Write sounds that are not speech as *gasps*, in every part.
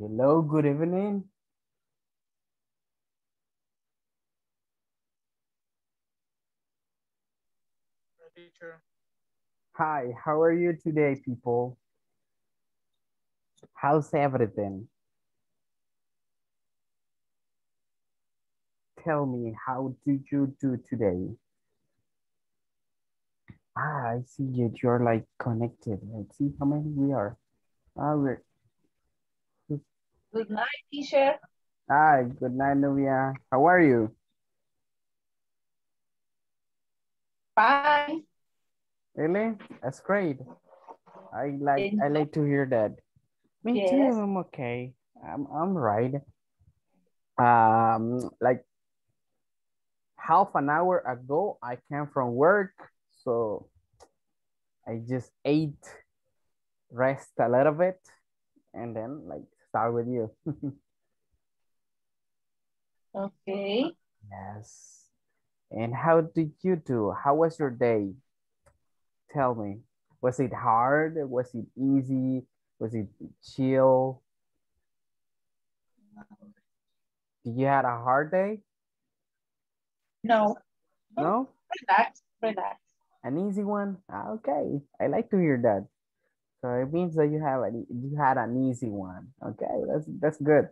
Hello, good evening. Hi, how are you today, people? How's everything? Tell me, how did you do today? Ah, I see you. You're like connected. Let's see how many we are. Ah, we're, Good night, teacher. hi, good night, Nubia. How are you? Bye. Really? That's great. I like I like to hear that. Me too. I'm okay. I'm I'm right. Um, like half an hour ago, I came from work, so I just ate, rest a little bit, and then like start with you. Okay. yes. And how did you do? How was your day? Tell me. Was it hard? Was it easy? Was it chill? Did you had a hard day? No. No? Relax. Relax. An easy one? Ah, Okay, I like to hear that. So it means that you have an, you had an easy one. Okay, that's that's good.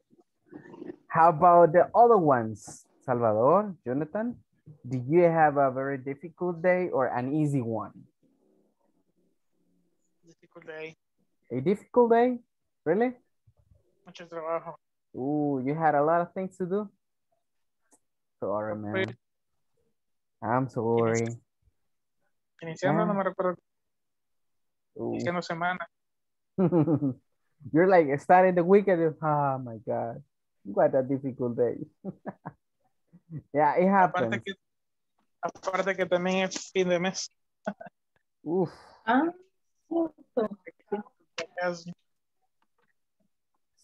How about the other ones? Salvador, Jonathan, did you have a very difficult day or an easy one? Difficult day. A difficult day? Really? Mucho trabajo. Ooh, you had a lot of things to do? Sorry, man. I'm sorry. Iniciando, no Ah. me recuerdo. Ooh. Iniciando semana. *laughs* You're like starting the weekend. and, Oh my God. What a difficult day. *laughs* yeah, it happens. Aparte que, aparte que también es fin de mes. Oof. Ah, cierto.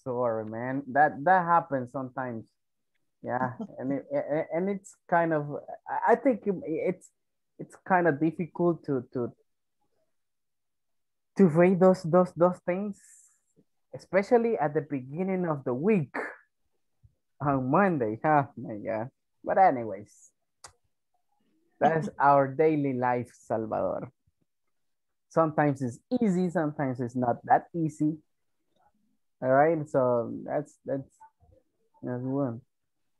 Sorry, man. That that happens sometimes. Yeah, *laughs* and it, and it's kind of I- I think it's it's kind of difficult to to to read those those those things, especially at the beginning of the week on Monday. Oh my God. But anyways, that's *laughs* our daily life, Salvador. Sometimes it's easy, sometimes it's not that easy. All right, so that's that's that's one.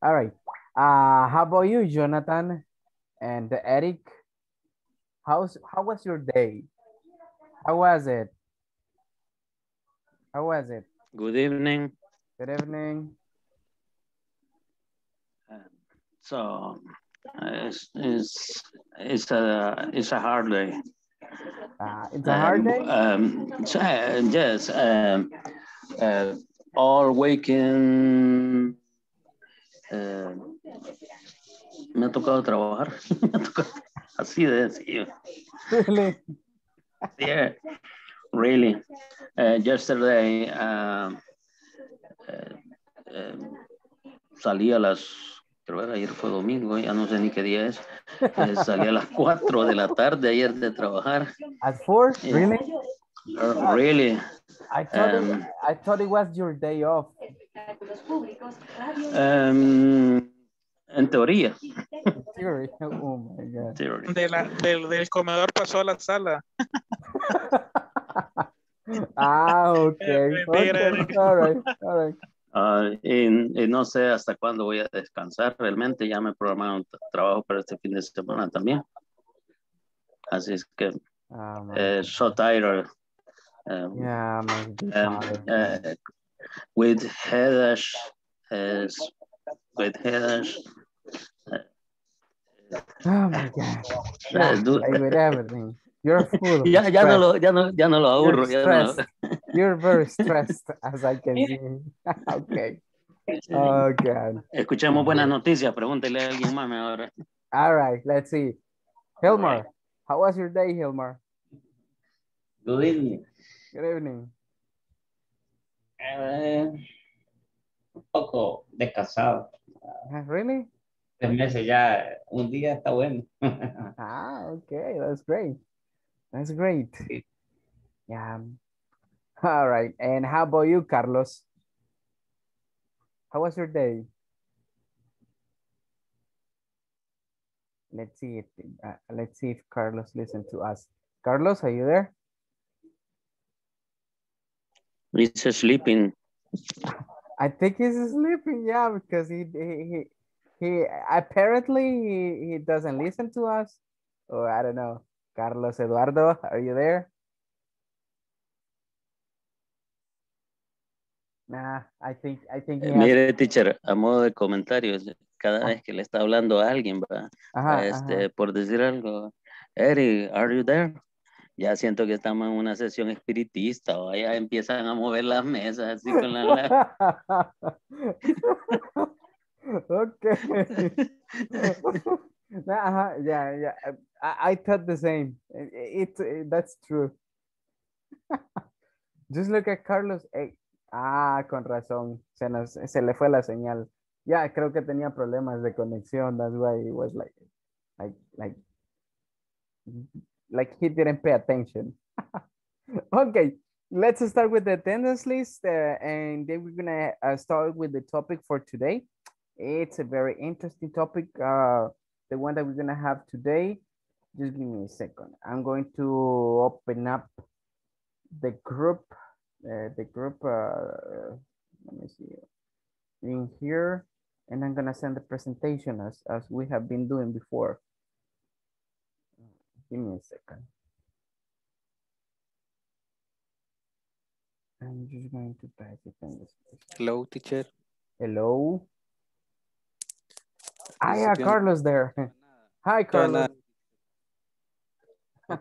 All right. Uh how about you, Jonathan and Eric? How's how was your day? How was it? How was it? Good evening. Good evening. So it's, it's, it's a it's a hard day. Uh, it's a hard Um, day. um, so, uh, yes. Um, uh, all waking. eh, me ha tocado trabajar. *laughs* Me ha tocado- Así de sencillo. *laughs* Really? Yeah, really. Uh, yesterday, um, uh, um, salí a las, creo que ayer fue domingo, ya no sé ni qué día es. Eh, salí a las *laughs* 4 de la tarde ayer de trabajar. At four? Yeah. Really? Uh, Really. I thought it, Um, I thought it was your day off. Um, en teoría. Theory. Oh my god. Theory. De la, del, del comedor pasó a la sala. *laughs* ah, okay. *laughs* Mentira, okay. All right. All right. Ah, y, y no sé hasta cuándo voy a descansar. Realmente ya me programaron trabajo para este fin de semana también. Así es que Oh, eh, so tired. Um, Yeah, um, uh, with headaches, is with headaches. Oh my god. everything. You're full of *laughs* ya, ya, no lo, ya, no, ya no lo You're aburro. Ya no lo-. *laughs* You're very stressed, as I can see. *laughs* okay. Oh god. Escuchemos buenas noticias. Pregúntele a alguien más ahora. All right. Let's see. Hilmar, how was your day, Hilmar? Good evening. Good evening. Eh, un poco descansado. Uh, Really? Tres meses ya, un día está bueno. *laughs* Ah, okay. That's great. That's great. Yeah. All right. And how about you, Carlos? How was your day? Let's see if uh, let's see if Carlos listened to us. Carlos, are you there? He's sleeping. I think he's sleeping, yeah, because he he he, apparently he, he doesn't listen to us. Or I don't know. Carlos Eduardo, are you there? Nah, I think I think Eh, has- Mire, teacher, a modo de comentarios, cada vez que le está hablando a alguien, va, Ajá, este, ajá. por decir algo, Eric, are you there? Ya siento que estamos en una sesión espiritista, o ya empiezan a mover las mesas así con la... *laughs* *laughs* okay. *laughs* Nah, ajá, yeah, yeah. I, I thought the same. It, it- that's true. *laughs* Just look at Carlos. Ey, Ah, con razón. Se, nos, se le fue la señal. Ya, creo que tenía problemas de conexión. That's why it was like, like, like, like he didn't pay attention. *laughs* okay, let's start with the attendance list, uh, and then we're gonna uh, start with the topic for today. It's a very interesting topic, uh, the one that we're gonna have today. Just give me a second. I'm going to open up the group, uh, the group, uh, let me see, in here, and I'm gonna send the presentation as, as we have been doing before. Give me a second. I'm just going to type it in this. Hello, teacher. Hello. Yeah, Recibiendo- Carlos there. *laughs* Hi, Carlos.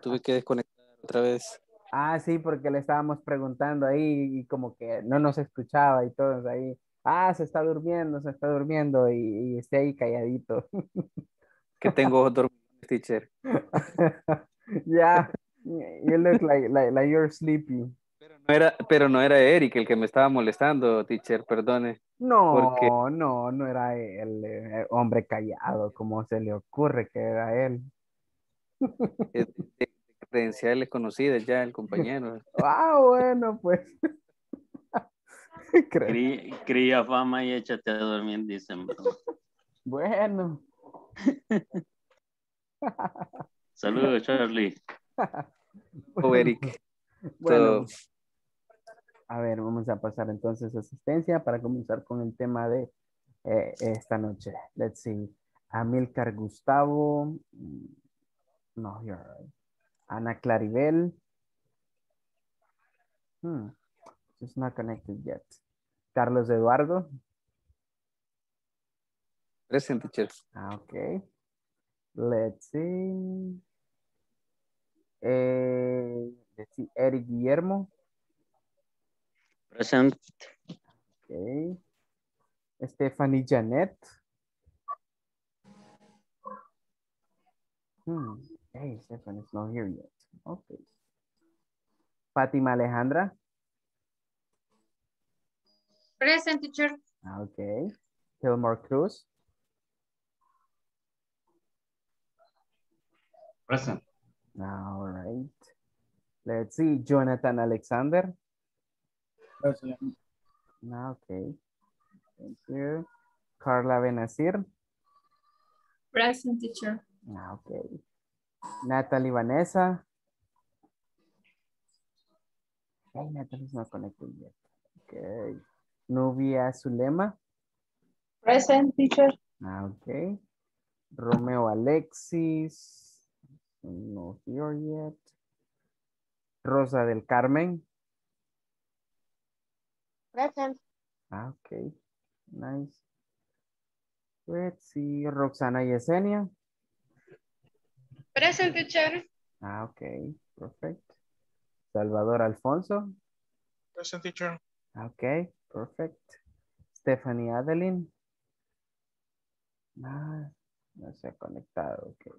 tuve que desconectar otra vez. Ah, sí, porque le estábamos preguntando ahí y como que no nos escuchaba y todos ahí. Ah, se está durmiendo, se está durmiendo y, y esté ahí calladito. *laughs* Que tengo dormidos, teacher. *laughs* yeah, you look like, like, like you're sleepy. Pero no, era, pero no era Eric el que me estaba molestando, teacher, perdone. No, Porque- no, no era el eh, hombre callado, como se le ocurre que era él. Es de *laughs* credenciales conocidas ya, el compañero. Ah, bueno, pues. *laughs* Cría, cría fama y échate a dormir, dicen. Bueno. Saludos, *laughs* Charlie. O Eric. Bueno, So, a ver, vamos a pasar entonces a asistencia para comenzar con el tema de eh, esta noche. Let's see. Amilcar Gustavo. mm, No, you're right. Ana Claribel. Hmm. It's not connected yet. Carlos Eduardo. present, teacher. Ah, Okay. Let's see. Eh, let's see. Eric Guillermo. Present. Okay. Stephanie Janet. Hmm. Hey, Stephanie's not here yet. Okay. Fátima Alejandra. Present teacher. Okay. Hilmar Cruz. Present. All right. Let's see. Jonathan Alexander. Ah, Okay. Thank you. Carla Benazir. Present teacher. Ah, Okay. Natalie Vanessa. Hey, Natalie's not connected yet. Okay. Nubia Zulema. Present teacher. Ah, Okay. Romeo Alexis. No here yet. Rosa del Carmen. Present. Ah, Okay. Nice. Let's see. Roxana Yesenia. Present teacher. Ah, Okay. Perfect. Salvador Alfonso. Present teacher. Okay, perfect. Stephanie Adeline. Ah, no se ha conectado, ok.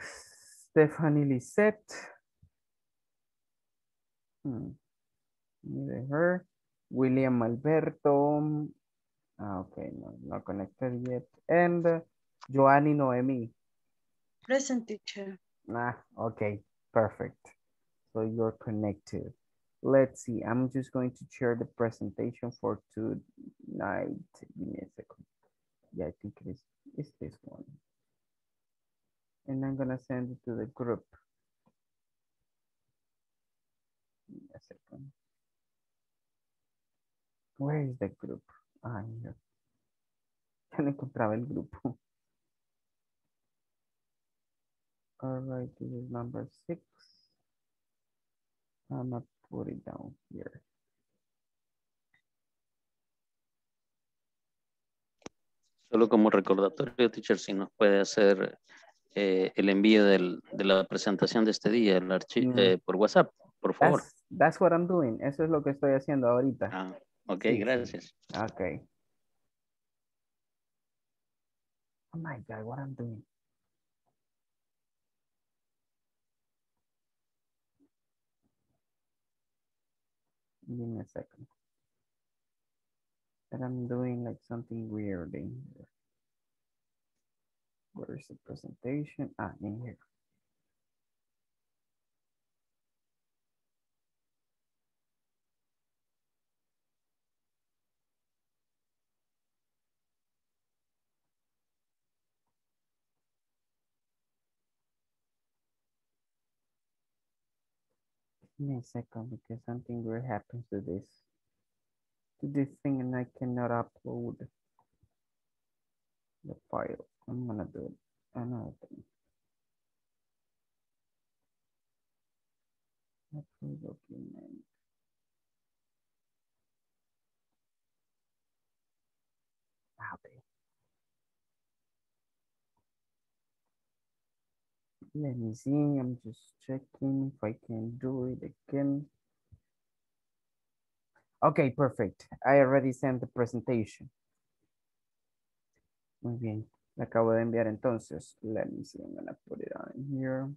Stephanie Lisette. Hmm. Neither her. William Alberto. Ah, okay, no, not connected yet. And uh, Joanny Noemi. Present teacher. Ah, okay, perfect. So you're connected. Let's see, I'm just going to share the presentation for tonight. Give me a second. Yeah, I think it is it's this one. And I'm gonna send it to the group. Give me a second. Where is the group? Ah. *laughs* Ya no encontraba el grupo. All right, this is number six. I'm gonna put it down here. Solo como recordatorio, teacher, si nos puede hacer eh, el envío del- de la presentación de este día el archivo Mm. por WhatsApp, por favor. That's, that's what I'm doing. Eso es lo que estoy haciendo ahorita. Ah, ok, Sí, sí. gracias. Okay. Oh my God, what I'm doing. Give me a second. That I'm doing like something weird in here. Where's the presentation? Ah, in here. Give me a second because something weird happens to this. To this thing and I cannot upload the file. I'm gonna do another thing. Upload document. Ah, Okay. Let me see, I'm just checking if I can do it again. Okay, perfect. I already sent the presentation. Muy bien, le acabo de enviar entonces. Let me see, I'm gonna put it on here.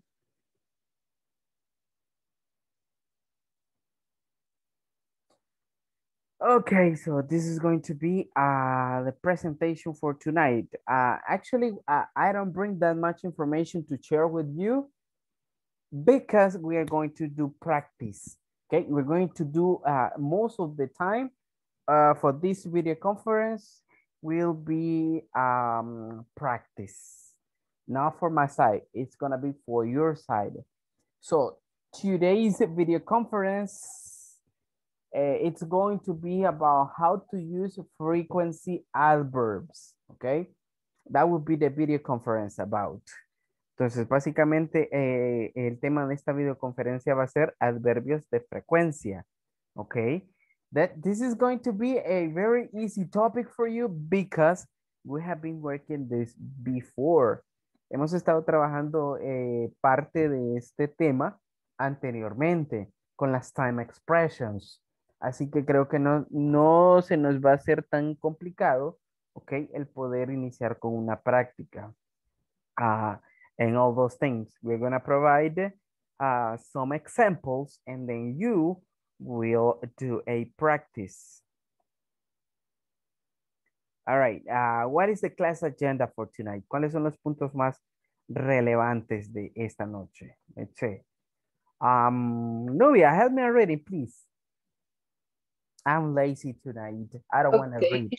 Okay, so this is going to be uh, the presentation for tonight. Uh, actually, uh, I don't bring that much information to share with you because we are going to do practice. Okay, we're going to do uh, most of the time uh, for this video conference will be um, practice. Not for my side, it's gonna be for your side. So today's video conference uh, it's going to be about how to use frequency adverbs, okay? That would be the video conference about. Entonces, básicamente, eh, el tema de esta videoconferencia va a ser adverbios de frecuencia, okay? That this is going to be a very easy topic for you because we have been working this before. Hemos estado trabajando eh, parte de este tema anteriormente con las time expressions. Así que creo que no, no se nos va a hacer tan complicado, ¿ok? El poder iniciar con una práctica. Uh, and all those things. We're going to provide uh, some examples and then you will do a practice. All right. Uh, what is the class agenda for tonight? ¿Cuáles son los puntos más relevantes de esta noche? Let's see. Um, Nubia, help me already, please. I'm lazy tonight. I don't want to read.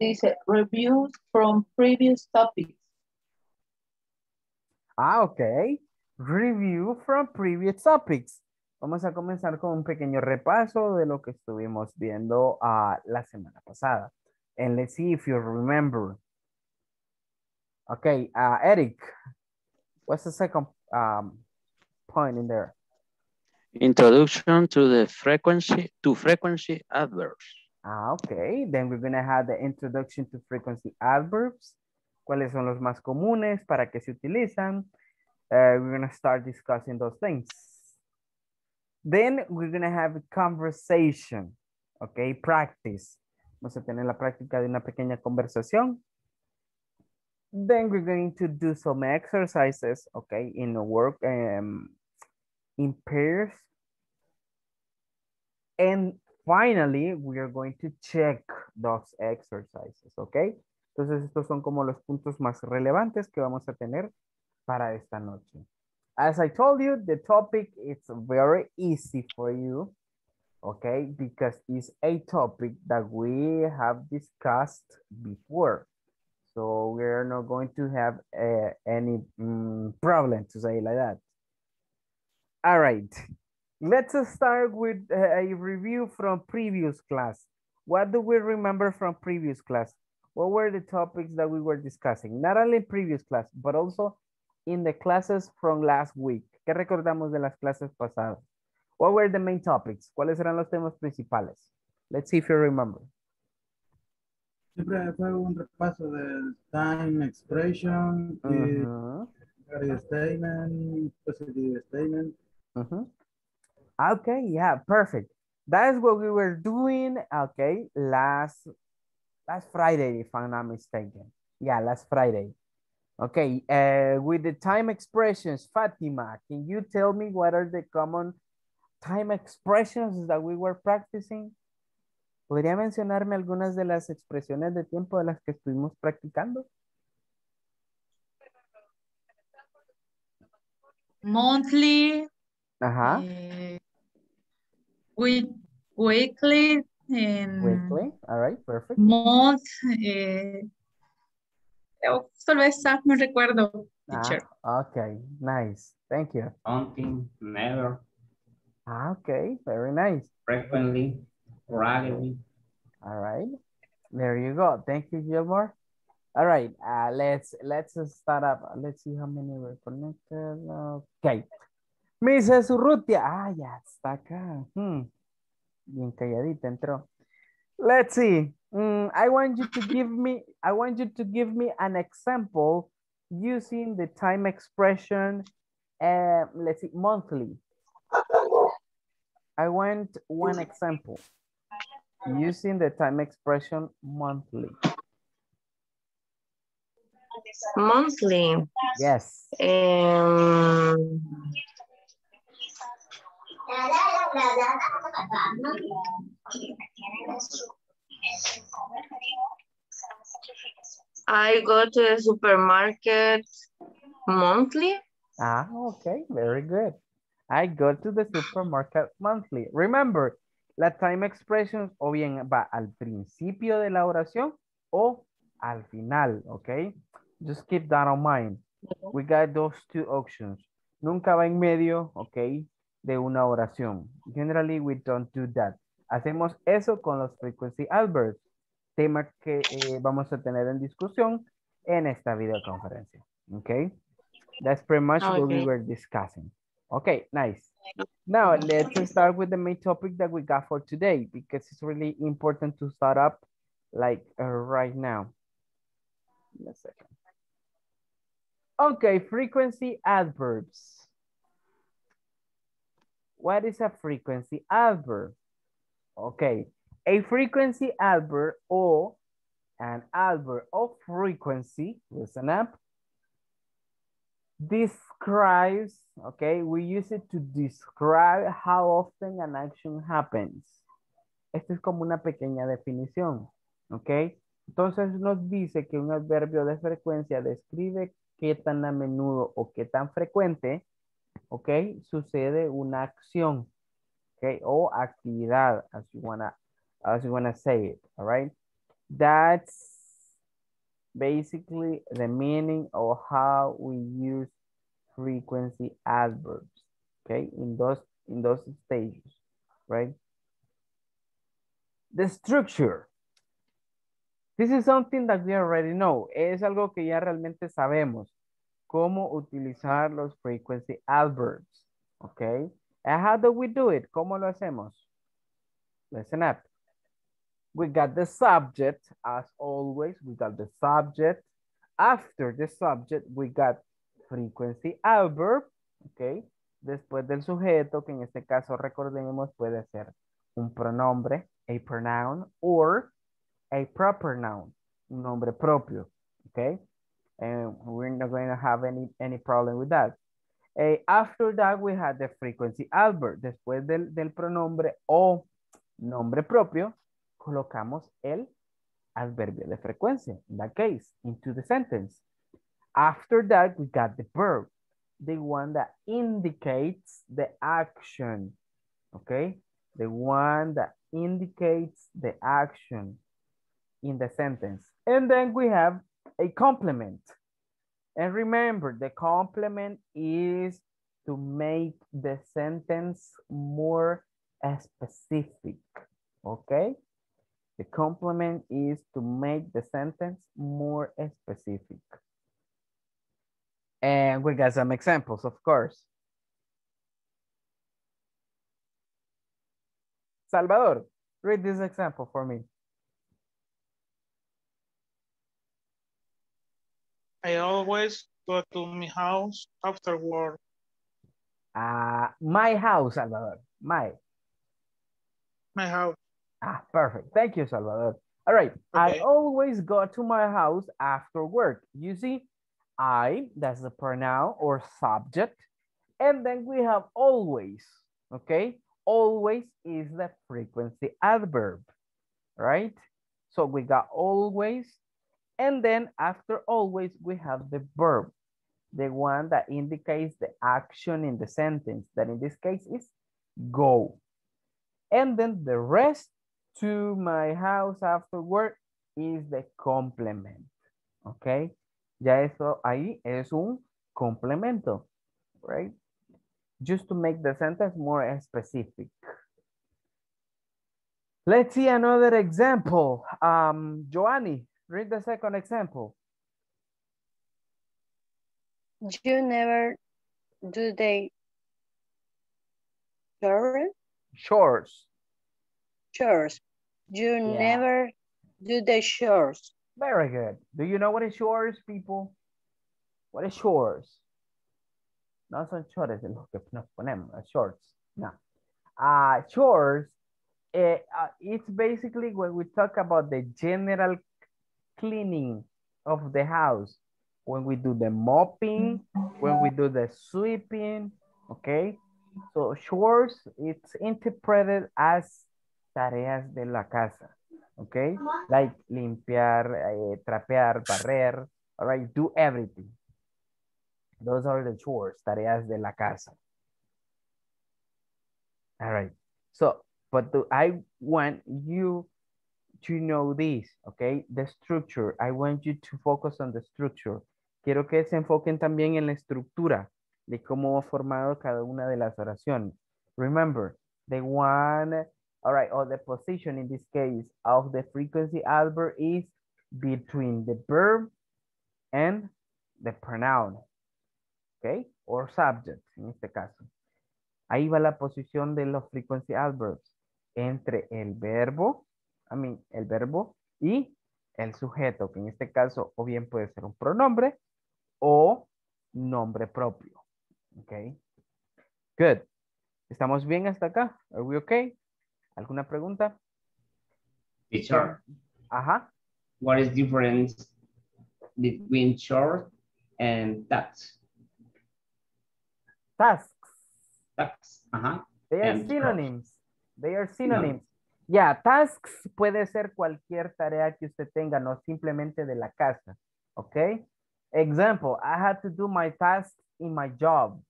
Dice, reviews from previous topics. Ah, ok. Review from previous topics. Vamos a comenzar con un pequeño repaso de lo que estuvimos viendo ah, la semana pasada. And let's see if you remember. Okay, uh, Eric, what's the second um, point in there? Introduction to the frequency, to frequency adverbs. Ah, okay. Then we're gonna have the introduction to frequency adverbs. ¿Cuáles son los más comunes? ¿Para qué se utilizan? Uh, we're gonna start discussing those things. Then we're gonna have a conversation. Okay, practice. Vamos a tener la práctica de una pequeña conversación. Then we're going to do some exercises, okay, in the work um, in pairs. And finally, we are going to check those exercises, okay? Entonces, estos son como los puntos más relevantes que vamos a tener para esta noche. As I told you, the topic is very easy for you, okay? Because it's a topic that we have discussed before. So we're not going to have uh, any mm, problem to say like that. All right, let's start with a review from previous class. What do we remember from previous class? What were the topics that we were discussing? Not only in previous class, but also in the classes from last week. ¿Qué recordamos de las clases pasadas? What were the main topics? ¿Cuáles eran los temas principales? Let's see if you remember. Siempre fue un repaso del time expression, Uh -huh. negative statement, positive statement. -huh. Okay, yeah, perfect. That's what we were doing, okay, last last Friday, if I'm not mistaken. Yeah, last Friday. Okay, uh, with the time expressions, Fatima, can you tell me what are the common time expressions that we were practicing? ¿Podría mencionarme algunas de las expresiones de tiempo de las que estuvimos practicando? Monthly, Ajá, eh, week, weekly, and weekly, all right, perfect. month. eh, oh, solo esa me recuerdo, teacher. Ah, okay, nice, thank you. Counting, never, Ah, okay, very nice. frequently, rarely. All right. There you go. Thank you, Gilmore. All right. Uh, let's let's start up. Let's see how many were connected. Okay. Mrs. Urrutia. Ah, ya está acá. Hmm. Bien calladita entró. Let's see. Mm, I want you to give me, I want you to give me an example using the time expression, uh, let's see, monthly. I want one example using the time expression monthly. Monthly. Yes. Um, I go to the supermarket monthly. Ah, okay, very good. I go to the supermarket monthly. Remember, la time expression o bien va al principio de la oración o al final, okay? Just keep that in mind. We got those two options. Nunca va en medio, okay, de una oración. Generally, we don't do that. Hacemos eso con los frequency adverbs, tema que eh, vamos a tener en discusión en esta videoconferencia, okay? That's pretty much what we were discussing. Okay, nice. Now let's start with the main topic that we got for today because it's really important to start up like uh, right now. Me a second. Okay, frequency adverbs. What is a frequency adverb? Okay, a frequency adverb or an adverb of frequency, listen up, describes, okay, we use it to describe how often an action happens. Esto es como una pequeña definición, ok. Entonces nos dice que un adverbio de frecuencia describe qué tan a menudo o qué tan frecuente, ok, sucede una acción, ok, o actividad, as you wanna, as you wanna say it, all right. That's basically the meaning of how we use frequency adverbs, okay, in those, in those stages, right? The structure. This is something that we already know. Es algo que ya realmente sabemos. Cómo utilizar los frequency adverbs, okay? And how do we do it? ¿Cómo lo hacemos? Listen up. We got the subject, as always, we got the subject. After the subject, we got frequency adverb, ¿ok? Después del sujeto, que en este caso recordemos puede ser un pronombre, a pronoun, or a proper noun, un nombre propio, ¿ok? And we're not going to have any, any problem with that. Eh, after that, we had the frequency adverb. Después del, del pronombre o nombre propio, colocamos el adverbio de frecuencia. In that case, into the sentence. After that, we got the verb. the one that indicates the action. Okay? The one that indicates the action in the sentence. And then we have a complement. And remember, the complement is to make the sentence more specific, okay? The complement is to make the sentence more specific. And we got some examples, of course. Salvador, read this example for me. I always go to my house after work. Uh, my house, Salvador. My. My house. Ah, perfect. Thank you, Salvador. All right. I always go to my house after work. You see, I, that's the pronoun or subject. And then we have always, okay? Always is the frequency adverb, right? So we got always. And then after always, we have the verb, the one that indicates the action in the sentence, that in this case is go. And then the rest to my house after work is the complement. okay? Ya eso ahí es un complemento, right? Just to make the sentence more specific. Let's see another example. Um, Joanny, read the second example. You never do the chores. Chores. Chores. You Yeah. never do the chores. Very good. Do you know what is chores, people? What is chores? No son chores los que nos ponemos, shorts. No. Uh, chores, uh, it's basically when we talk about the general cleaning of the house. When we do the mopping, when we do the sweeping, okay? So chores, it's interpreted as tareas de la casa, okay? Like limpiar, eh, trapear, barrer, all right? Do everything. Those are the chores, tareas de la casa. All right. So, but do I want you to know this, okay? The structure. I want you to focus on the structure. Quiero que se enfoquen también en la estructura de cómo ha formado cada una de las oraciones. Remember, the one, all right, or the position in this case of the frequency adverb is between the verb and the pronoun, okay? Or subject, en este caso. Ahí va la posición de los frequency adverbs entre el verbo, I mean, el verbo y el sujeto, que en este caso o bien puede ser un pronombre o nombre propio. Ok. Good. ¿Estamos bien hasta acá? Are we okay? ¿Alguna pregunta? Teacher, Ajá. what is difference between short and tax? Tasks. Tax, ajá. They are And synonyms. They are synonyms. Ya, tasks puede ser cualquier tarea que usted tenga, no simplemente de la casa. ¿Ok? Example, I had to do my tasks in my job.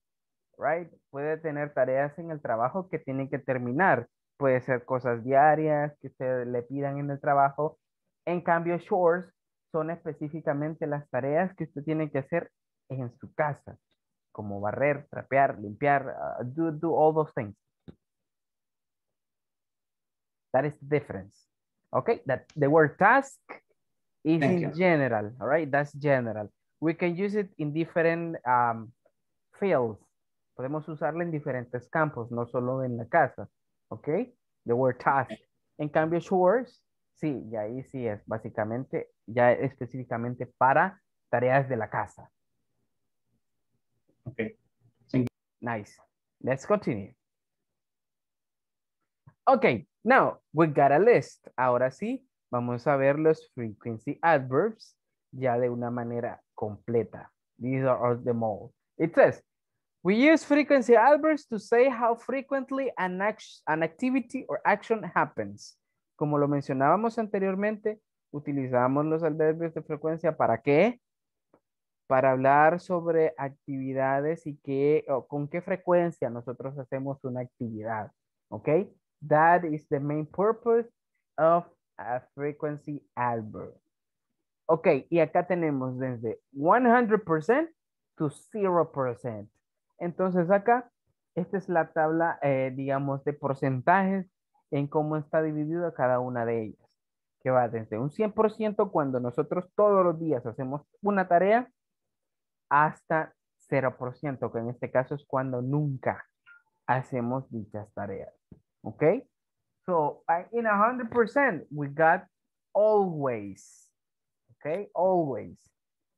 Right? Puede tener tareas en el trabajo que tienen que terminar. Puede ser cosas diarias que usted le pidan en el trabajo. En cambio, chores son específicamente las tareas que usted tiene que hacer en su casa. Como barrer, trapear, limpiar, uh, do, do all those things. That is the difference. Okay, that the word task is Thank in you. general, all right? That's general. We can use it in different um, fields. Podemos usarla en diferentes campos, no solo en la casa, okay? The word task. En cambio, chores, sí, y ahí sí es básicamente, ya específicamente para tareas de la casa. Okay. Nice. Let's continue. Okay, now we got a list. Ahora sí, vamos a ver los frequency adverbs ya de una manera completa. These are them all. It says, we use frequency adverbs to say how frequently an, an activity or action happens. Como lo mencionábamos anteriormente, utilizamos los adverbios de frecuencia para qué? para hablar sobre actividades y qué, o con qué frecuencia nosotros hacemos una actividad. ¿Ok? That is the main purpose of a frequency adverb. Ok, y acá tenemos desde 100% to 0%. Entonces acá, esta es la tabla, eh, digamos, de porcentajes en cómo está dividido cada una de ellas. Que va desde un 100% cuando nosotros todos los días hacemos una tarea hasta 0%, que en este caso es cuando nunca hacemos dichas tareas. ¿Ok? So, in a 100%, we got always. Okay, always.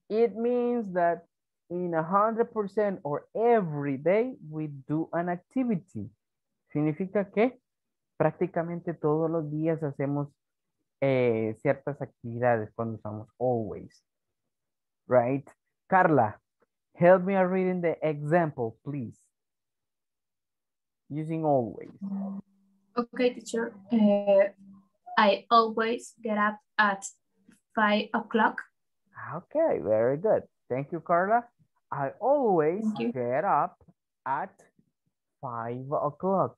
It means that in a 100% or every day, we do an activity. Significa que prácticamente todos los días hacemos eh, ciertas actividades cuando usamos always. Right? Carla, help me reading the example, please. Using always. Okay, teacher. Uh, I always get up at five o'clock. Okay, very good. Thank you, Carla. I always get up at five o'clock.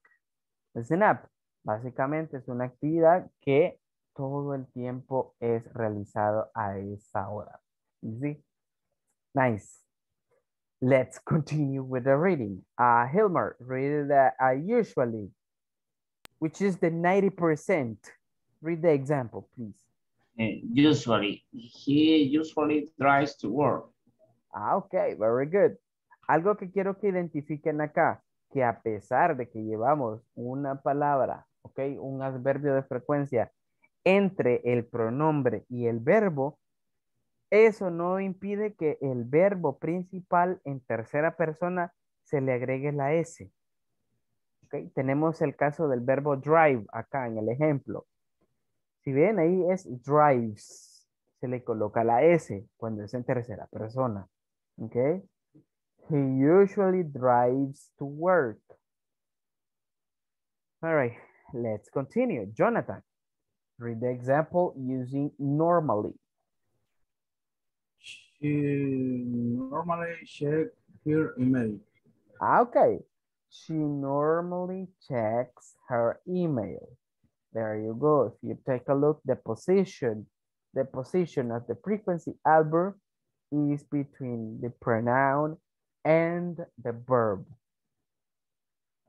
Listen up. Básicamente es una actividad que todo el tiempo es realizado a esa hora. Easy. Nice. Let's continue with the reading. Uh, Hilmer, read the uh, usually, which is the 90%. Read the example, please. Uh, usually, he usually drives to work. Ah, ok, very good. Algo que quiero que identifiquen acá, que a pesar de que llevamos una palabra, ok, un adverbio de frecuencia entre el pronombre y el verbo, eso no impide que el verbo principal en tercera persona se le agregue la S. Okay. Tenemos el caso del verbo drive acá en el ejemplo. Si ven ahí es drives. Se le coloca la S cuando es en tercera persona. Okay. He usually drives to work. All right, let's continue. Jonathan, read the example using normally. She normally check her email. Ah, Okay. She normally checks her email. There you go. If you take a look, the position, the position of the frequency adverb is between the pronoun and the verb.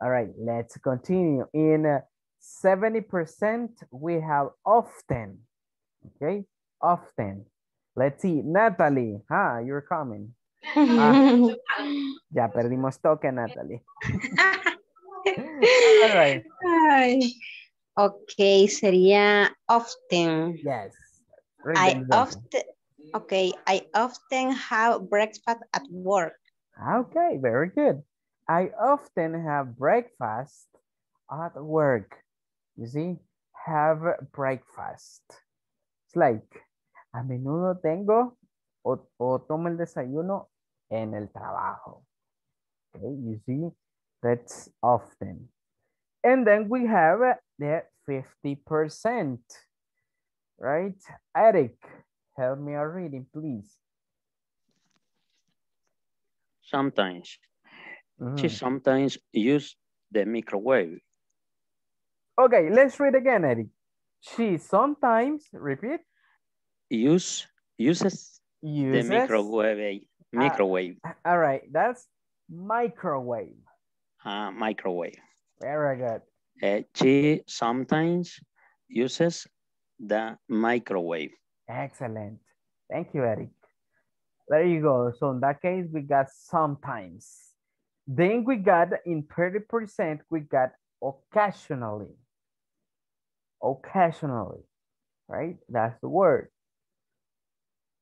All right, let's continue. In uh, 70%, we have often, okay? Often. Let's see, Natalie, huh, you're coming. Ah, *laughs* ya perdimos toque, Natalie. *laughs* All right, Ay. Ok, sería often. yes. I often, okay, I often have breakfast at work. Okay, very good. I often have breakfast at work. You see, have breakfast. It's like, a menudo tengo o, o tomo el desayuno en el trabajo. Okay, you see, that's often. And then we have the 50%, right? Eric, help me out reading, please. Sometimes. She Mhm. sometimes use the microwave. Okay, let's read again, Eric. She sometimes, repeat, Use uses the uses. microwave. Microwave. All right, that's microwave. uh, microwave. Very good. Uh, she sometimes uses the microwave. Excellent. Thank you, Eric. There you go. So in that case, we got sometimes. Then we got in 30%, we got occasionally. Occasionally, right? That's the word.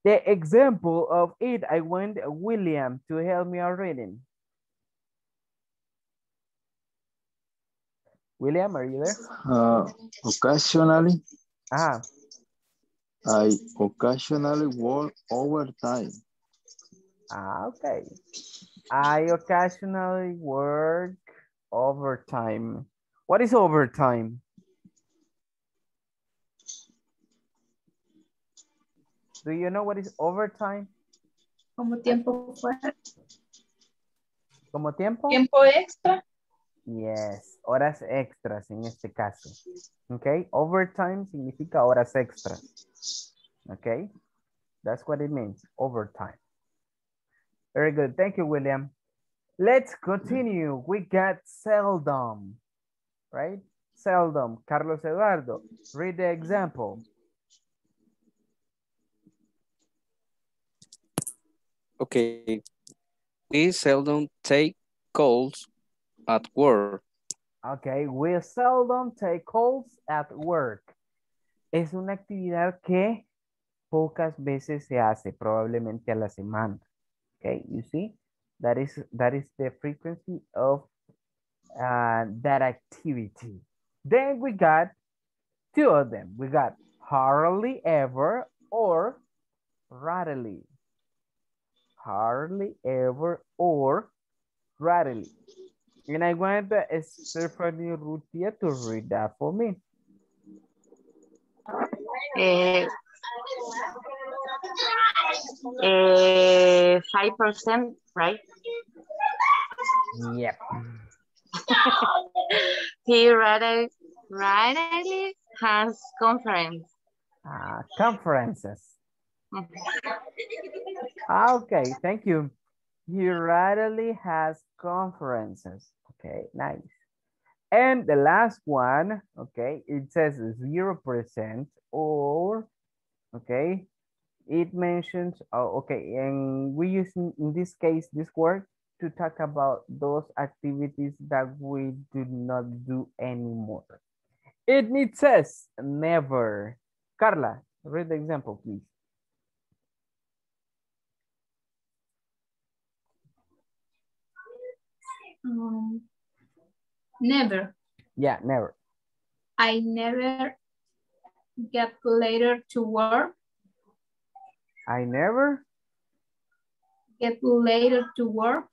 The example of it, I want William to help me out reading. William, are you there? Uh, occasionally, Ah, I occasionally work overtime. ah, okay. I occasionally work overtime. What is overtime? Do you know what is overtime? Como tiempo fuera. ¿Como tiempo? Tiempo extra. Yes, horas extras en este caso. Okay, overtime significa horas extras. Okay, that's what it means, overtime. Very good, thank you, William. Let's continue. We got seldom, right? Seldom. Carlos Eduardo, read the example. Okay. We seldom take calls at work. Okay, we seldom take calls at work. Es una actividad que pocas veces se hace, probablemente a la semana. Okay, you see? That is, that is the frequency of uh, that activity. Then we got two of them. We got hardly ever or rarely. Hardly ever or rarely. And I want uh, Stephanie Urrutia to read that for me. Eh, eh, 5%, right? Yep. *laughs* he rather, rarely has conference. Uh, conferences. Ah, Okay, thank you. He rarely has conferences. Okay, nice. And the last one, okay, it says 0% or, okay, it mentions, oh, okay, and we use in, in this case, this word to talk about those activities that we do not do anymore. It, it says never. Carla, read the example, please. Um, never. Yeah, never. I never get later to work. I never. Get later to work.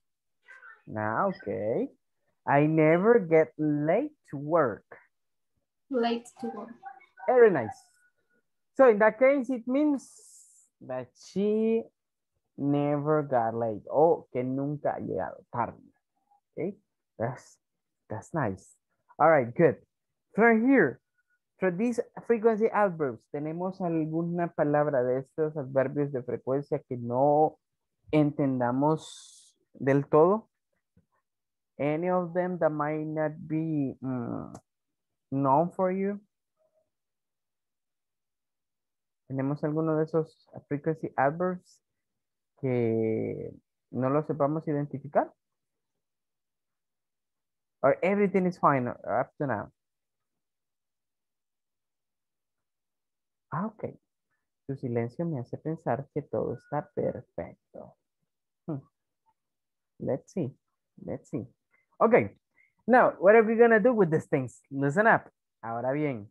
Now, okay. I never get late to work. Late to work. Very nice. So in that case, it means that she never got late. Oh, que nunca ha llegado tarde. Okay, that's, that's nice. All right, good. From here, from these frequency adverbs, ¿tenemos alguna palabra de estos adverbios de frecuencia que no entendamos del todo? Any of them that might not be mm, known for you? ¿Tenemos alguno de esos frequency adverbs que no lo sepamos identificar? Or everything is fine up to now? Ah, ok. Su silencio me hace pensar que todo está perfecto. Hmm. Let's see. Let's see. Okay. Now, what are we going to do with these things? Listen up. Ahora bien,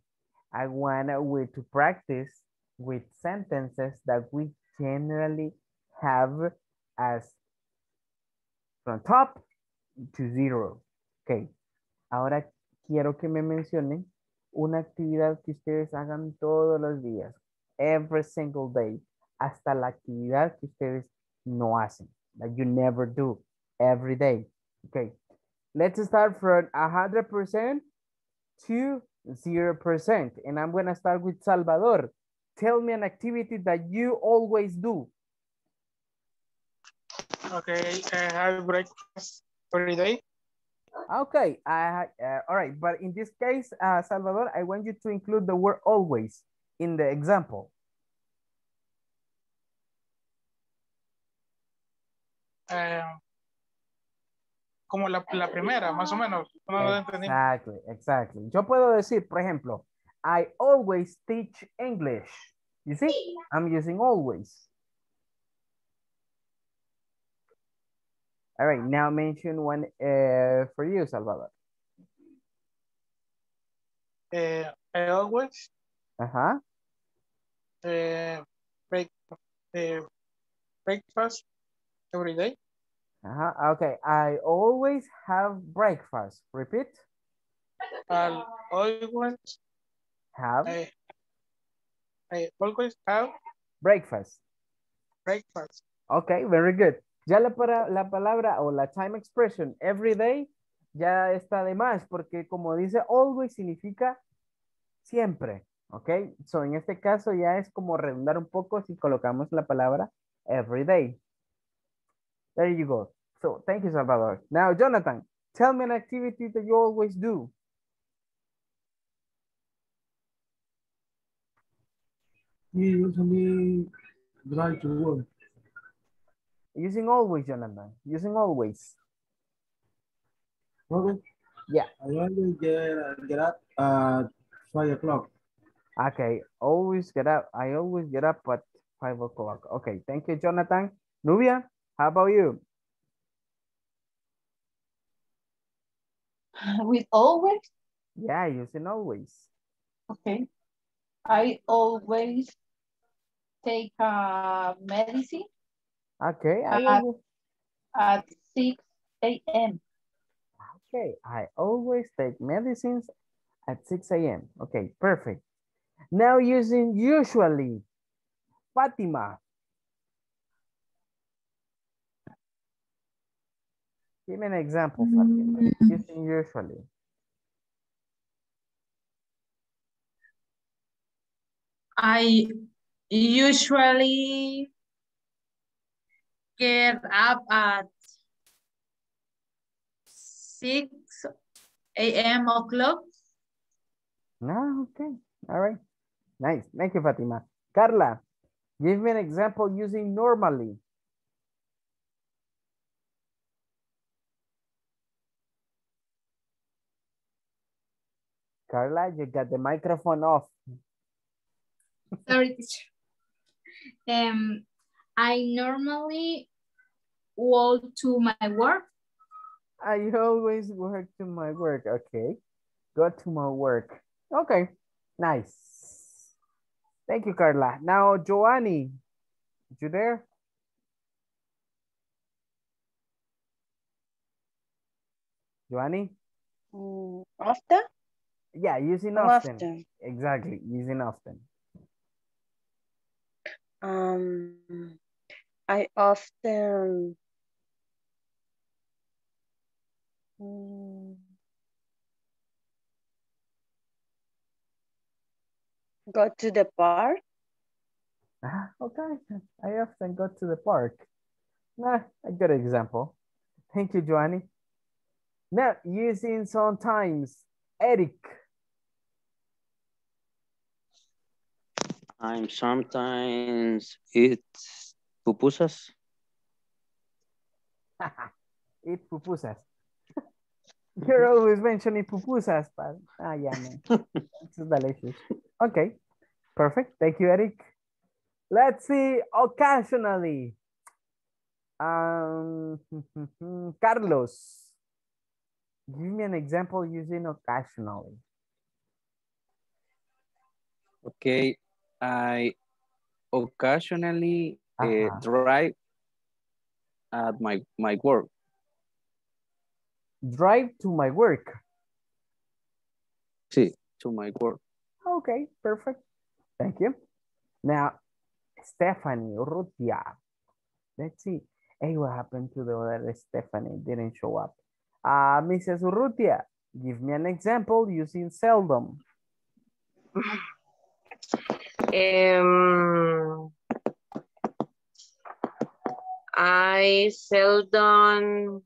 I want we to practice with sentences that we generally have as from top to zero. Ok. Ahora quiero que me mencionen una actividad que ustedes hagan todos los días. Every single day. Hasta la actividad que ustedes no hacen. That you never do. Every day. Okay. Let's start from 100% to 0%. And I'm going to start with Salvador. Tell me an activity that you always do. Okay, I have breakfast every day. Okay, I, uh, all right, but in this case, uh, Salvador, I want you to include the word always in the example. Eh, como la, la primera, más o menos. No. Exactly, exactly. Yo puedo decir, por ejemplo, I always teach English. You see, I'm using always. All right, now mention one uh, for you, Salvador. Eh, I always Uh-huh. eh, break, eh, breakfast every day. Uh-huh. Okay, I always have breakfast. Repeat. I'll always Have I, I always have breakfast. breakfast Okay, very good. Ya la, para, la palabra o la time expression every day ya está de más porque como dice always significa siempre. Ok, so en este caso ya es como redundar un poco si colocamos la palabra every day. There you go. So thank you, Salvador. Now, Jonathan, tell me an activity that you always do. Usually drive to. Using always, Jonathan. Using always. Okay. Yeah. I always get, uh, get up at five o'clock. Okay, always get up. I always get up at five o'clock. Okay, thank you, Jonathan. Nubia, how about you? *laughs* With always, Yeah, using always. okay. I always take a medicine Okay, I at, always, at 6 a.m. okay, I always take medicines at 6 a.m. Okay, perfect. Now using usually. Fatima. Give me an example, Fatima. Mm-hmm. Using usually. I usually get up at 6 a.m. o'clock. No, okay. All right. Nice. Thank you, Fatima. Carla, give me an example using normally. Carla, you got the microphone off. Sorry, teacher. *laughs* Um, I normally walk to my work. I always work to my work. Okay. Go to my work. Okay. Nice. Thank you, Carla. Now, Joanny, you there? Joanny? Mm, Often? Yeah, using often. often? Exactly, using often. Um, I often go to the park. Ah, okay. I often go to the park. Nah, a good example. Thank you, Joanny. Now, using sometimes, Eric. I'm sometimes eat pupusas. *laughs* Eat pupusas. *laughs* You're always mentioning pupusas, but ah, yeah, man. *laughs* it's delicious. Okay, perfect. Thank you, Eric. Let's see, occasionally. Um, Carlos, give me an example using occasionally. Okay, I occasionally uh, Ajá. drive at my, my work. Drive to my work. Sí, to my work. Okay, perfect. Thank you. Now, Stephanie Urrutia. Let's see. Hey, what happened to the other Stephanie? Didn't show up. Uh, Mrs. Urrutia, give me an example using seldom. Um, I seldom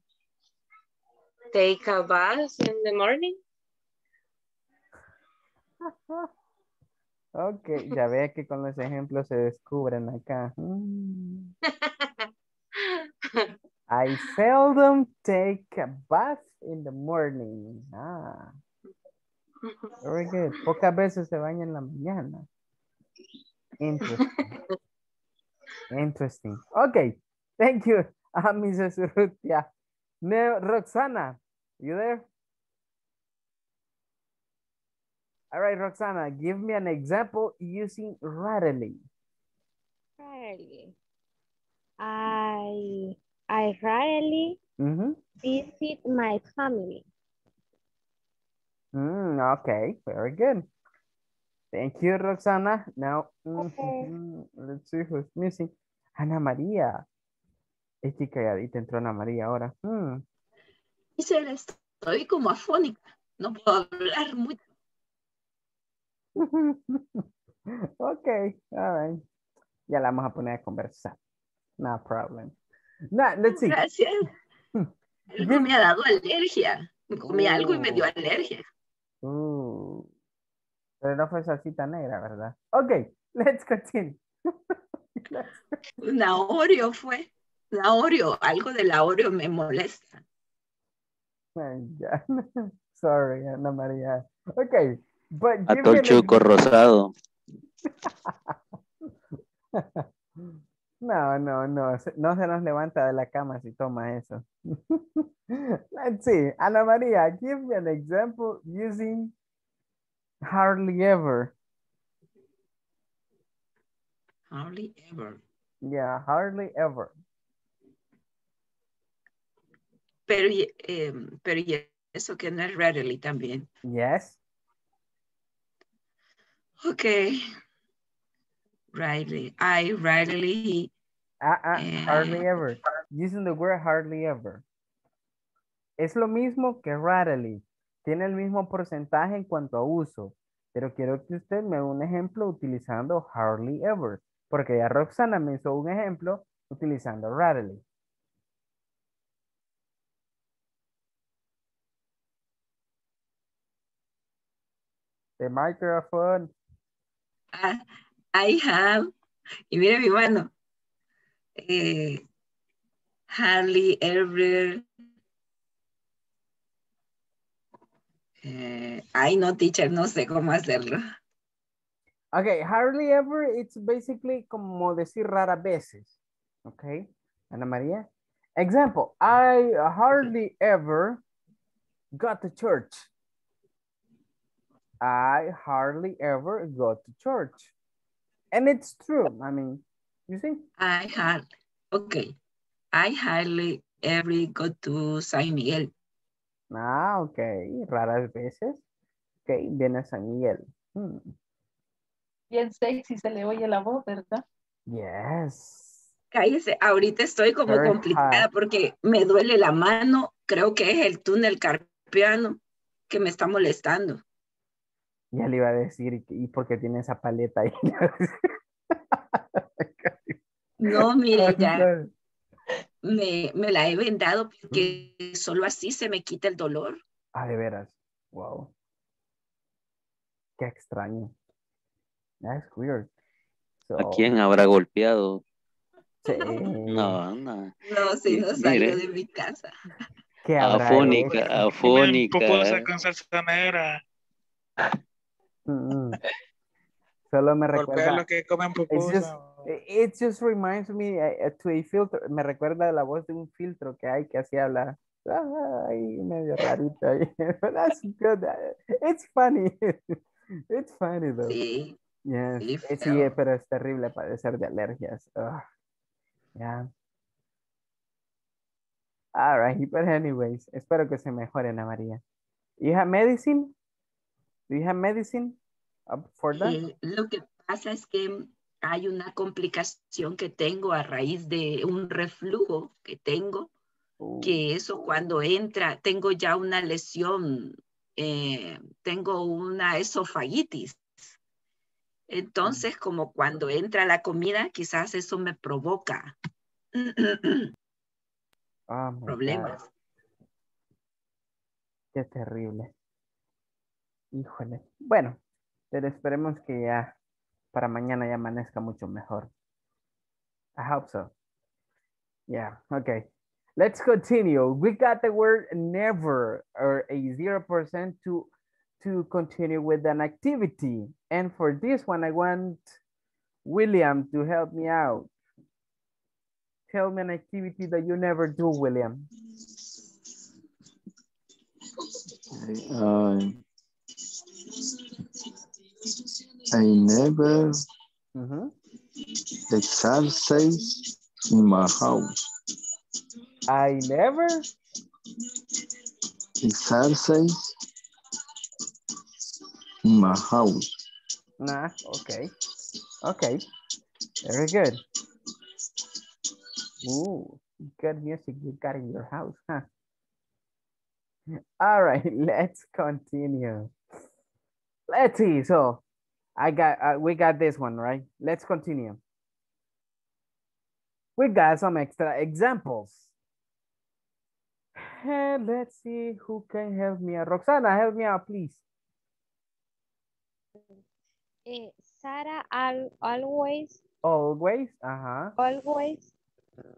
take a bath in the morning. *laughs* Ok, ya ve que con los ejemplos se descubren acá. Mm. *laughs* I seldom take a bath in the morning. Ah, very good. Pocas veces se baña en la mañana. Interesting. *laughs* Interesting. Okay, thank you, *laughs* uh, Mrs. Urrutia. Now, Roxana, you there? All right, Roxana, give me an example using rarely. Rarely. I I rarely Mm-hmm. visit my family. Mm, okay, very good. Thank you, Roxana. Now, mhm, let's see who's missing. Ana Maria, Es que calladita entró Ana María ahora. Hmm. Dice, estoy como afónica. No puedo hablar mucho. *laughs* ok, all right. Ya la vamos a poner a conversar. No problem. Nah, let's see. Gracias. *laughs* Algo me ha dado alergia. Comí algo y me dio alergia. Uh, pero no fue salsita negra, ¿verdad? Ok, let's continue. *laughs* Una Oreo fue. La Oreo, algo de la Oreo me molesta. *laughs* Sorry, Ana María. Okay, but Atol chuco rosado. No, no, no. No se nos levanta de la cama si toma eso. *laughs* Let's see. Ana María, give me an example using hardly ever. Hardly ever. Yeah, hardly ever. Pero, em, pero eso que no es rarely también. Yes. Okay. Rarely. I rarely. Ah, ah, Eh. hardly ever. Using the word hardly ever. Es lo mismo que rarely. Tiene el mismo porcentaje en cuanto a uso. Pero quiero que usted me dé un ejemplo utilizando hardly ever. Porque ya Roxana me hizo un ejemplo utilizando rarely. The microphone. Ah, I have. Y mire mi mano. Eh, hardly ever. Eh, ay, no, teacher, no sé cómo hacerlo. Okay, hardly ever, it's basically como decir rara veces. Okay, Ana María. Example, I hardly ever got to church. I hardly ever go to church. And it's true, I mean, you see? I had, okay. I hardly ever go to San Miguel. Ah, ok, raras veces. Ok, viene San Miguel. Hmm, Bien sexy se le oye la voz, ¿verdad? Yes. Cállese, ahorita estoy como Very complicada hard. porque me duele la mano. Creo que es el túnel carpiano que me está molestando. Ya le iba a decir, ¿y por qué tiene esa paleta ahí? *laughs* No, mire, *laughs* ya me, me la he vendado porque solo así se me quita el dolor. Ah, de veras. Wow. Qué extraño. That's weird. ¿A quién habrá golpeado? sí. No, no. No, si no Mire. de mi casa. ¿Qué habrá Afónica, afónica. Pupusa con salsa negra. Mm. Solo me recuerda. los que comen It's just, pupusa. it just reminds me uh, to a filter. Me recuerda la voz de un filtro que hay que así habla. Ay, medio rarito ahí. *laughs* But that's good. It's funny. *laughs* It's funny though. Sí, Yes. sí, Eh, Sí, feo. eh, pero es terrible padecer de alergias. Ugh. Yeah. All right, but anyways, espero que se mejore, Ana María. You have medicine? Do you have medicine for that? Eh, lo que pasa es que hay una complicación que tengo a raíz de un reflujo que tengo, Oh, que eso cuando entra, tengo ya una lesión, eh, tengo una esofagitis. Entonces, como cuando entra la comida, quizás eso me provoca Oh, God, problemas. Qué terrible. Híjole. Bueno, pero esperemos que ya para mañana ya amanezca mucho mejor. I hope so. Yeah, okay. Let's continue. We got the word never or a 0% to, to continue with an activity. And for this one, I want William to help me out. Tell me an activity that you never do, William. I never Mhm. exercise in my house. I never Exercise in my house. Nah, okay. Okay. Very good. Ooh, good music you got in your house, huh? All right, *laughs* let's continue. Let's see. So I got, uh, we got this one, right? Let's continue. We got some extra examples. And let's see who can help me out. Roxana, help me out, please. Eh, Sarah al always, Always, uh-huh. always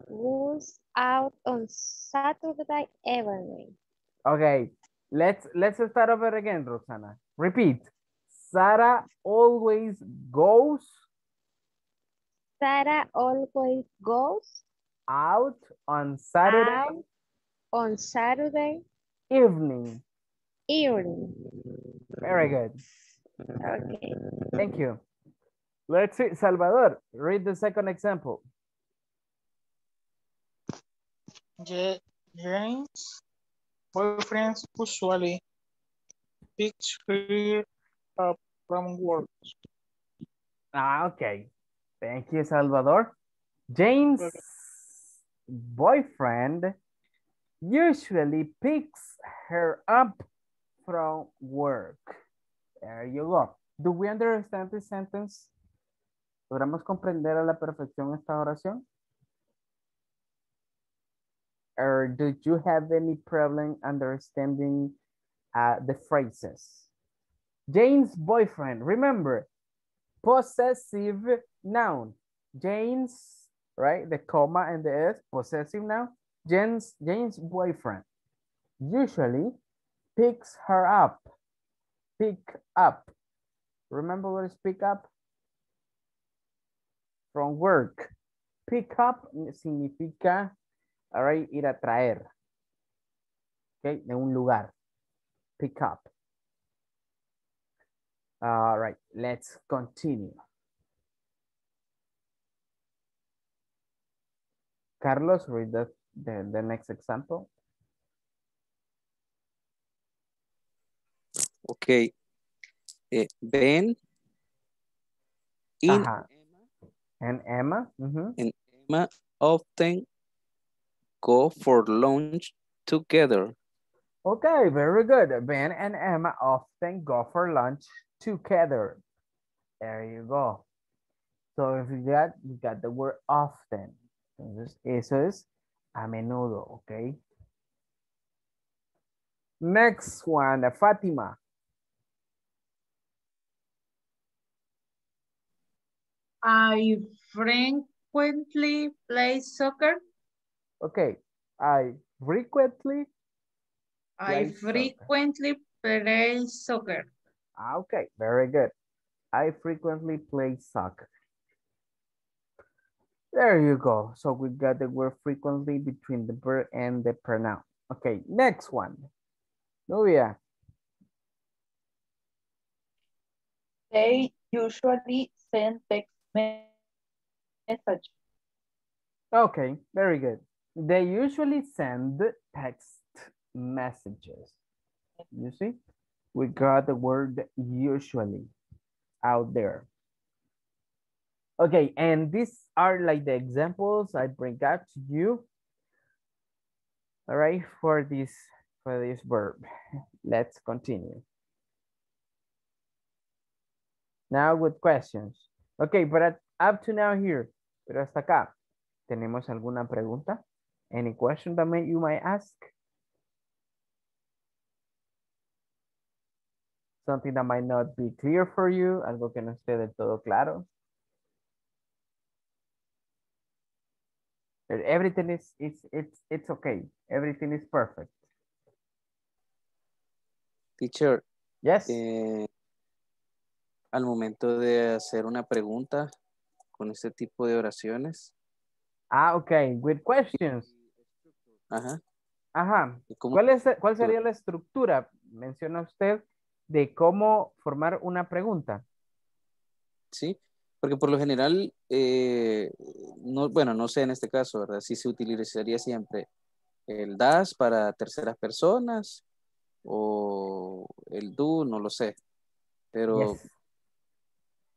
goes out on Saturday evening. Okay, let's let's start over again, Roxana. Repeat. Sarah always goes Sarah always goes out on Saturday out on Saturday evening. evening. Very good. Okay. Thank you. Let's see, Salvador, read the second example. Ja- James boyfriends usually picks her up uh, from work. Ah, okay. Thank you, Salvador. James' boyfriend usually picks her up from work. There you go. Do we understand this sentence? ¿Logramos comprender a la perfección esta oración? Or did you have any problem understanding uh, the phrases? Jane's boyfriend, remember, possessive noun. Jane's, right? The comma and the S, possessive noun. Jane's, Jane's boyfriend usually picks her up. Pick up. Remember what is pick up? From work. Pick up significa, all right, ir a traer. Okay, de un lugar. Pick up. All right, let's continue. Carlos, read the, the, the next example. Ok. Eh, ben in. And Emma. mhm. and Emma often go for lunch together. Okay, very good. Ben and Emma often go for lunch together. There you go. So if you got, you got the word often. Entonces, eso es a menudo, okay? Next one, Fatima. I frequently play soccer. Okay, I frequently, I Play soccer. frequently play soccer. Ah, okay, very good. I frequently play soccer. There you go. So we got the word frequently between the verb and the pronoun. Okay, next one. Nubia. They usually send text me- message. Okay, very good. They usually send text messages. You see, we got the word usually out there. Okay, and these are like the examples I bring out to you. All right, for this for this verb. Let's continue. Now with questions. Okay, but at- up to now here, pero hasta acá, ¿tenemos alguna pregunta? Any question that may, you might ask? Something that might not be clear for you, algo que no esté del todo claro. Everything is, it's, it's, it's okay. Everything is perfect. Teacher, Yes. eh, al momento de hacer una pregunta con este tipo de oraciones, Ah, okay. With questions. ajá, Ajá. ¿y cómo- ¿Cuál, es, ¿Cuál sería la estructura? Menciona usted de cómo formar una pregunta. Sí, porque por lo general, eh, no, bueno, no sé en este caso, ¿verdad? Si se utilizaría siempre el das para terceras personas o el do, no lo sé, pero Yes.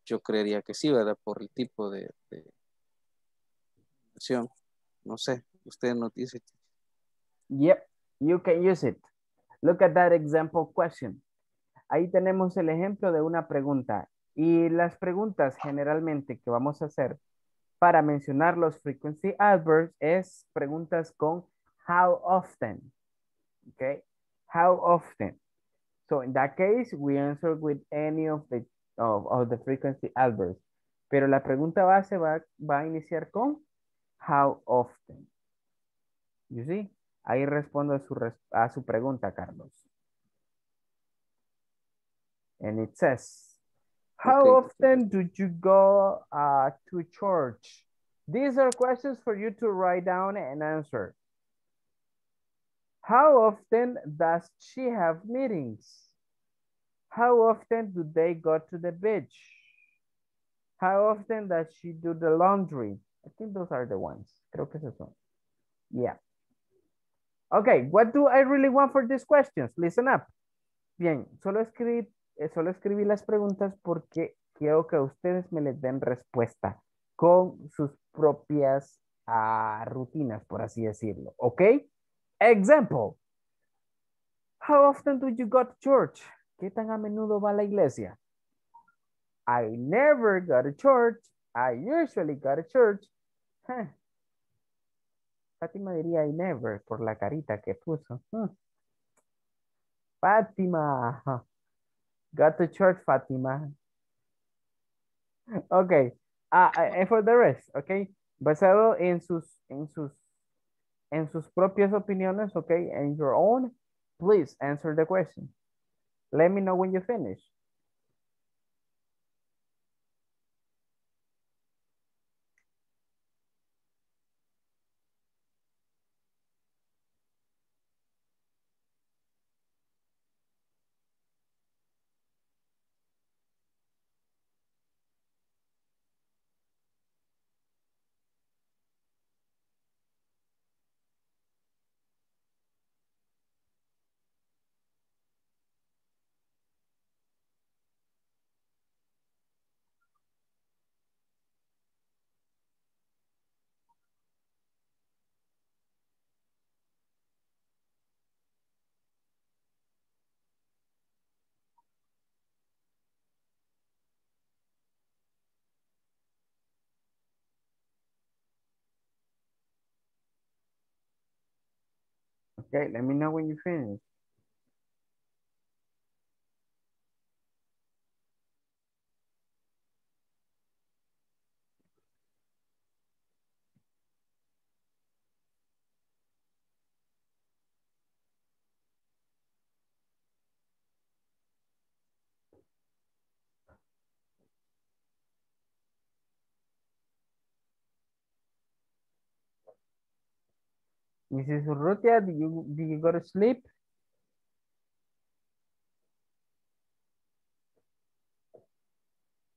yo creería que sí, ¿verdad? Por el tipo de, de oración. No sé, usted nos dice. Yep, you can use it. Look at that example question. Ahí tenemos el ejemplo de una pregunta. Y las preguntas generalmente que vamos a hacer para mencionar los frequency adverbs es preguntas con how often. Okay, how often. So in that case, we answer with any of the, of, the frequency adverbs. Pero la pregunta base va, va a iniciar con how often. You see? Ahí respondo a su, a su pregunta, Carlos. And it says, how Okay. often do you go uh, to church? These are questions for you to write down and answer. How often does she have meetings? How often do they go to the beach? How often does she do the laundry? I think those are the ones. Creo que esos son. Yeah. Okay, what do I really want for these questions? Listen up. Bien, solo escribí, solo escribí las preguntas porque quiero que ustedes me les den respuesta con sus propias ah, rutinas, por así decirlo. ¿Ok? Example. How often do you go to church? ¿Qué tan a menudo va a la iglesia? I never go to church. I usually go to church. Huh. Fátima diría I never por la carita que puso. Fátima. Go to church, Fátima. Okay. Ah, ah, and for the rest, okay. Basado en sus, en sus, en sus propias opiniones, okay, and your own, please answer the question. Let me know when you finish. Okay, let me know when you finish. Mrs. Urrutia, do you, do you go to sleep?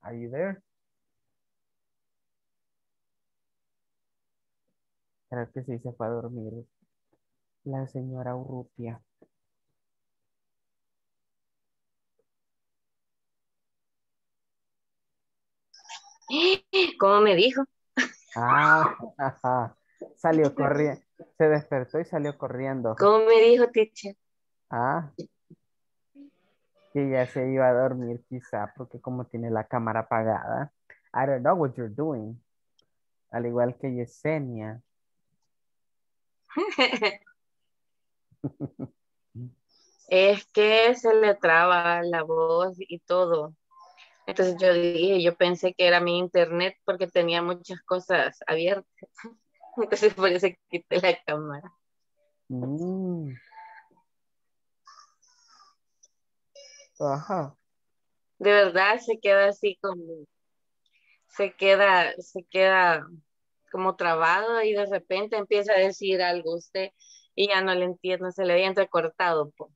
Are you there? Creo que sí se fue a dormir la señora Urrutia. *gasps* ¿Cómo me dijo? Ah, *laughs* ajá. salió corriendo. Se despertó y salió corriendo. ¿Cómo me dijo, teacher? Ah. Que ya se iba a dormir quizá porque como tiene la cámara apagada. I don't know what you're doing. Al igual que Yesenia. Es que se le traba la voz y todo. Entonces yo dije, yo pensé que era mi internet porque tenía muchas cosas abiertas. Entonces por eso quité la cámara. Mm. Ajá. De verdad se queda así como, se queda, se queda como trabado y de repente empieza a decir algo usted y ya no le entiendo, se le había entrecortado. Pues.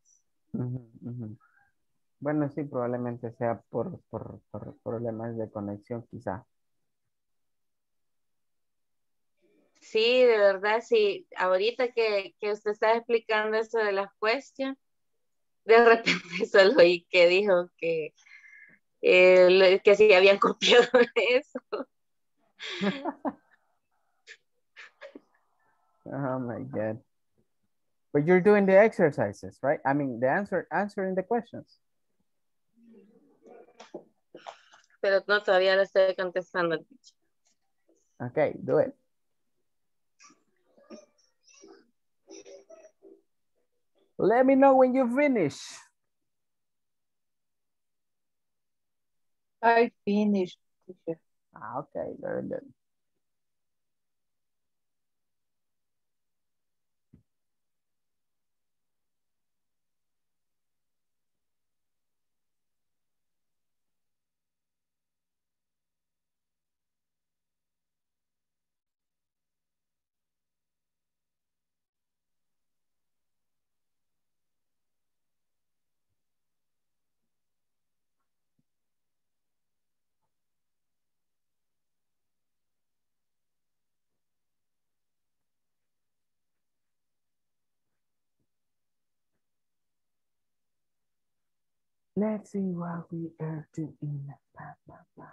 Bueno, sí, probablemente sea por, por, por problemas de conexión, quizá. Sí, de verdad, sí. Ahorita que, que usted está explicando eso de las cuestiones, de repente *laughs* solo oí que dijo que, eh, lo- que sí habían *laughs* copiado eso. *laughs* Oh my God. But you're doing the exercises, right? I mean, the answer, answering the questions. Pero no, todavía le estoy contestando. Okay, do it. Let me know when you finish. I finished. Ah, okay, very good. Let's see what we are doing. Ba, ba, ba.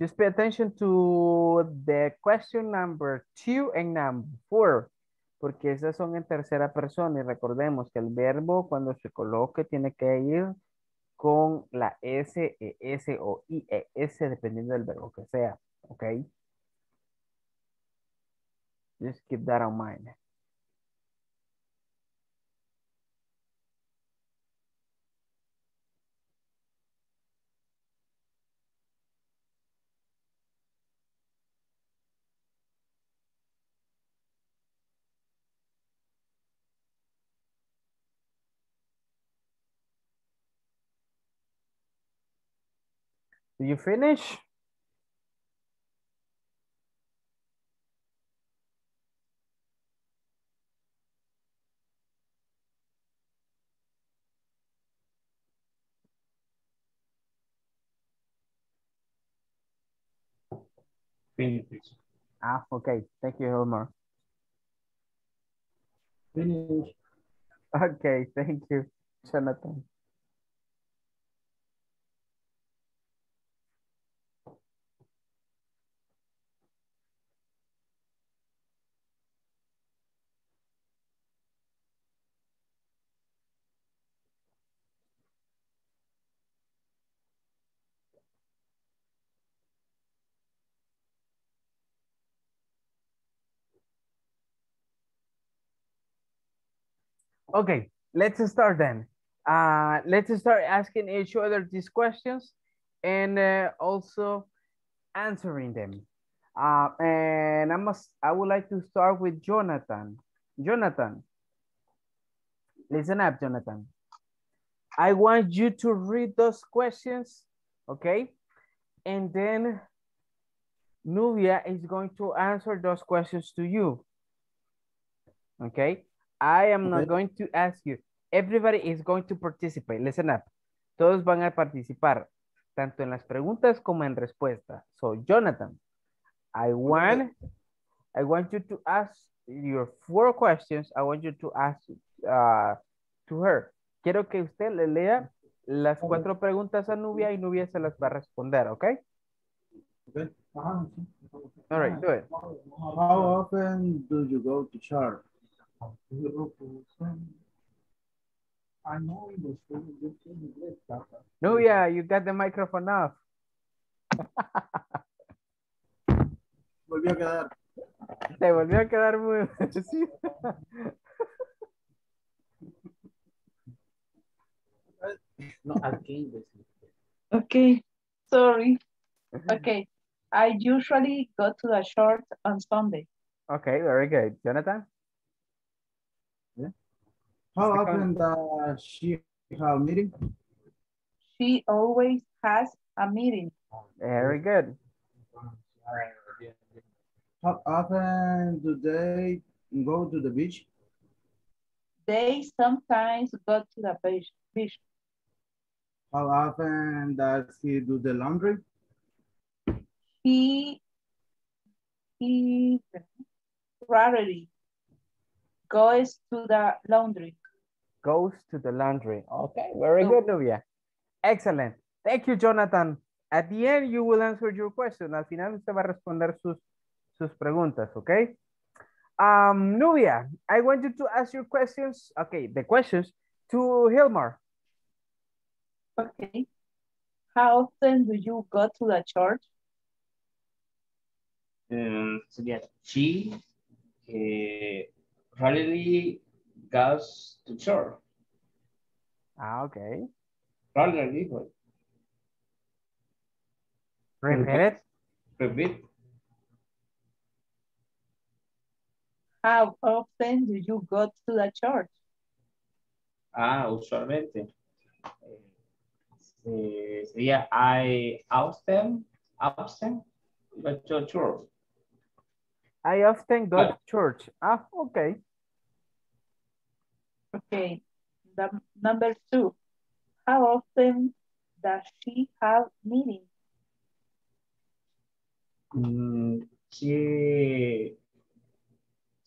Just pay attention to the question number two and number four, porque esas son en tercera persona y recordemos que el verbo cuando se coloque tiene que ir con la S, E, S o I, E, S, dependiendo del verbo que sea, ¿ok? Just keep that in mind. Do you finish? Finish. Ah, okay. Thank you, Hilmar. Finish. Okay, thank you, Jonathan. Okay, let's start then. Uh, let's start asking each other these questions and uh, also answering them. Uh, and I must, I would like to start with Jonathan. Jonathan, listen up, Jonathan. I want you to read those questions, okay? And then Nubia is going to answer those questions to you, okay? I am not going to ask you. Everybody is going to participate. Listen up. Todos van a participar, tanto en las preguntas como en respuestas. So, Jonathan, I want, I want you to ask your four questions. I want you to ask uh, to her. Quiero que usted le lea las cuatro preguntas a Nubia y Nubia se las va a responder, ¿ok? Okay. All right, do it. How often do you go to church? Nubia, you got the microphone off. Volvió a quedar. Se volvió a quedar muy... sí. No, aquí. Okay, sorry. Okay, I usually go to the church on Sunday. Okay, very good. Jonathan? How Second. often does she have meeting? She always has a meeting. Very good. How often do they go to the beach? They sometimes go to the beach. beach. How often does he do the laundry? He he rarely goes to the laundry. Goes to the laundry. Okay, very good, Nubia. Excellent. Thank you, Jonathan. At the end, you will answer your question. Al final, usted va a responder sus, sus preguntas, okay? Um, Nubia, I want you to ask your questions, okay, the questions to Hilmar. Okay. How often do you go to the church? Um, sería she eh, rarely goes to church. Ah, okay. Rarely, dijo. Repeat it. Repeat. How often do you go to the church? Ah, usualmente. Eh, sería I often, often go to church. I often go to church. Ah, okay. Okay. The, number two. How often does she have meetings? Mm, she,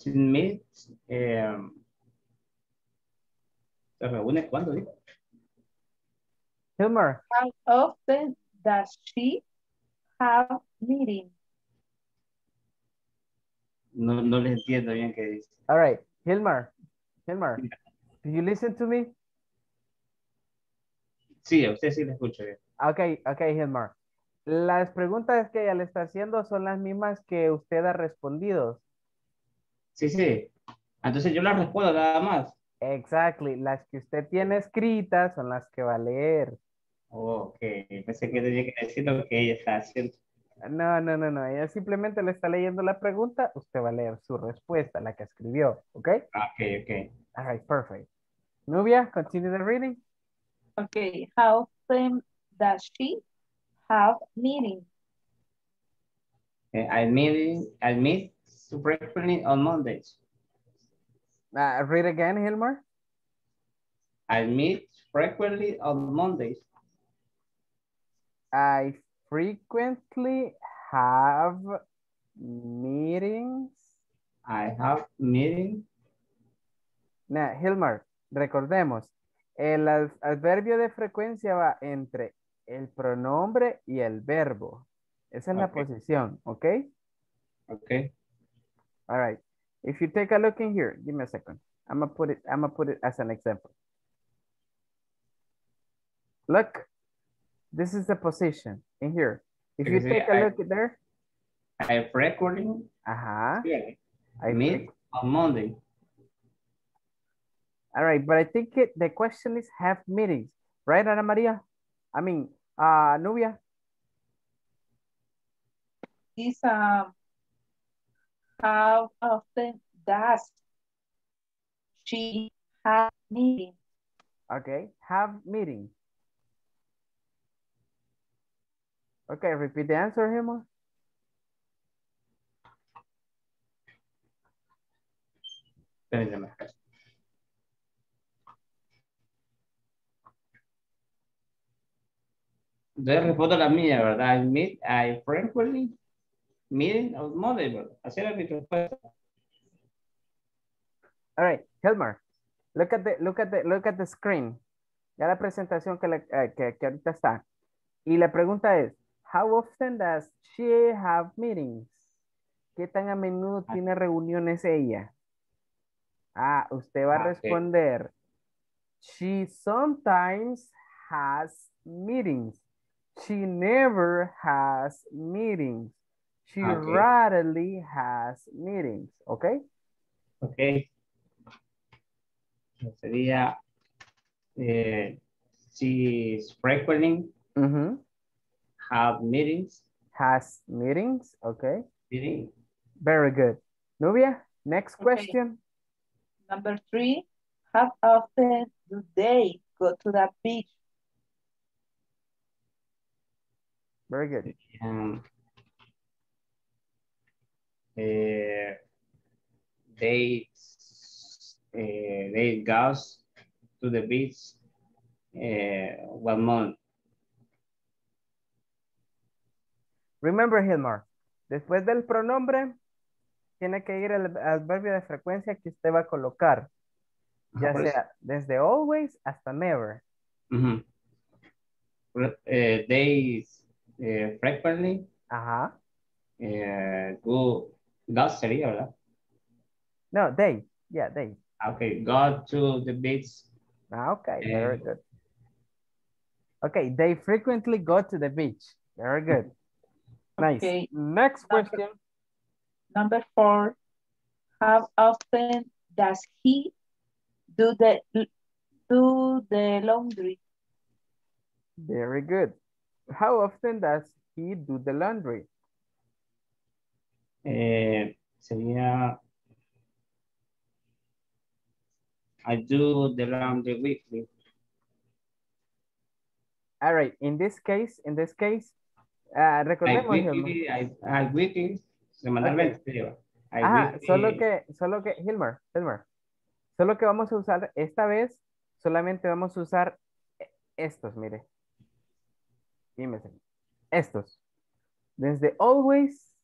she meets, um, ¿se reúne cuándo, dijo? Hilmar, How often does she have meetings? No, no les entiendo bien qué dice. all right. Hilmar, Hilmar, do you listen to me? Sí, a usted sí le escucho bien. Ok, ok, Hilmar. Las preguntas que ella le está haciendo son las mismas que usted ha respondido. Sí, sí. Entonces yo la respondo nada más. Exactly. Las que usted tiene escritas son las que va a leer. Oh, ok, pensé que tenía que decir lo que ella está haciendo. No, no, no, no. Ella simplemente le está leyendo la pregunta. Usted va a leer su respuesta, la que escribió. ¿Ok? Ah, Ok, ok. All right, perfect. Nubia, continue the reading. Okay. How often does she have meetings? I meet, I meet frequently on Mondays. Uh, read again, Hilmar. I meet frequently on Mondays. I frequently have meetings. I have meetings. Nah, Hilmar, recordemos, el ad- adverbio de frecuencia va entre el pronombre y el verbo. Esa es la Ok. posición, ¿ok? Okay. All right. If you take a look in here, give me a second. I'm gonna put it, I'm gonna put it as an example. Look, this is the position in here. If you take a I- look there, I frequently uh-huh. I meet on Monday. All right, but I think it, the question is have meetings, right, Ana Maria? I mean, uh, Nubia? Is um how often does she have meetings? Okay, have meetings. Okay, repeat the answer, Hemo. Permítame. Entonces respondo la mía, ¿verdad? I meet, I frequently meet on Monday, ¿verdad? Así era mi respuesta. All right, Helmer, look at the, look at the, look at the screen. Ya la presentación que, le- eh, que, que ahorita está. Y la pregunta es, how often does she have meetings? ¿Qué tan a menudo tiene reuniones ella? Ah, usted va a Ah, responder, she sometimes has meetings. She never has meetings. She Ah, ok. rarely has meetings, Okay. Ok. Sería, eh, she's frequently Ujú. have meetings. Has meetings, okay. Meeting. Very good. Nubia, next Okay. question. Number three, how often do they go to the beach? Very good. Um, they eh, they goes to the beach eh, one month. Remember, Hilmar, después del pronombre tiene que ir el adverbio de frecuencia que usted va a colocar. Ya sea desde always hasta never. Re- eh, they eh, frequently Ajá. eh, go, go sería, ¿verdad? No, they. Yeah, they. Okay, go to the beach. Okay, very Eh. good. Okay, they frequently go to the beach. Very good. *laughs* Nice. Okay. Next Number- question. Number four, how often does he do the do the laundry? Very good. How often does he do the laundry? Eh, sería I do the laundry weekly. All right, in this case, in this case, uh, I recordemos, Hilma. weekly, I, I weekly, semanalmente. digo. I Ajá, weekly- solo que, solo que, Hilmer, Hilmer, solo que vamos a usar, esta vez, solamente vamos a usar estos, mire. Fíjese. Estos. Desde always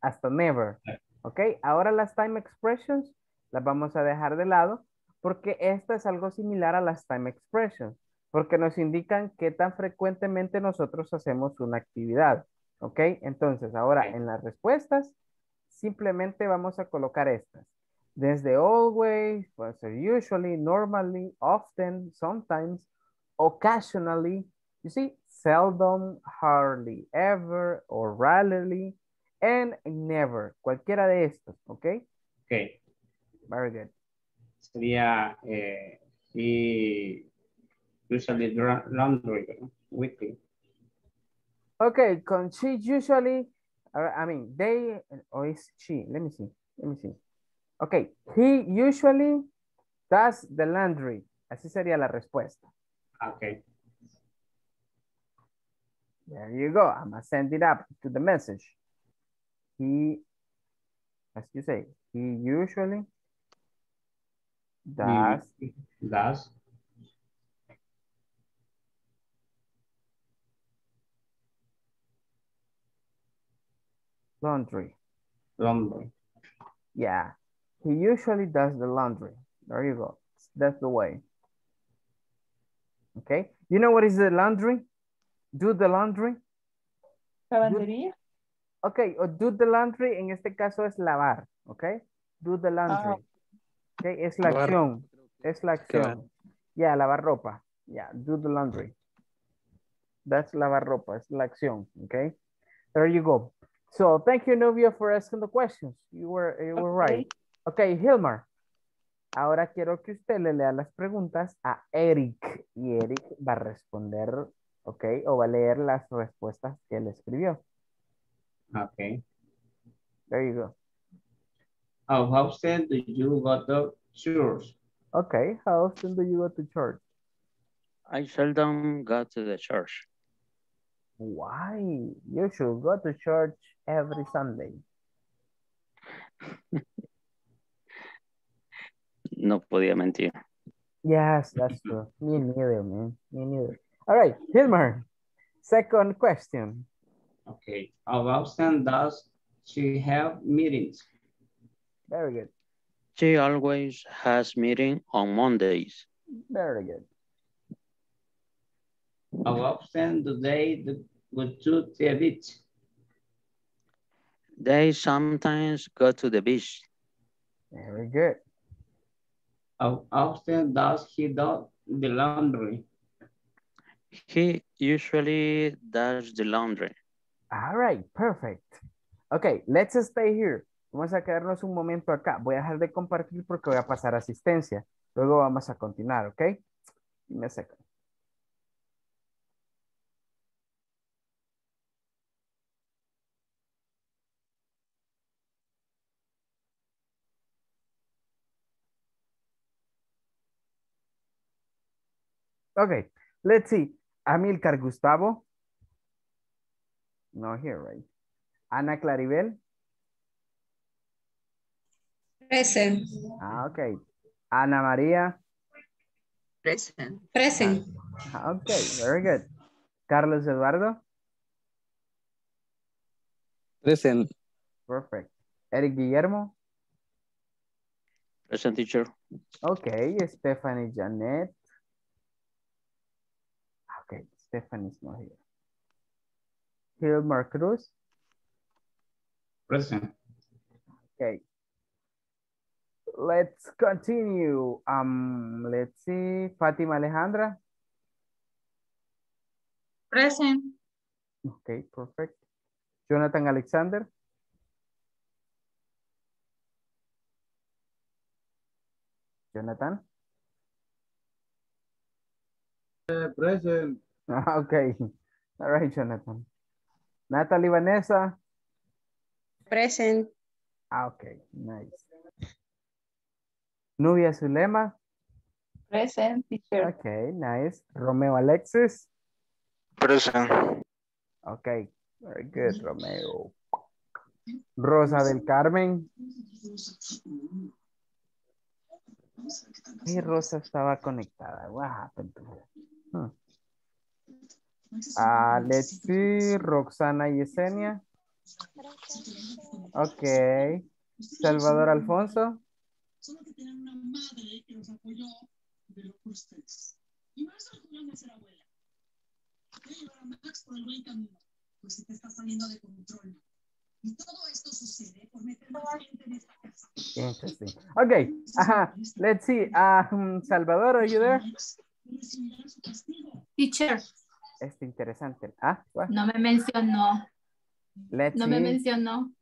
hasta never. ¿Ok? Ahora las time expressions las vamos a dejar de lado porque esta es algo similar a las time expressions. Porque nos indican qué tan frecuentemente nosotros hacemos una actividad. ¿Ok? Entonces, ahora en las respuestas, simplemente vamos a colocar estas. Desde always, puede ser usually, normally, often, sometimes, occasionally, you see, seldom, hardly, ever, or rarely, and never. Cualquiera de estos, ¿ok? Ok, Very good. sería eh, he usually dra- laundry weekly. Okay, con she usually, I mean, they, or is she, let me see, let me see. Okay, he usually does the laundry. Así sería la respuesta. Ok, There you go. I'm gonna send it up to the message. He, as you say, he usually does does laundry. laundry. Yeah, he usually does the laundry. There you go. That's the way. Okay. You know what is the laundry? Do the laundry. Lavandería. Ok, o do the laundry en este caso es lavar, ok? Do the laundry. Ok, es la Lavar. acción. Es la acción. Ya, lavar ropa. Ya, do the laundry. That's lavar ropa, es la acción, ok? There you go. So, thank you, Novia, for asking the questions. You were, you were right. Ok, Hilmar. Ahora quiero que usted le lea las preguntas a Eric y Eric va a responder, ok, o va a leer las respuestas que él escribió. Ok. There you go. How often do you go to church? Okay, how often do you go to church? I seldom go to the church. Why? You should go to church every Sunday. *laughs* No podía mentir. Yes, that's true. Me neither, man. Me neither. All right, Hilmar. Second question. Okay. How often does she have meetings? Very good. She always has meeting on Mondays. Very good. How often do they go to the beach? They sometimes go to the beach. Very good. How often does he do the laundry? He usually does the laundry. All right, perfect. Okay, let's stay here. Vamos a quedarnos un momento acá. Voy a dejar de compartir porque voy a pasar asistencia. Luego vamos a continuar, ¿ok? Me a second. Let's see. Amilcar Gustavo. No here, right? Ana Claribel. Present. Ah, okay. Ana María. Present. Present. Ah, Okay, very good. Carlos Eduardo. Present. Perfect. Eric Guillermo. Present teacher. Okay, Stephanie Janet. Okay, Stephanie's not here. Hilmar Cruz. Present. Okay. Let's continue. Um, let's see. Fatima Alejandra. Present. Okay, perfect. Jonathan Alexander. Jonathan. Uh, present. *laughs* Okay. All right, Jonathan. Natalie Vanessa. Present. Ah, Okay, nice. Nubia Zulema. Present, teacher. Okay, nice. Romeo Alexis. Present. Okay, very good, Romeo. Rosa del Carmen. Y Rosa estaba conectada. What happened to her? Ah, let's see. Roxana Yesenia. Okay. Salvador Alfonso. Solo que tienen una madre que los apoyó de lo por ustedes. Y Marisol Julián es ser abuela. A llevar a Max por el buen camino, pues se te está saliendo de control. Y todo esto sucede por meter más gente en esta casa. Interesting. Okay. Ajá. Let's see. Um, Salvador, are you there? Teacher, Este interesante. Ah, what? no me mencionó. Let's No me see. mencionó.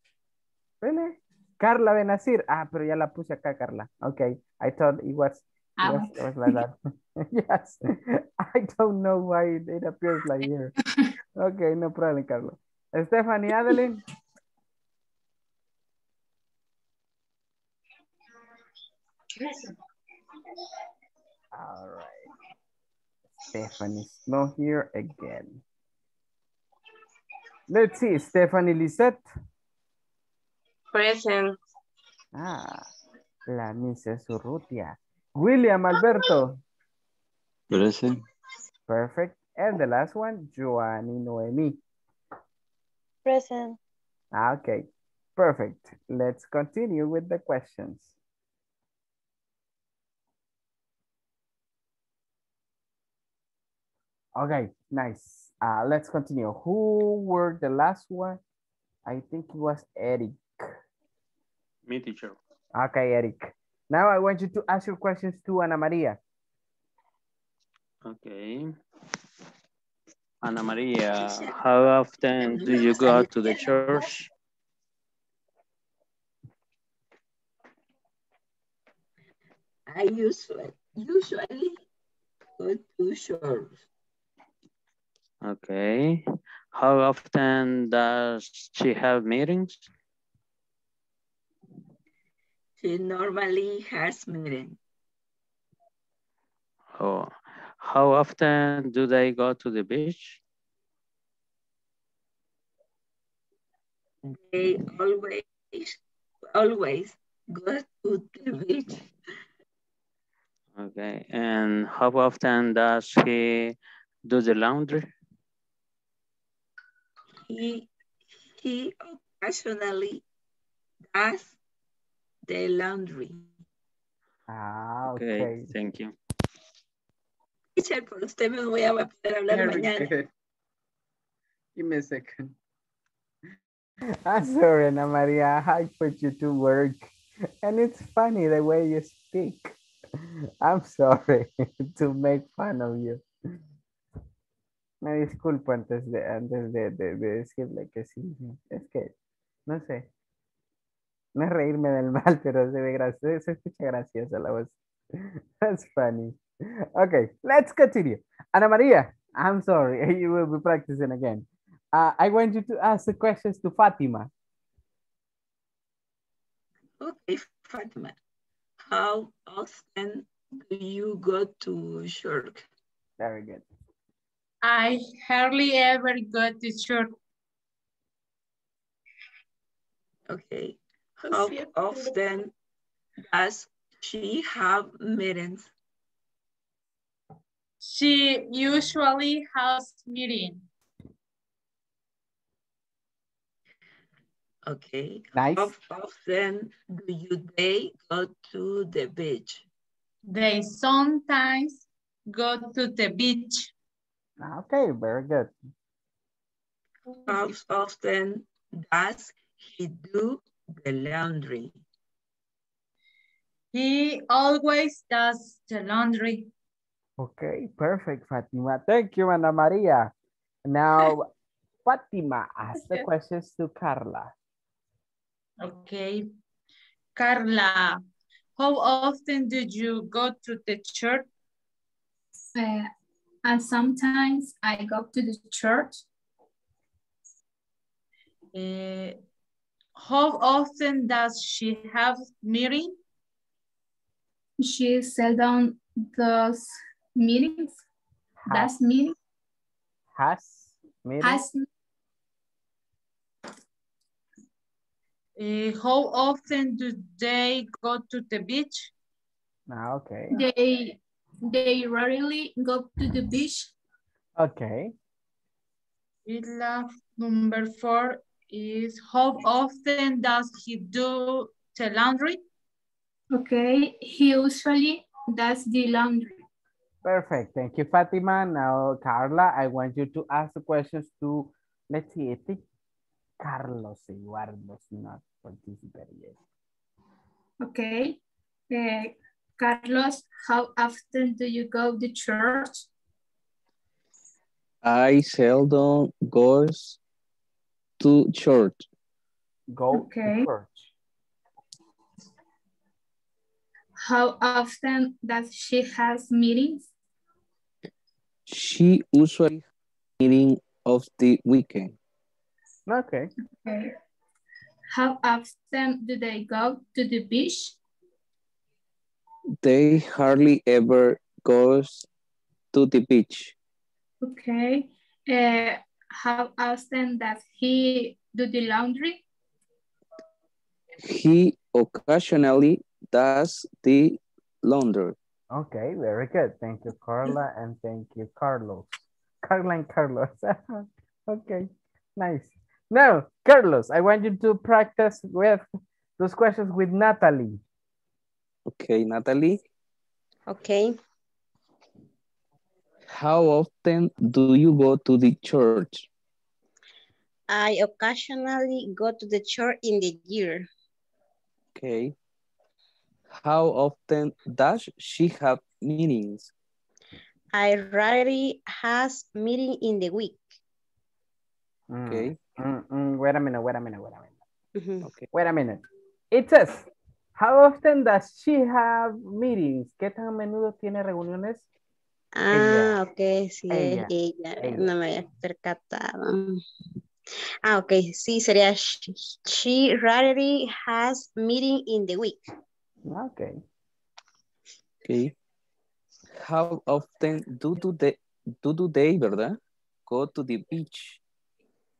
Really? Carla Benazir. Ah, pero ya la puse acá, Carla. Okay. I thought it was, Ah, was, it was like that. *laughs* yes. I don't know why it, it appears like here. Okay, no problem, Carla. Stephanie Adeline. All right. Stephanie's not here again. Let's see, Stephanie Lisette. Present. Ah, la Mrs. Urrutia. William Alberto. Present. Perfect. And the last one, Joanny Noemi. Present. Ah, Okay, perfect. Let's continue with the questions. Okay, nice. Uh, let's continue. Who were the last one? I think it was Eric. Me teacher. Okay, Eric. Now I want you to ask your questions to Ana Maria. Okay. Ana Maria, how often do you go to the church? I usually, usually go to church. Okay. How often does she have meetings? She normally has meeting. Oh, how often do they go to the beach? They always, always go to the beach. Okay, and how often does he do the laundry? He, he occasionally does the laundry. Ah, Okay, okay. thank you. Teacher, por usted me voy a poder hablar Very mañana. good. Give me a second. I'm *laughs* sorry, Ana Maria. I put you to work. And it's funny the way you speak. *laughs* I'm sorry *laughs* to make fun of you. Me disculpo antes de, antes de, de, de decirle que sí. Es que, no sé. No es reírme del *laughs* mal, pero se ve gracioso, se escucha graciosa la voz. *laughs* That's funny. Okay, let's continue. Ana Maria, I'm sorry, *laughs* you will be practicing again. Uh, I want you to ask the questions to Fatima. Okay, Fatima. How often do you go to church? Very good. I hardly ever go to church. Okay. How often does she have meetings? She usually has meetings. Okay. Nice. How often do you they go to the beach? They sometimes go to the beach. Okay, very good. How often does he do the laundry? He always does the laundry. Okay, perfect, Fatima. Thank you, Ana Maria. Now, *laughs* Fatima, ask the questions to Carla. Okay. Carla, how often do you go to the church? Uh, and sometimes I go to the church. Uh, how often does she have meeting? She seldom does meetings. Does meetings. Has meeting? Has Uh, how often do they go to the beach? Ah, okay. they they rarely go to the beach. Okay. Isla number four is how often does he do the laundry? Okay, he usually does the laundry. Perfect. Thank you, Fatima. Now, Carla, I want you to ask the questions to, let's see, I think Carlos Eduardo is not participating yet. Okay. Uh, Carlos, how often do you go to church? I seldom goes to church. Go Okay. to church. How often does she has meetings? She usually meeting of the weekend. Okay. Okay. How often do they go to the beach? They hardly ever goes to the beach. Okay. Uh, how often does he do the laundry? He occasionally does the laundry. Okay, very good. Thank you, Carla, and thank you, Carlos. Carla and Carlos. *laughs* okay, nice. Now, Carlos, I want you to practice with those questions with Natalie. Okay, Natalie, Okay. how often do you go to the church? I occasionally go to the church in the year. Okay. How often does she have meetings? I rarely has meeting in the week. Mm, Okay. mm, mm, wait a minute, wait a minute, wait a minute. Mhm. Okay. Wait a minute. It says, how often does she have meetings? ¿Qué tan a menudo tiene reuniones? Ah, ok, sí, Ella. ella, Ella. no me había percatado. Ah, ok, sí, sería she, she rarely has meeting in the week. Okay. Okay. How often do, do they, do, do they, ¿verdad? Go to the beach.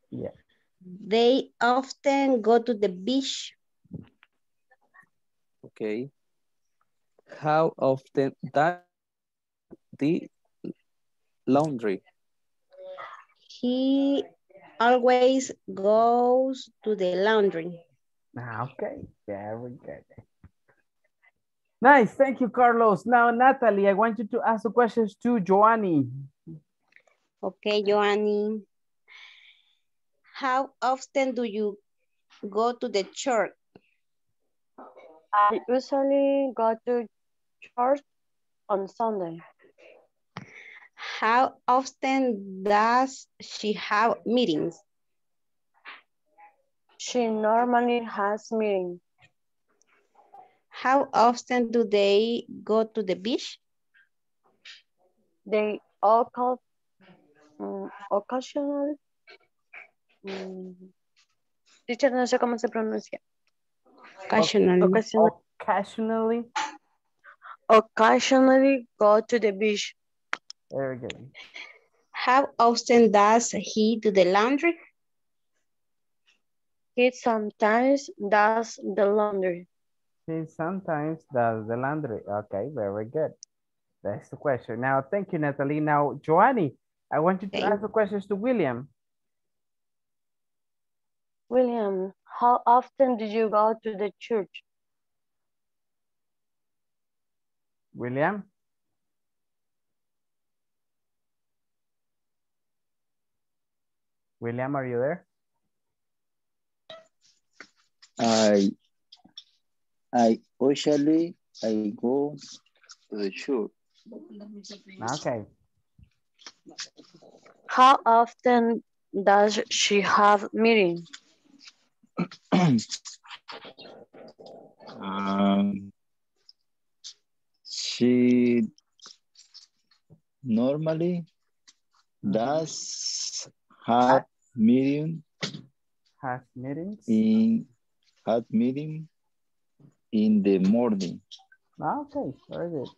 Yeah. They often go to the beach. Okay. How often does the laundry? He always goes to the laundry. Ah, Okay, very good. Nice, thank you, Carlos. Now, Natalie, I want you to ask the questions to Joanny. Okay, Joanny. How often do you go to the church? I usually go to church on Sunday. How often does she have meetings? She normally has meetings. How often do they go to the beach? They all call mm, occasionally. mm, teacher, no sé cómo se pronuncia. Occasionally. Occasionally, Occasionally. occasionally go to the beach. Very good. How often does he do the laundry? He sometimes does the laundry. He sometimes does the laundry. Okay, very good. That's the question. Now, thank you, Natalie. Now, Joanny, I want you to Okay. ask the questions to William. William, how often do you go to the church? William? William, are you there? I I usually I go to the church. Okay. How often does she have meeting? Um, she normally does have meeting Has meetings? in have meeting in the morning. Ah, Okay, very good.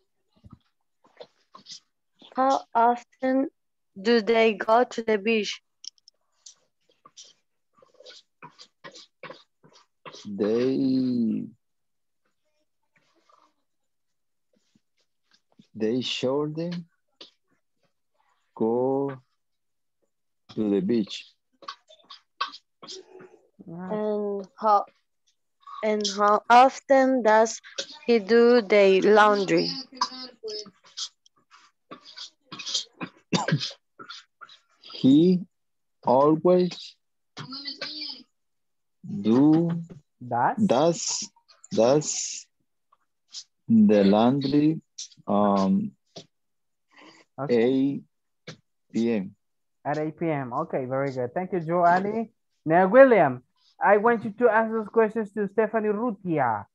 How often do they go to the beach? They they shouldn't go to the beach. And how and how often does he do the laundry? He always do Does? does does the laundry um Okay. 8 p.m. At 8 p.m. Okay, very good. Thank you, Joanny. Now, William, I want you to ask those questions to Stephanie Urrutia,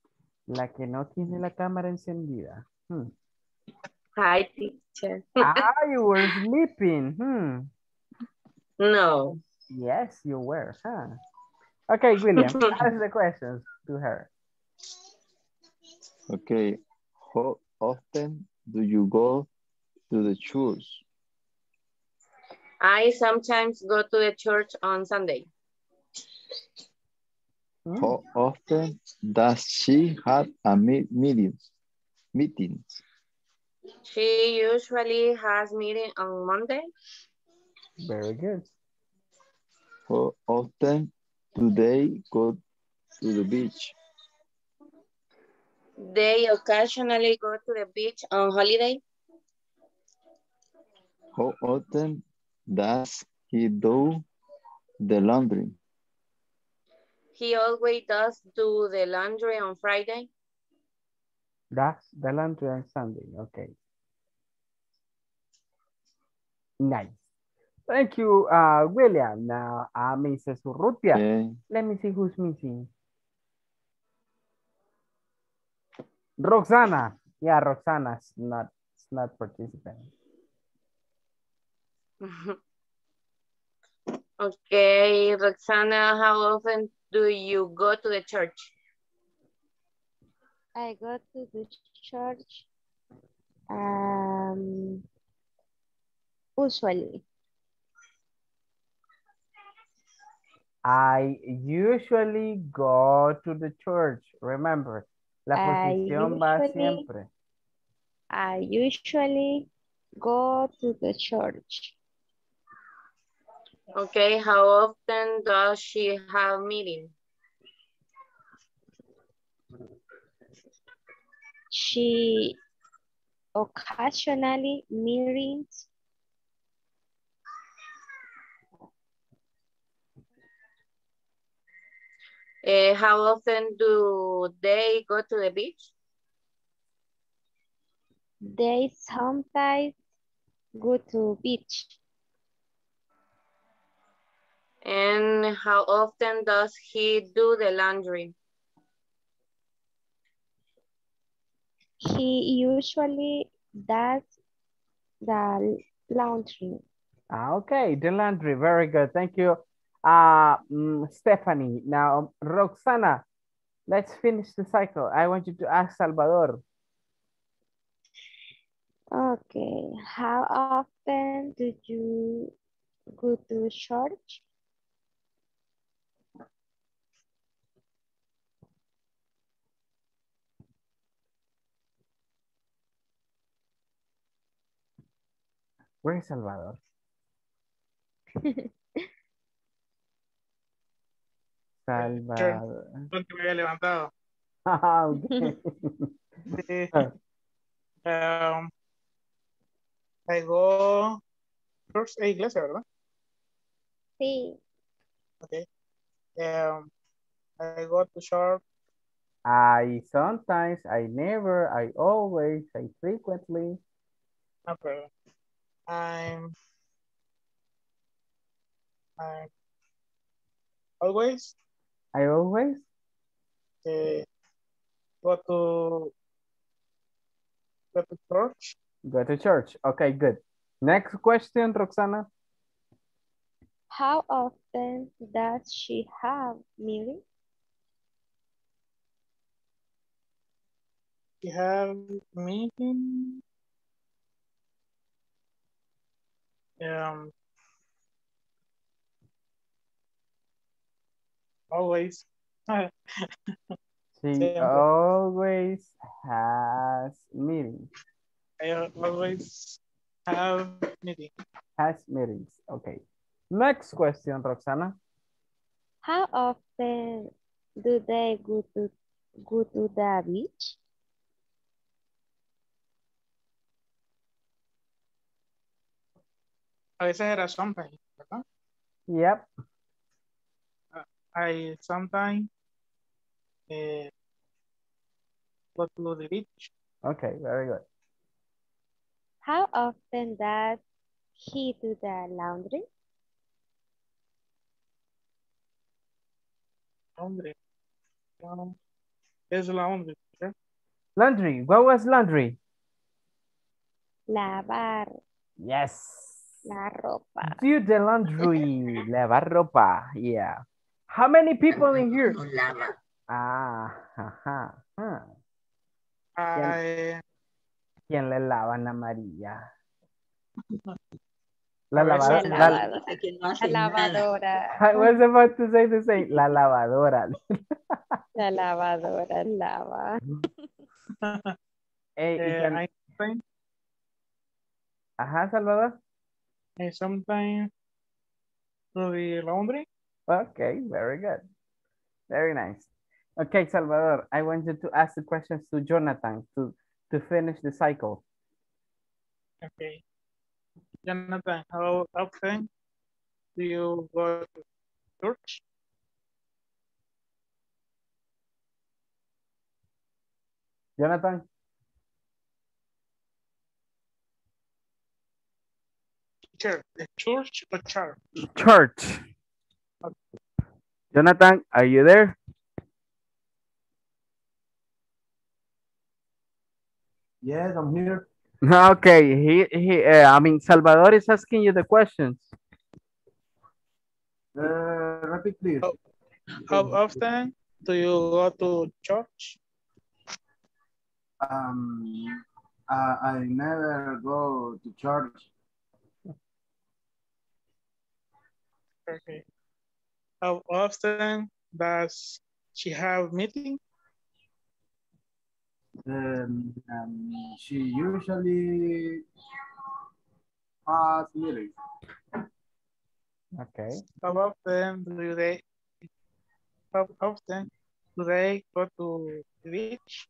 la que no tiene la cámara encendida. Hmm. Hi, teacher. ah, *laughs* you were sleeping. Hmm. No. Yes, you were. Huh? Okay, William, *laughs* ask the questions to her. Okay. How often do you go to the church? I sometimes go to the church on Sunday. Hmm? How often does she have a me meetings? Meetings. She usually has meeting on Monday. Very good. How often do they go to the beach? They occasionally go to the beach on holiday. How often does he do the laundry? He always does do the laundry on Friday. That's the laundry on Sunday. Okay. Nice. Thank you, uh, William. Now, uh, Mrs. Urrutia. Okay. Let me see who's missing. Roxana. Yeah, Roxana's not, not participating. *laughs* Okay, Roxana, how often do you go to the church? I go to the church um, usually. I usually go to the church. Remember, la I posición va usually- siempre. I usually go to the church. Okay, how often does she have meeting? She occasionally meetings Eh, how often do they go to the beach? They sometimes go to beach. And how often does he do the laundry? He usually does the laundry. Ah, okay, the laundry. Very good. Thank you, uh, mm, Stephanie. Now, Roxana, let's finish the cycle. I want you to ask Salvador. Okay, how often do you go to church? Where is Salvador? *laughs* Salvador. Porque me había levantado. *laughs* Ah, ok. *laughs* Sí. Um, I go first a iglesia, ¿verdad? Sí. Okay. Um, I go to church. I sometimes, I never, I always, I frequently. No problem. I'm, I'm always I always. uh, go to go to church. Go to church. Okay, good. Next question, Roxana. How often does she have meetings? We have meeting. Um, always. She Siempre. always has meetings. I always have meetings. Has meetings. Okay. Next question, Roxana. How often do they go to go to the beach? A veces era sometimes, ¿verdad? Yep. I sometimes eh, go to the beach. Okay, very good. How often does he do the laundry? Laundry. Um, es laundry. ¿sí? Laundry. What was laundry? Lavar Yes. la ropa. Do the laundry. *laughs* Lavar ropa. Yeah. How many people in here? Ah, ajá. I, ¿Quién le lava a Ana María? La. La La, lavadora. La. I was about to say the same. La lavadora. La lavadora lava. Ey, y eh, I Ajá, Salvador. Sometimes do the laundry. Okay, very good. Very nice. Okay, Salvador, I want you to ask the questions to Jonathan to, to finish the cycle. Okay. Jonathan, how often do you go to church? Jonathan, Church, the church or church? church. Jonathan, are you there? Yes, I'm here. *laughs* Okay, he, he, uh, I mean, Salvador is asking you the questions. Uh, repeat, please. How, how often do you go to church? Um, uh, I never go to church. Okay. How often does she have meeting? Um, um, she usually has meetings. Okay. How often do they how often do they go to the beach?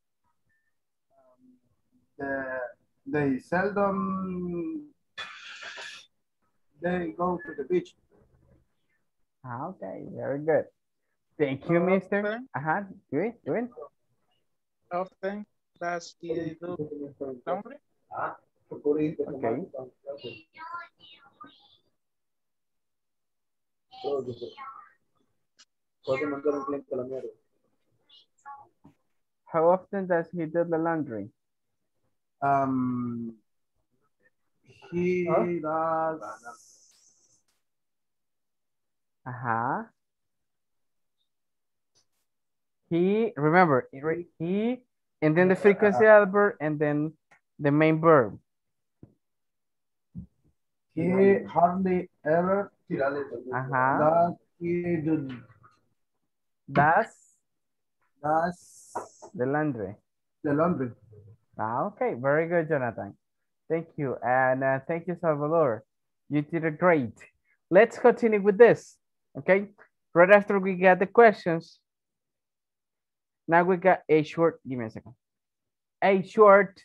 The, they seldom they go to the beach. Ah, Okay, very good. Thank you, mister. often- Uh-huh, good, good. How often does he do laundry? Okay. How often does he do the laundry? Um, he Huh? does Uh-huh. He, remember, he, and then the frequency adverb, and then the main verb. he hardly ever Uh-huh. does he do Does does the laundry. the laundry. Ah, okay, very good, Jonathan. Thank you. And uh, thank you, Salvador. You did it great. Let's continue with this. Okay. Right after we got the questions, now we got a short, give me a second, a short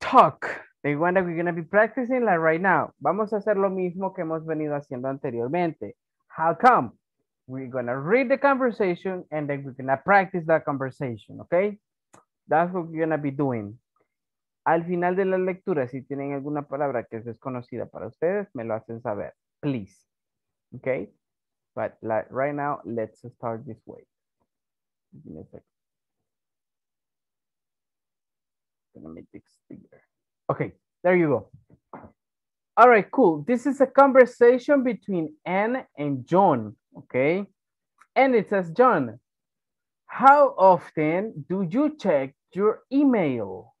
talk. The one that we're going to be practicing like right now. Vamos a hacer lo mismo que hemos venido haciendo anteriormente. How come? We're going to read the conversation and then we're going to practice that conversation, okay? That's what we're going to be doing. Al final de la lectura, si tienen alguna palabra que es desconocida para ustedes, me lo hacen saber, please. Okay? But like right now, let's start this way. Give me a second. Gonna make this bigger. Okay, there you go. All right, cool. This is a conversation between Anne and John, okay? And it says, John, how often do you check your email?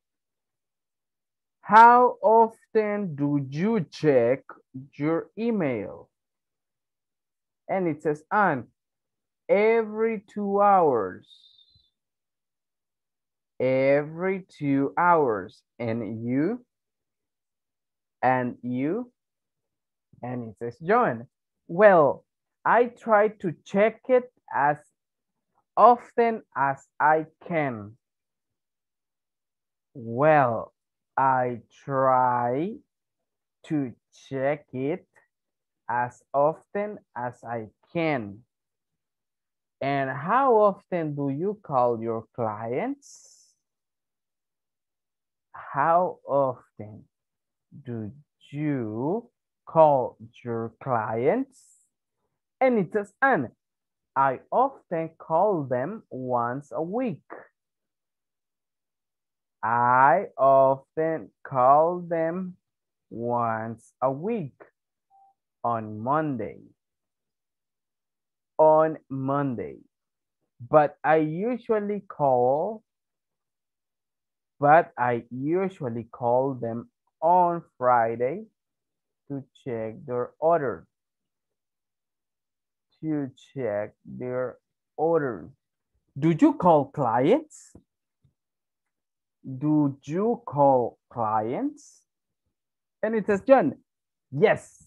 How often do you check your email? And it says, Anne, every two hours. Every two hours. And you? And you? And it says, John, well, I try to check it as often as I can. Well, I try to check it as often as I can. And how often do you call your clients? How often do you call your clients? And it says, and I often call them once a week. I often call them once a week on Monday. On Monday. But I usually call, but I usually call them on Friday to check their order. To check their order. Do you call clients? Do you call clients? And it says, John, yes,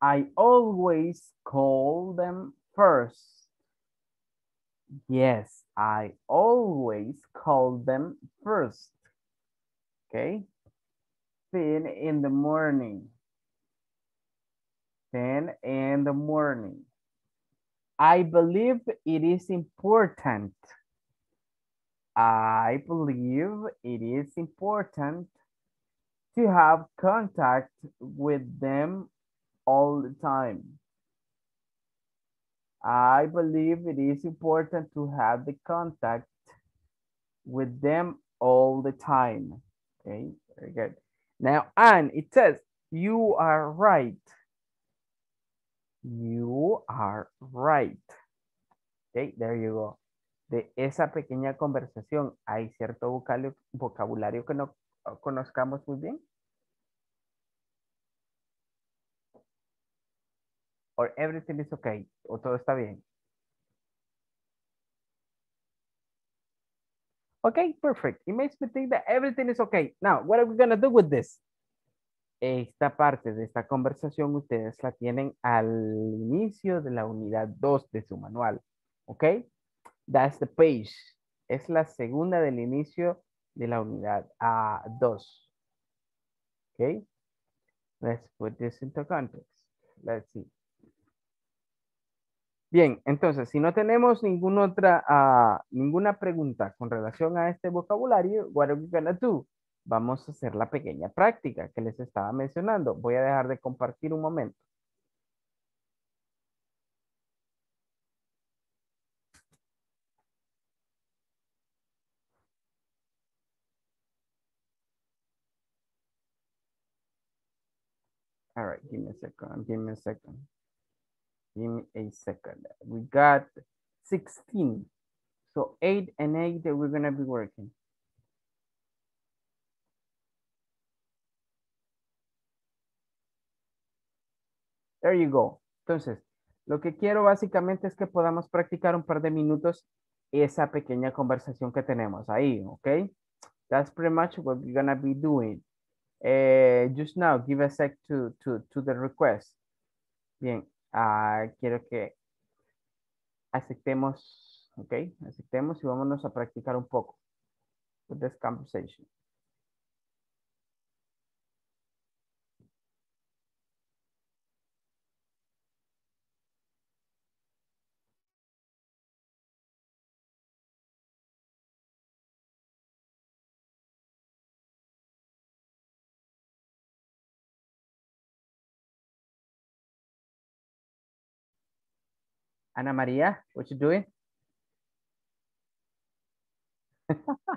I always call them first. Yes, I always call them first. Okay. Then in the morning. Then in the morning. I believe it is important. I believe it is important to have contact with them all the time. I believe it is important to have the contact with them all the time. Okay, very good. Now, and it says, you are right. You are right. Okay, there you go. De esa pequeña conversación, ¿hay cierto vocabulario, que no conozcamos muy bien? Or everything is okay, o todo está bien. Okay, perfect. It makes me think that everything is okay. Now, what are we going to do with this? Esta parte de esta conversación ustedes la tienen al inicio de la unidad 2 de su manual. Ok? That's the page. Es la segunda del inicio de la unidad a 2. Ok? Let's put this into context. Let's see. Bien, entonces, si no tenemos ninguna otra, ah, ninguna pregunta con relación a este vocabulario, what are we gonna do? Vamos a hacer la pequeña práctica que les estaba mencionando. Voy a dejar de compartir un momento. All right, give me a second, give me a second. Give me a second. We got 16. So 8 and 8 that we're going to be working. There you go. Entonces, lo que quiero básicamente es que podamos practicar un par de minutos esa pequeña conversación que tenemos ahí, ¿ok? That's pretty much what we're gonna be doing. Uh, just now, give a sec to, to, to the request. Bien, Ah, quiero que aceptemos, ok, aceptemos y vámonos a practicar un poco. With this conversation. Ana Maria, what you doing? *laughs*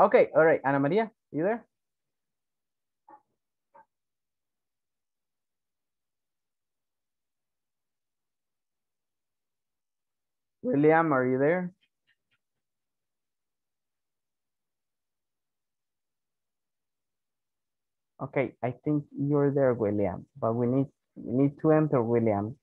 okay, all right, Ana Maria, you there? William, are you there? Okay, I think you're there, William, but we need we need to enter William.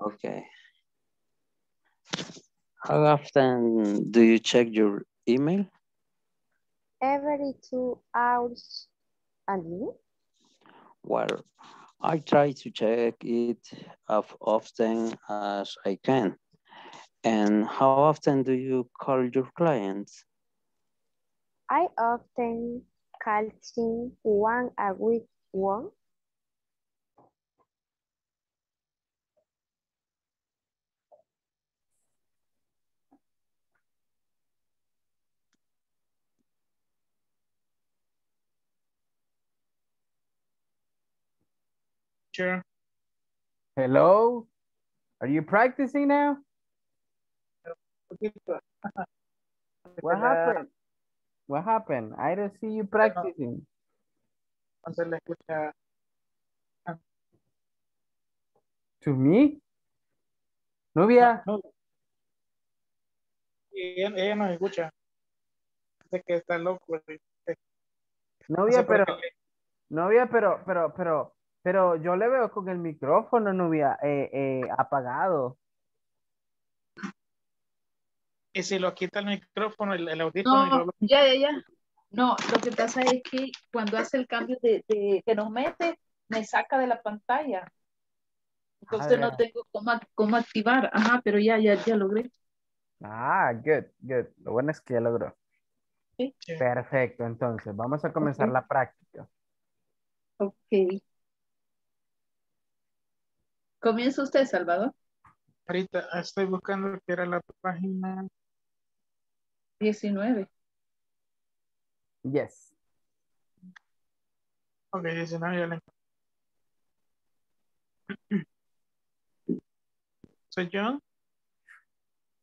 Okay. How often do you check your email? Every two hours. And you? Well, I try to check it as often as I can. And how often do you call your clients? I often call him one a week one. Sure. Hello, are you practicing now? *laughs* What happened? What happened? I don't see you practicing. To me? Nubia? No, no. Ella, ella no escucha. Dice que está loco. pero, novia, pero, pero, pero, pero yo le veo con el micrófono, novia, eh, eh, apagado. Y si lo quita el micrófono, el, el audífono, No, luego- ya, ya, ya. No, lo que pasa es que cuando hace el cambio de, de- que nos mete, me saca de la pantalla. Entonces no veras. tengo cómo, cómo activar. Ajá, pero ya, ya, ya logré. Ah, good, good. Lo bueno es que ya logró. Sí. Perfecto, entonces vamos a comenzar la práctica. Ok. Comienza usted, Salvador. ahorita estoy buscando que era la página 19. Yes. Ok, 19 ya la encontré. So John,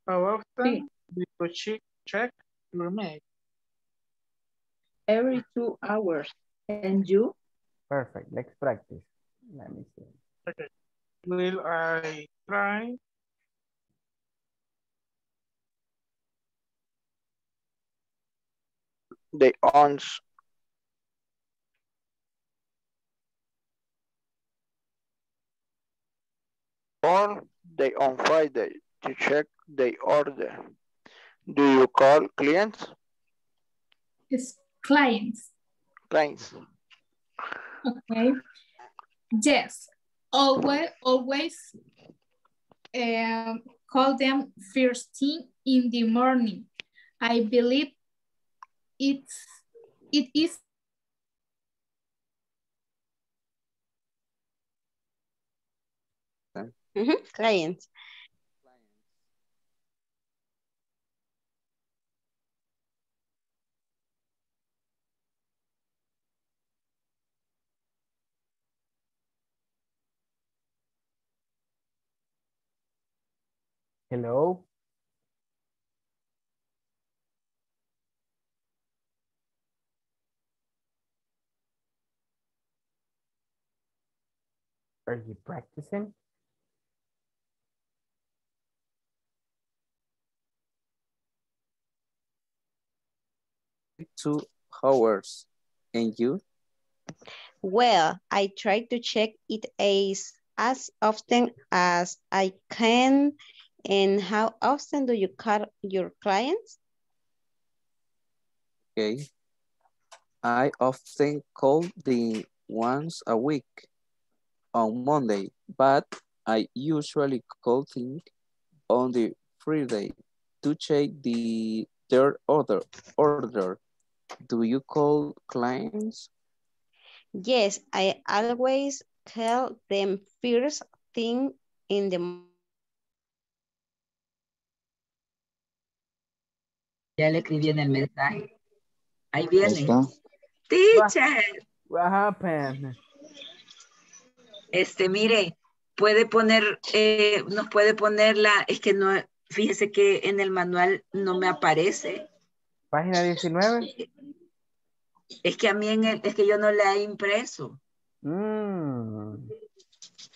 how often do you check, check your mail? Every two hours. And you? Perfect. Let's practice. Let me see. Okay. Will I try? The owns all day on Friday to check the order. Do you call clients? It's clients. Clients. Okay. Yes. Always, always um, call them first thing in the morning. I believe it's it is Mhm, Clients. Hello. Are you practicing? Two hours. And you? Well, I try to check it as, as often as I can. And how often do you call your clients? Okay. I often call the once a week on Monday, but I usually call them on the Friday to check the their order order. Do you call clients? Yes, I always call them first thing in the Ya le escribí en el mensaje. Ahí Ahí viene. está. Teacher. What happened? Este, mire, puede poner, eh, nos puede poner la, es que no, fíjese que en el manual no me aparece. Página 19. Es que a mí en el, es que yo no la he impreso. Mm.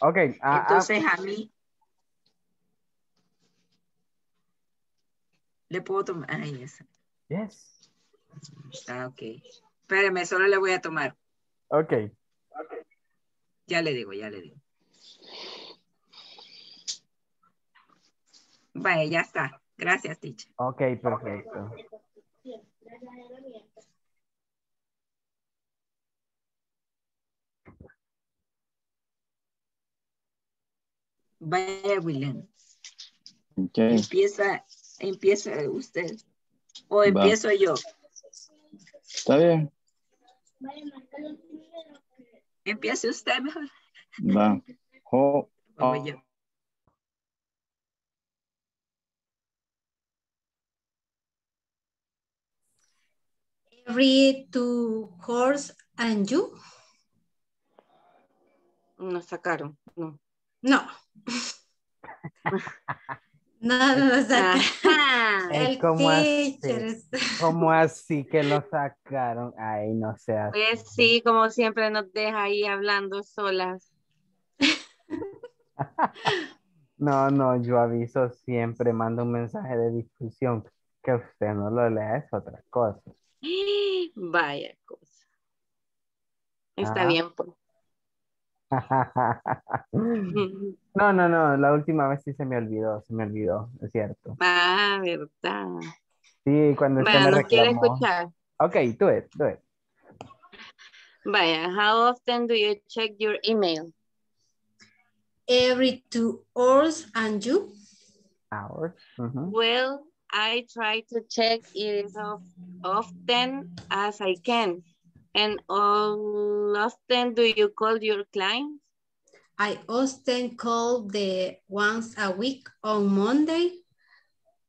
Ok. ah, ah, Entonces a mí le puedo tomar. Ay, esa. yes. Ah, ok. Espéreme, solo le voy a tomar. Ok. Ya le digo, ya le digo. Vaya, ya está. Gracias, teacher. Ok, perfecto. Vaya, William. Okay. Empieza, empieza usted. O Va. empiezo yo. Está bien. Empiece usted mejor. Va. Ho- O yo. Every two course and you? Nos sacaron, no. No. *laughs* no, no lo saca. Ajá. El ¿Cómo así? ¿Cómo así que lo sacaron? Ay, no sé. Pues sí, como siempre nos deja ahí hablando solas. *laughs* No, no, yo aviso siempre, mando un mensaje de difusión. Que usted no lo lea es otra cosa. *gasps* Vaya cosa. Está Ah. bien, pues. *laughs* No, no, no, la última vez sí se me olvidó, se me olvidó, es cierto. Ah, verdad. Sí, cuando usted Vaya, me ¿nos quiere escuchar? Ok, do it, do it. Vaya, how often do you check your email? Every two hours and you? Hours. Well, I try to check it as of- often as I can. And how often do you call your clients? I often call the once a week on Monday,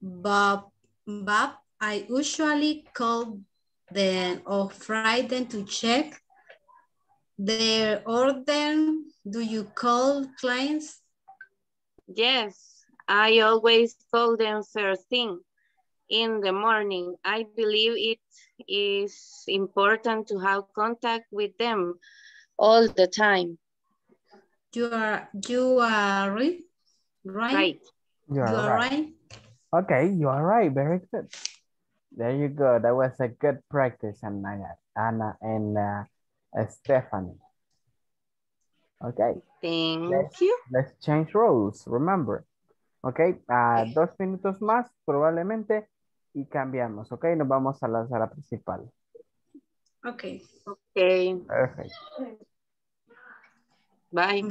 but, but I usually call them on Friday to check their order. Do you call clients? Yes, I always call them first thing in the morning. I believe it is important to have contact with them all the time. You are you are right, right? Right. You You are are right. right. Okay, you are right. Very good. There you go. That was a good practice, Anna, Anna and uh, Stephanie. Okay. Thank Let's, you. let's change roles. Remember. Okay. ah, dos minutos más probablemente y cambiamos. Okay. Nos vamos a la sala principal. Okay. Okay. Perfect. Bye.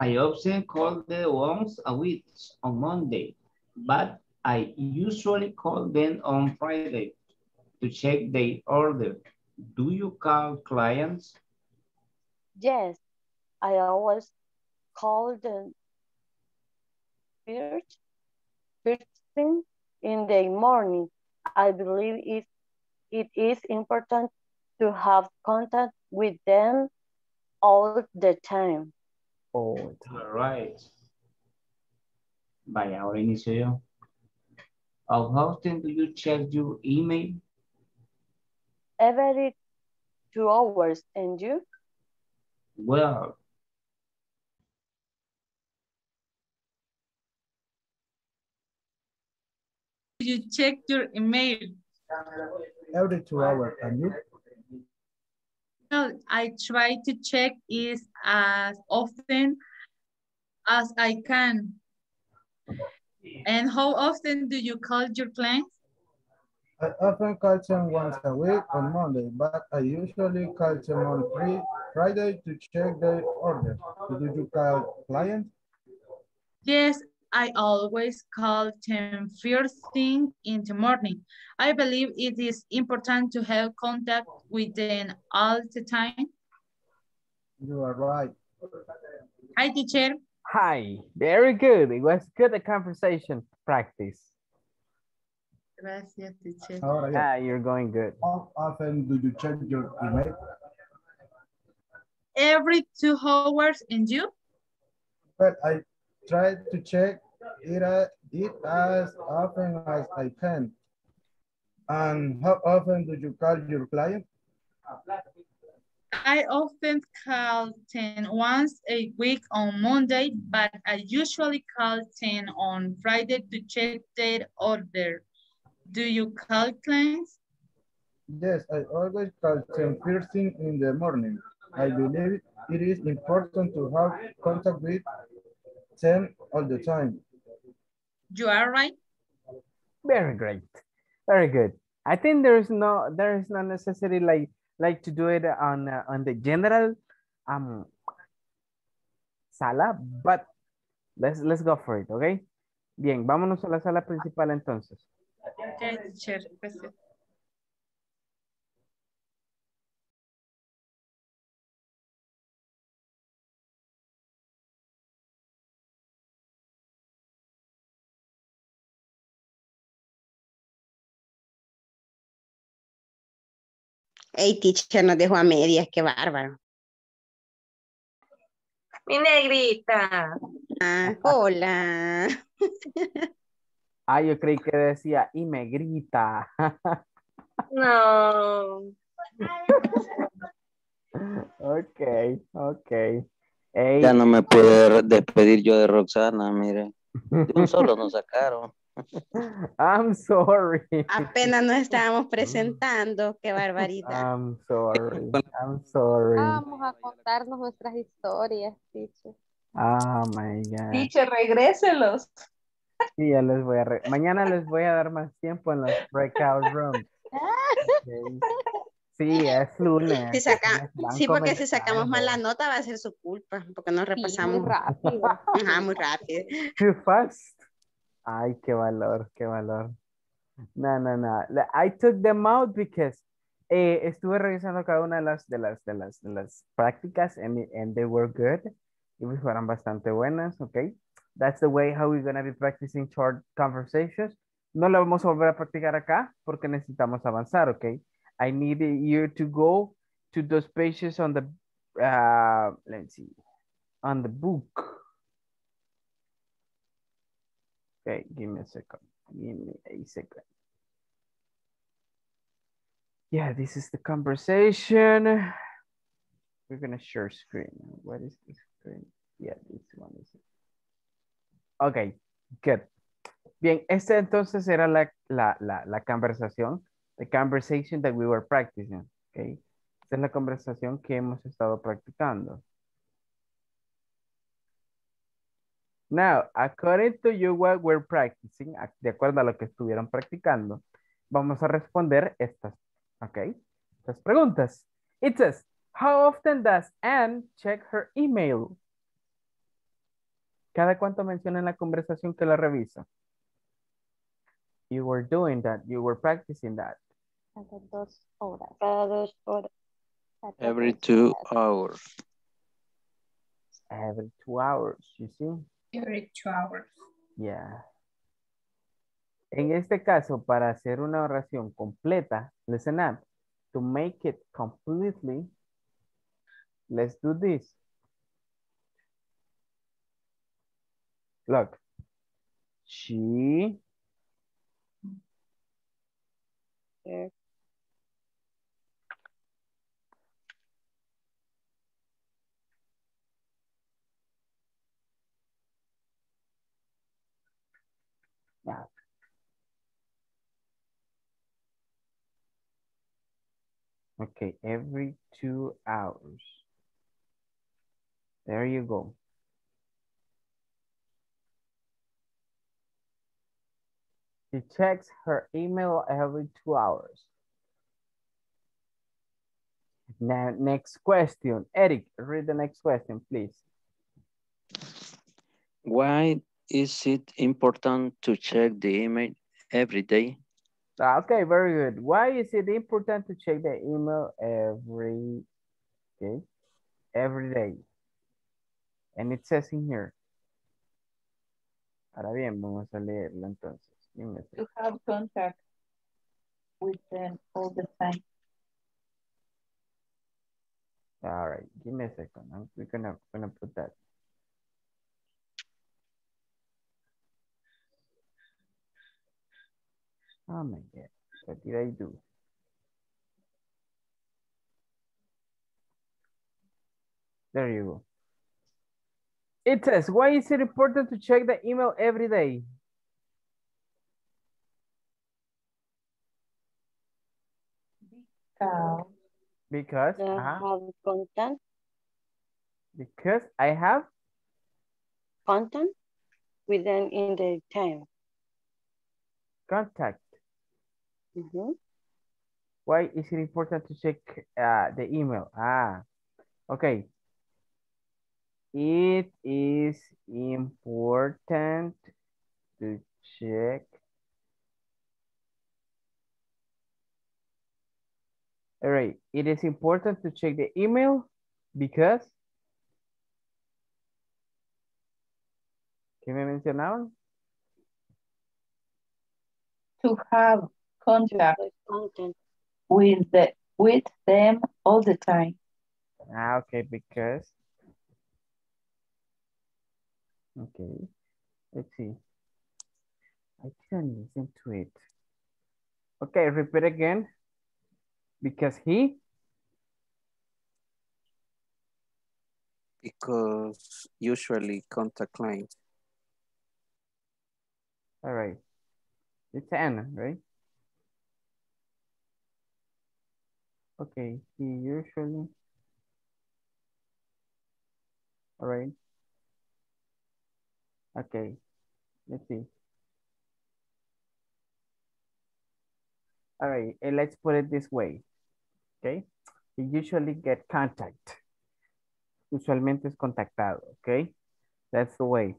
I often call the once a week on Monday, but I usually call them on Friday to check their order. Do you call clients? Yes, I always call the first, first thing in the morning. I believe it, it is important to have contact with them all the time. Oh, All right. Vaya, ahora inicio yo. How often do you check your email? Every two hours, and you? Well, You check your email. Every two hours, and you? No, I try to check it as often as I can. And how often do you call your clients? I often call them once a week on Monday, but I usually call them on free Friday to check their order. Do you call clients? Yes, I always call them first thing in the morning. I believe it is important to have contact with them all the time. You are right. Hi, teacher. Hi, very good. It was good a conversation practice. Gracias, teacher. Ahora ya. Ah, you're going good. How often do you check your email? Every two hours and you? Well, I try to check it, uh, it as often as I can. And how often do you call your client? I often call 10 once a week on Monday, but I usually call 10 on Friday to check their order. Do you call clients? Yes, I always call them first thing in the morning. I believe it is important to have contact with them all the time. You are right. Very great. Very good. I think there is no there is no necessity like like to do it on uh, on the general um sala, but let's let's go for it, okay? Bien, vámonos a la sala principal entonces. Okay, teacher. Gracias. Hey, teacher, nos dejó a medias, qué bárbaro. Mi negrita. Ah, hola. *laughs* Ah, yo creí que decía y me grita. *laughs* No. ok, ok. Ey, Ya no me pude despedir yo de Roxana, mire. De un solo nos *laughs* sacaron. I'm sorry. Apenas nos estábamos presentando, qué barbaridad. I'm sorry. *laughs* I'm sorry. Vamos a contarnos nuestras historias, teacher. Oh my God. Teacher, regréselos. Sí, ya les voy a re- mañana les voy a dar más tiempo en los breakout rooms. Ok. Sí, es lunes. Si saca- sí, porque si sacamos comenzando. mala nota va a ser su culpa, porque no repasamos. muy rápido. Ajá, muy rápido. Too fast. Ay, qué valor, qué valor. No, no, no. La- I took them out because eh, estuve revisando cada una de las de las de las de las prácticas and, and they were good. Y fueron bastante buenas, ok. That's the way how we're gonna be practicing short conversations. No lo vamos a volver a practicar acá porque necesitamos avanzar, ok. I need you to go to those pages on the, uh, let's see, on the book. Okay, give me a second. Give me a second. Yeah, this is the conversation. We're gonna share screen. What is the screen? Yeah, this one is it. Okay, good. Bien, esta entonces era la, la, la, conversación, the conversation that we were practicing, okay? Esta es la conversación que hemos estado practicando. Now, according to you what we're practicing, de acuerdo a lo que estuvieron practicando, vamos a responder estas, ¿ok? Estas preguntas. It says, how often does Anne check her email? ¿Cada cuánto menciona en la conversación que la revisa? You were doing that, you were practicing that. Cada dos horas. Cada dos horas. Cada Every dos two horas. hours. Every two hours, you see? Every two hours. Yeah. En este caso, para hacer una oración completa, listen up. To make it completely, let's do this. Look, she yeah. Okay, every two hours. There you go. She checks her email every two hours. Now, next question. Eric, read the next question, please. Why is it important to check the email every day? Ah, Okay, very good. Why is it important to check the email every, okay, every day? And it says in here. Ahora bien, vamos a leerlo entonces. Give a. To have contact with them all the time. All right, give me a second. I'm we're gonna gonna put that. Oh my god, what did I do? There you go. It says, why is it important to check the email every day? Because Because, They uh-huh, have content, because I have, content within in the time. contact. Mhm. Why is it important to check uh, the email? Ah, okay. It is important to check. All right, it is important to check the email because. ¿Qué me mencionaban? to have contact with the with them all the time. Ah, okay, because. Okay, let's see. I didn't listen to it. Okay, repeat again. Because he, Because usually contact clients. all right. It's Anna, right? Okay, he usually. All right. Okay, let's see. All right, and let's put it this way. Okay, you usually get contact. Usualmente es contactado, okay? That's the way.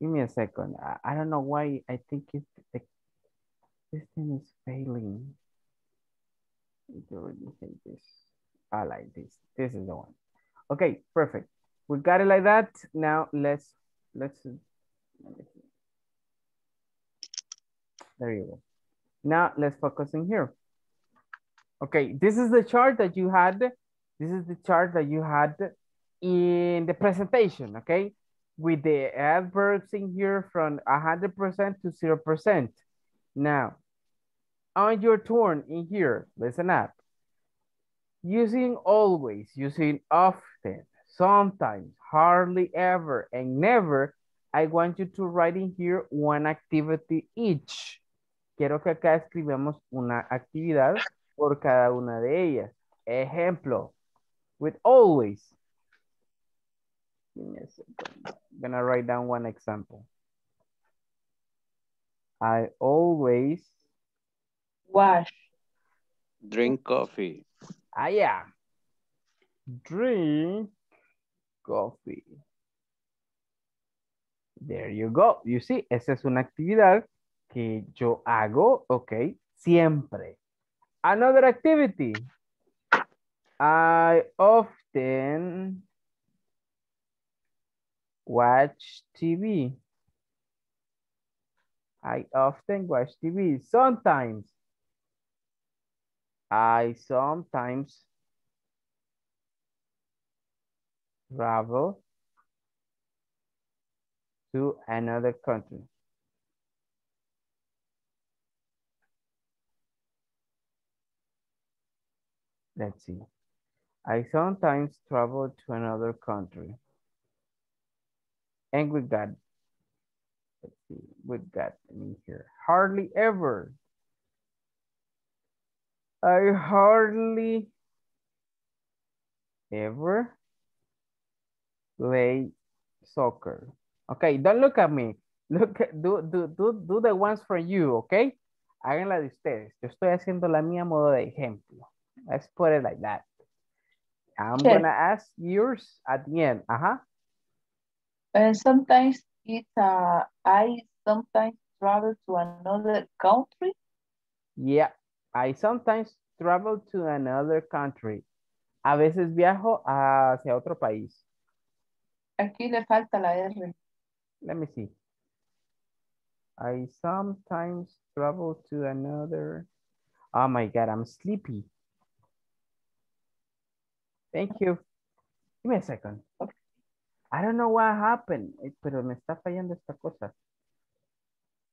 Give me a second. I, I don't know why I think it, the, this thing is failing. It already say this. I like this. This is the one. Okay, perfect. We got it like that. Now let's let's there you go. Now let's focus in here. Okay, this is the chart that you had. This is the chart that you had in the presentation, okay? With the adverbs in here from 100% to 0%. Now, on your turn in here, listen up. Using always, using often, sometimes, hardly ever, and never, I want you to write in here one activity each. Quiero que acá escribamos una actividad por cada una de ellas. Ejemplo, with always. Give me a second. I'm gonna write down one example. I always Wash. Drink coffee. Ah, yeah. Drink coffee. There you go. You see, esa es una actividad que yo hago, ok, siempre. Another activity. I often watch TV. I often watch TV. Sometimes. I sometimes travel to another country. Let's see. I sometimes travel to another country. And we got, let's see, we got in here. Hardly ever. I hardly ever play soccer. Okay, don't look at me. Look, do, do, do, do the ones for you, okay? Hagan la de ustedes. Yo estoy haciendo la mía modo de ejemplo. Let's put it like that. I'm Sure. gonna ask yours at the end. Ajá. And sometimes it's uh, I sometimes travel to another country. Yeah. I sometimes travel to another country. A veces viajo hacia otro país. Aquí le falta la R. Let me see. I sometimes travel to another. Oh my God, I'm sleepy. Thank you. Give me a second. I don't know what happened, eh, pero me está fallando esta cosa.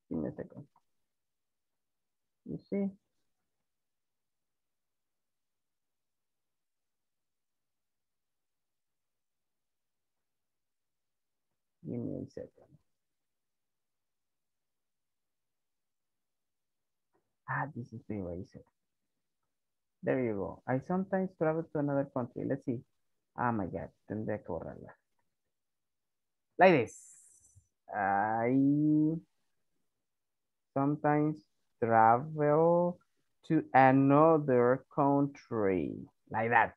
Give me a second. You see? Give me a second. Ah, this is the way it. There you go. I sometimes travel to another country. Let's see. Oh my God, tendré que borrarla. Like this. I sometimes travel to another country. Like that.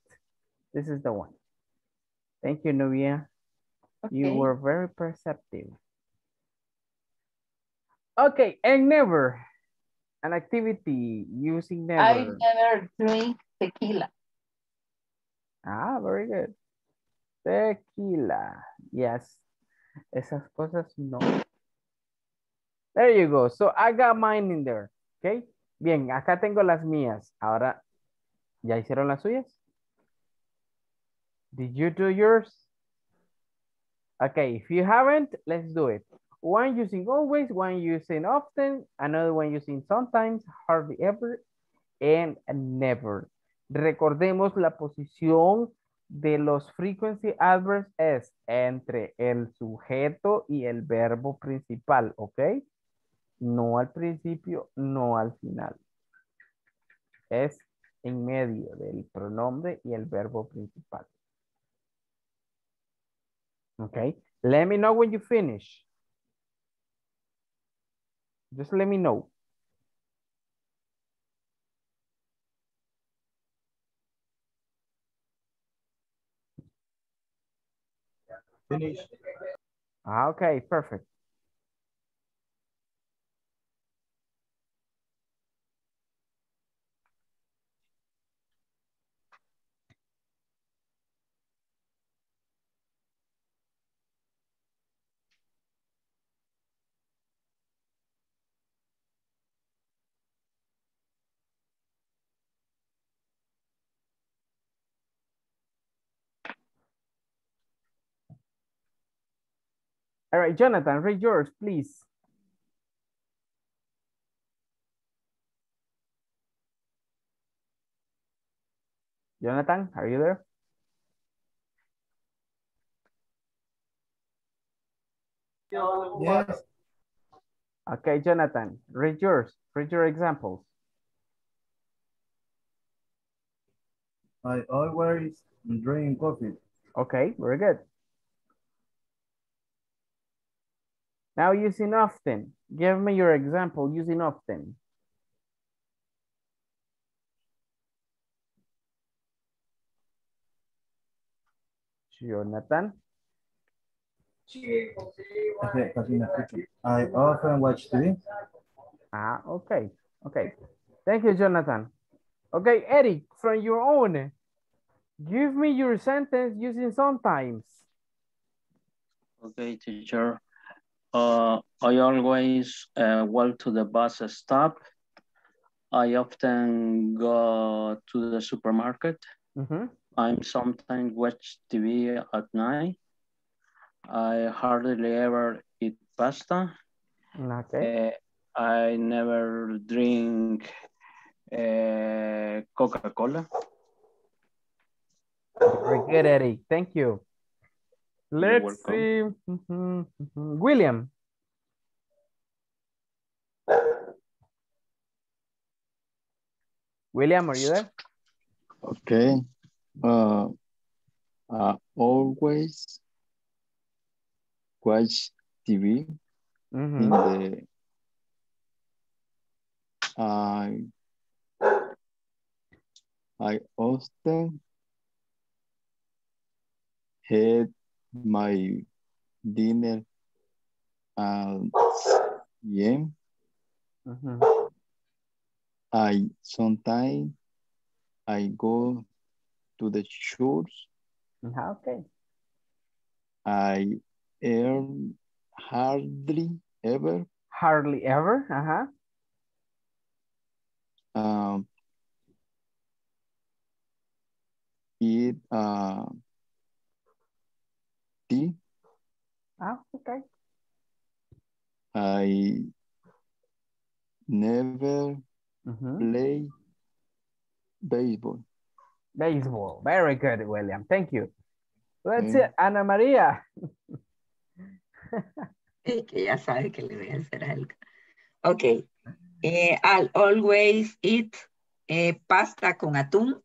This is the one. Thank you, Nubia. You were very perceptive. Okay, and never. An activity using never. I never drink tequila. Ah, very good. Tequila. Yes. Esas cosas no. There you go. So I got mine in there. Okay. Bien, acá tengo las mías. Ahora, ¿ya hicieron las suyas? Did you do yours? Okay, if you haven't, let's do it. One using always, one using often, another one using sometimes, hardly ever, and never. Recordemos la posición de los frequency adverbs es entre el sujeto y el verbo principal, ¿ok? No al principio, no al final. Es en medio del pronombre y el verbo principal. Okay, let me know when you finish. Just let me know. Finish. Ah, Okay, perfect. All right, Jonathan, read yours, please. Jonathan, are you there? Yes. Okay, Jonathan, read yours. Read your examples. I always drink coffee. Okay, very good. Now using often. Give me your example using often. Jonathan. Es que casi no escucho. I often watch TV. Ah, okay. Okay. Thank you, Jonathan. Okay, Eric, from your own, give me your sentence using sometimes. Okay, teacher. Uh, I always uh, walk to the bus stop. I often go to the supermarket. Mhm. I'm sometimes watch TV at night. I hardly ever eat pasta. Okay. Uh, I never drink uh, Coca-Cola. Very good, Eric. Thank you. You're Let's see. Mhm, mhm. William. William, are you there? Okay. Uh, I always watch TV Mhm. in the I I often had my dinner at p.m. Mhm. I sometimes I go to the church. Okay. I earn hardly ever Hardly ever, ajá. um, eat uh, tea. Ah, okay. I never Mhm. play baseball. Baseball. Very good, William. Thank you. That's Okay. it. Ana María. *laughs* Eh, que ya sabe que le voy a hacer algo. Ok. Eh, I'll always eat eh, pasta con atún.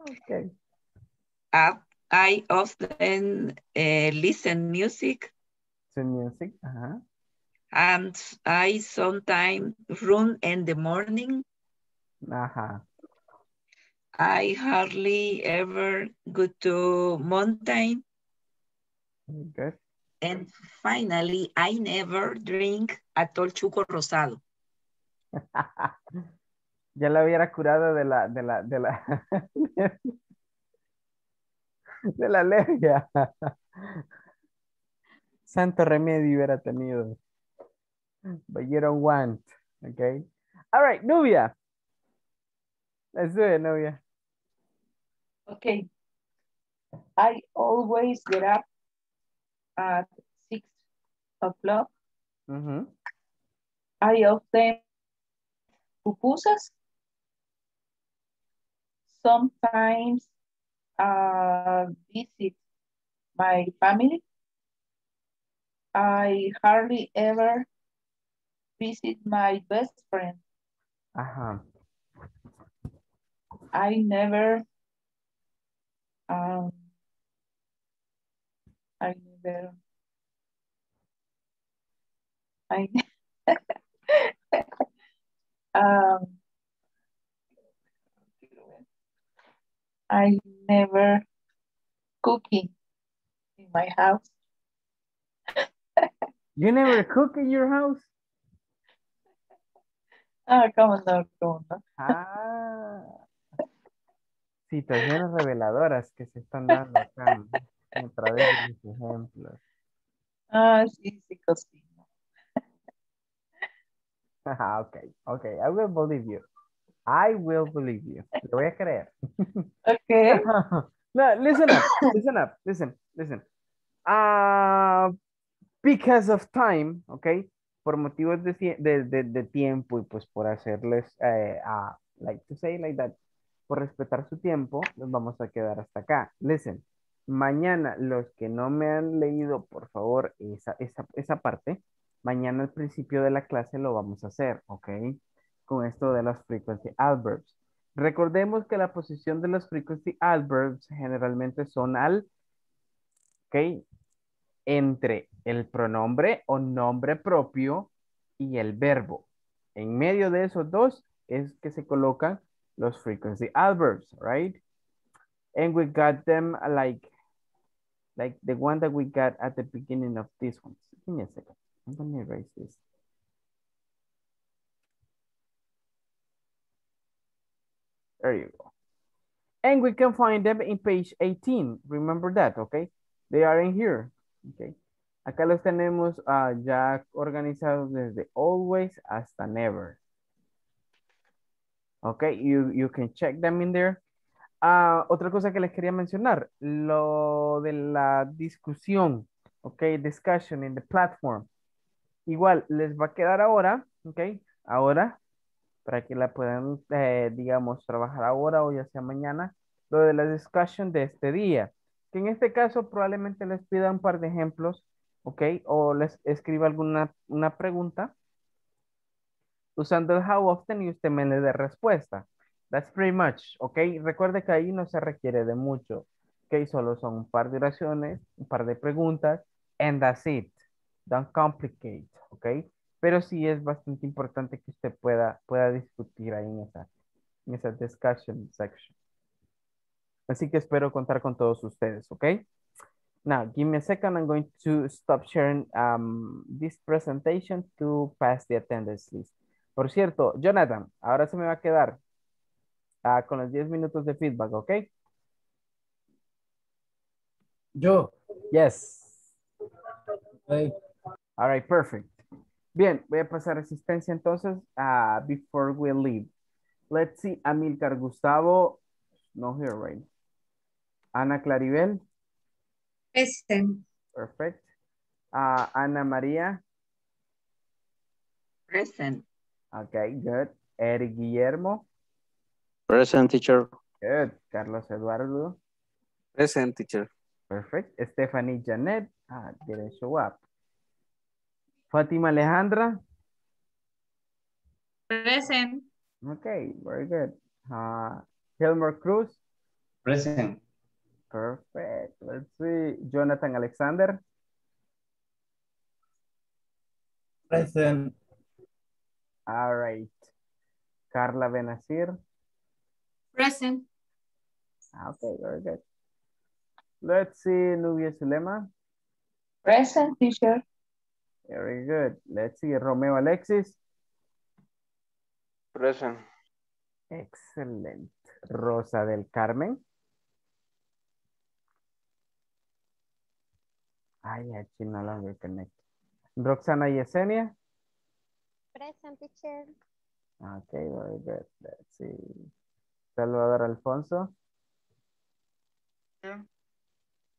Okay. Uh, I often eh, listen music So music. Ajá. and I sometimes run in the morning. Ajá. I hardly ever go to mountain. Good. And finally, I never drink atol chuco rosado. *laughs* Ya la hubiera curado de la, de la, de la, *laughs* *laughs* de la alergia. *laughs* Santo remedio hubiera tenido. But you don't want, okay? All right, Nubia. Let's do it, Nubia. Okay. I always get up at six o'clock. Mhm. I often pupusas. Sometimes uh, visit my family. I hardly ever visit my best friend. Ajá. I never, um, I never, I, *laughs* um, I never cooking in my house. *laughs* You never cook in your house? *laughs* Ah, cómo no, cómo no. Ah. Situaciones reveladoras que se están dando acá a través de mis ejemplos. Ah, sí, sí, cocino. Ajá, *laughs* ok, ok. I will believe you. I will believe you. Te voy a creer. Okay. *laughs* no, listen up, listen up, listen, listen. Ah, because of time, ok, por motivos de, de, de- de tiempo y pues por hacerles, eh, ah, like to say like that, por respetar su tiempo, nos vamos a quedar hasta acá. Listen, mañana los que no me han leído, por favor, esa, esa, esa parte, mañana al principio de la clase lo vamos a hacer, ok, con esto de los frequency adverbs. Recordemos que la posición de los frequency adverbs generalmente son al, ok, entre el pronombre o nombre propio y el verbo. En medio de esos dos es que se colocan los frequency adverbs, right? And we got them like, like the one that we got at the beginning of this one. Give me a second. I'm going to erase this. There you go. And we can find them in page 18. Remember that, okay? They are in here, okay? Acá los tenemos ah, ya organizados desde always hasta never. Okay, you, you can check them in there. Ah, otra cosa que les quería mencionar, lo de la discusión, ok, discussion in the platform. Igual, les va a quedar ahora, ok, ahora, para que la puedan, eh, digamos, trabajar ahora o ya sea mañana, lo de la discussion de este día. Que en este caso probablemente les pida un par de ejemplos, ok, o les escriba alguna una pregunta usando el how often y usted me le dé respuesta. That's pretty much, ¿ok? Recuerde que ahí no se requiere de mucho, ¿ok? Solo son un par de oraciones, un par de preguntas, and that's it. Don't complicate, ¿ok? Pero sí es bastante importante que usted pueda, pueda discutir ahí en esa, en esa discussion section. Así que espero contar con todos ustedes, ¿ok? Now, give me a second. I'm going to stop sharing um, this presentation to pass the attendance list. Por cierto, Jonathan, ahora se me va a quedar ah, con los 10 minutos de feedback, ¿ok? Yo. Yes. Hey. All right, perfect. Bien, voy a pasar asistencia entonces uh, before we leave. Let's see, Amilcar Gustavo, no here, right? Ana Claribel, Present. perfect. Uh, Ana María, Present. okay, good. Eric Guillermo, Present teacher. good. Carlos Eduardo, Present, teacher. perfect. Stephanie Janet, ah, didn't show up. Fátima Alejandra, Present. okay, very good. Uh, Hilmer Cruz, Present. perfect. Let's see, Jonathan Alexander, Present. all right. Carla Benazir, Present. Ah, Okay, very good. Let's see, Nubia Zulema. Present, teacher. Very good. Let's see, Romeo Alexis. Present. Excellent. Rosa del Carmen. Ay, aquí no longer connect. Roxana Yesenia. Present teacher. Okay, very good. Let's see. Salvador Alfonso.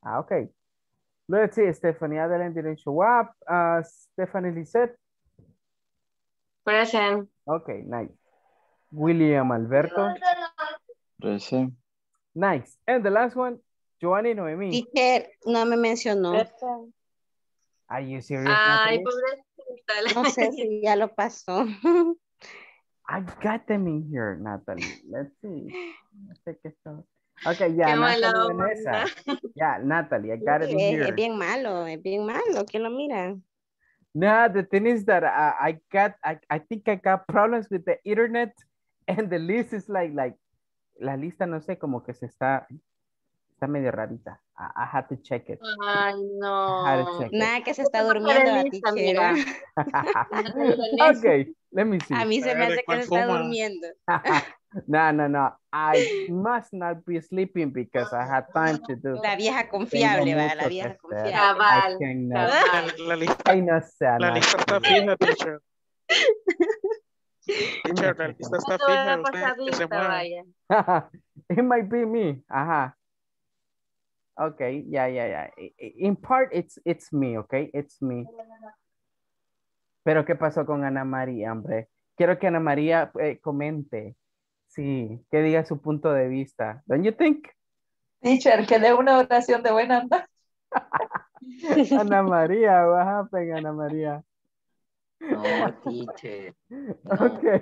Ah, okay. Let's see, Stephanie Adeline didn't show up. Uh, Stephanie Lisette. Present. Okay, nice. William Alberto. Present. Nice. And the last one, Joanny Noemí. Teacher, no me mencionó. Are you serious? Ay, pobrecita. No sé si ya lo pasó. I got them in here, Natalie. Let's see. No sé qué está- Okay, yeah, Qué. Vanessa. Yeah, Natalie, I got it in Es, here. es bien malo, es bien malo. ¿Quién lo mira? No, the thing is that I, I got, I, I think I got problems with the internet *laughs* and the list is like, like, la lista no sé, como que se está, está medio rarita. I, I had to check it. Ay, I had to no. check it. Nada que se está durmiendo la lista, teacher. mira. *laughs* okay, let me see. A mí se me Pero, hace que ¿cuál se está durmiendo. *laughs* no, no, no. I must not be sleeping because I had time to do. La vieja Tengo confiable, va, la vieja confiable. Cabal, I cannot, cabal. La, la lista, I no sé, la lista está Natalie. fija, teacher. *laughs* Teacher, la lista está No te voy fija. a Usted que se lista, *laughs* it might be me. Ajá. Okay, yeah, yeah, yeah. I- I- In part, it's it's me, okay? It's me. Pero ¿qué pasó con Ana María, hombre? Quiero que Ana María eh, comente. Sí, que diga su punto de vista. Don't you think? Teacher, que dé una oración de buena onda. *laughs* Ana María, what happened, Ana María? No, teacher. *laughs* Okay.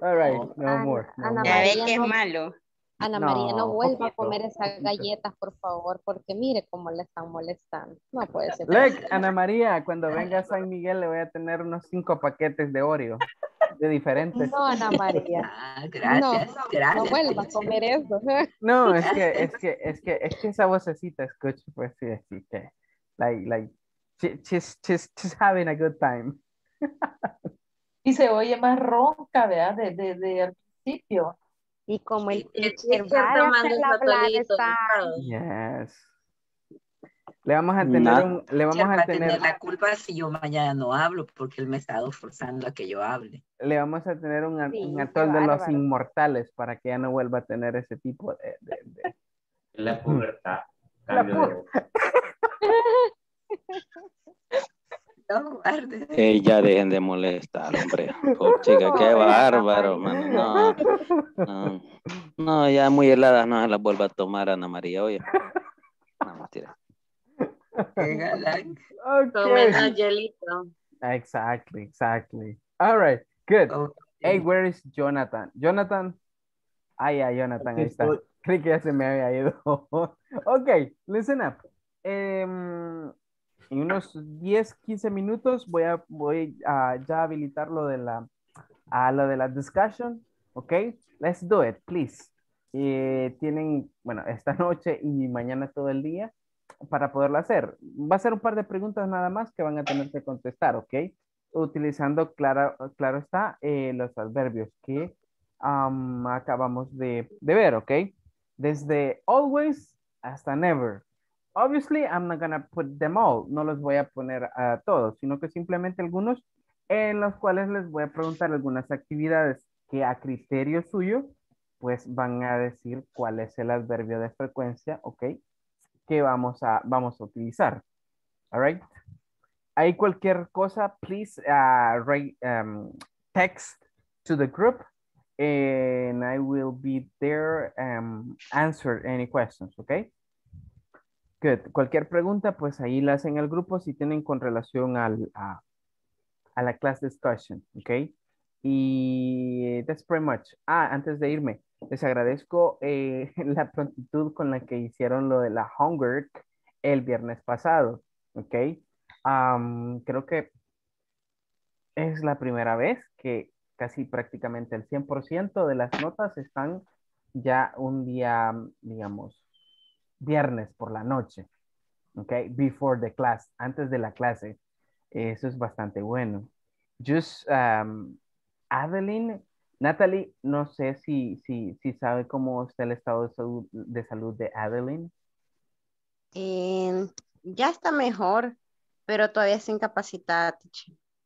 All right, No. no more. no Ana more. Ya ve María que es no- malo. Ana María, no No, vuelva a comer esas poquito. galletas, por favor, porque mire cómo le están molestando. No puede ser. Look, Ana María, cuando venga a San Miguel le voy a tener unos cinco paquetes de Oreo, de diferentes. No, Ana María. *laughs* Ah, No, gracias, no gracias. vuelva a comer eso. *laughs* No, es que, es que, es que, es que esa vocecita escucho, pues sí, así que, like, like, she- she's, she's, she's having a good time. *laughs* Y se oye más ronca, ¿verdad? De, de, de al principio. Y como el teacher vaya a la está... ¿sabes? Yes. Le vamos a tener un, le vamos va a tener tener, la culpa si yo mañana no hablo, porque él me ha estado forzando a que yo hable. le vamos a tener un, Sí, un atol de los inmortales para que ya no vuelva a tener ese tipo de, de- de- *laughs* La pubertad. La Cambio de pu- *laughs* voz. *laughs* No, ya dejen de molestar, hombre. Por *laughs* chica, qué bárbaro, mano. No, no, no, ya muy heladas no se las vuelva a tomar Ana María, oye. *laughs* No, mentira. Hielito. Exactly, exactly. All right. Good. Hey, where is Jonathan? Jonathan. Ah, ya, Jonathan, ahí está. Creí que ya se me había ido. ok, listen up. Em, en unos 10, 15 minutos voy a, voy a ya habilitar lo de la, a lo de la discussion. Ok, let's do it, please. Tienen, bueno, esta *laughs* noche y mañana todo el día para poderlo hacer. Va a ser un par de preguntas nada más que van a tener que contestar, ¿ok? Utilizando, claro, claro está, eh, los adverbios que um, acabamos de, de ver, ¿ok? Desde always hasta never. Obviously, I'm not gonna put them all. No los voy a poner a todos, sino que simplemente algunos en los cuales les voy a preguntar algunas actividades que a criterio suyo, pues van a decir cuál es el adverbio de frecuencia, ¿ok? Que vamos a, vamos a utilizar. All right. Hay cualquier cosa, please uh, write um, text to the group and I will be there um, answer any questions, okay? Good. Cualquier pregunta, pues ahí la hacen al grupo si tienen con relación al, a, la class discussion, okay? Y that's pretty much. Ah, antes de irme, les agradezco eh, *laughs* la prontitud con la que hicieron lo de la homework el viernes pasado, ok. Am, creo que es la primera vez que casi prácticamente el 100% de las notas están ya un día, digamos, viernes por la noche, ok, before the class, antes de la clase. Eso es bastante bueno. Just, um, Adeline, Natalie, no sé si, si, si sabe cómo está el estado de salud de, salud de Adeline. Eh, ya está mejor, pero todavía es incapacitada.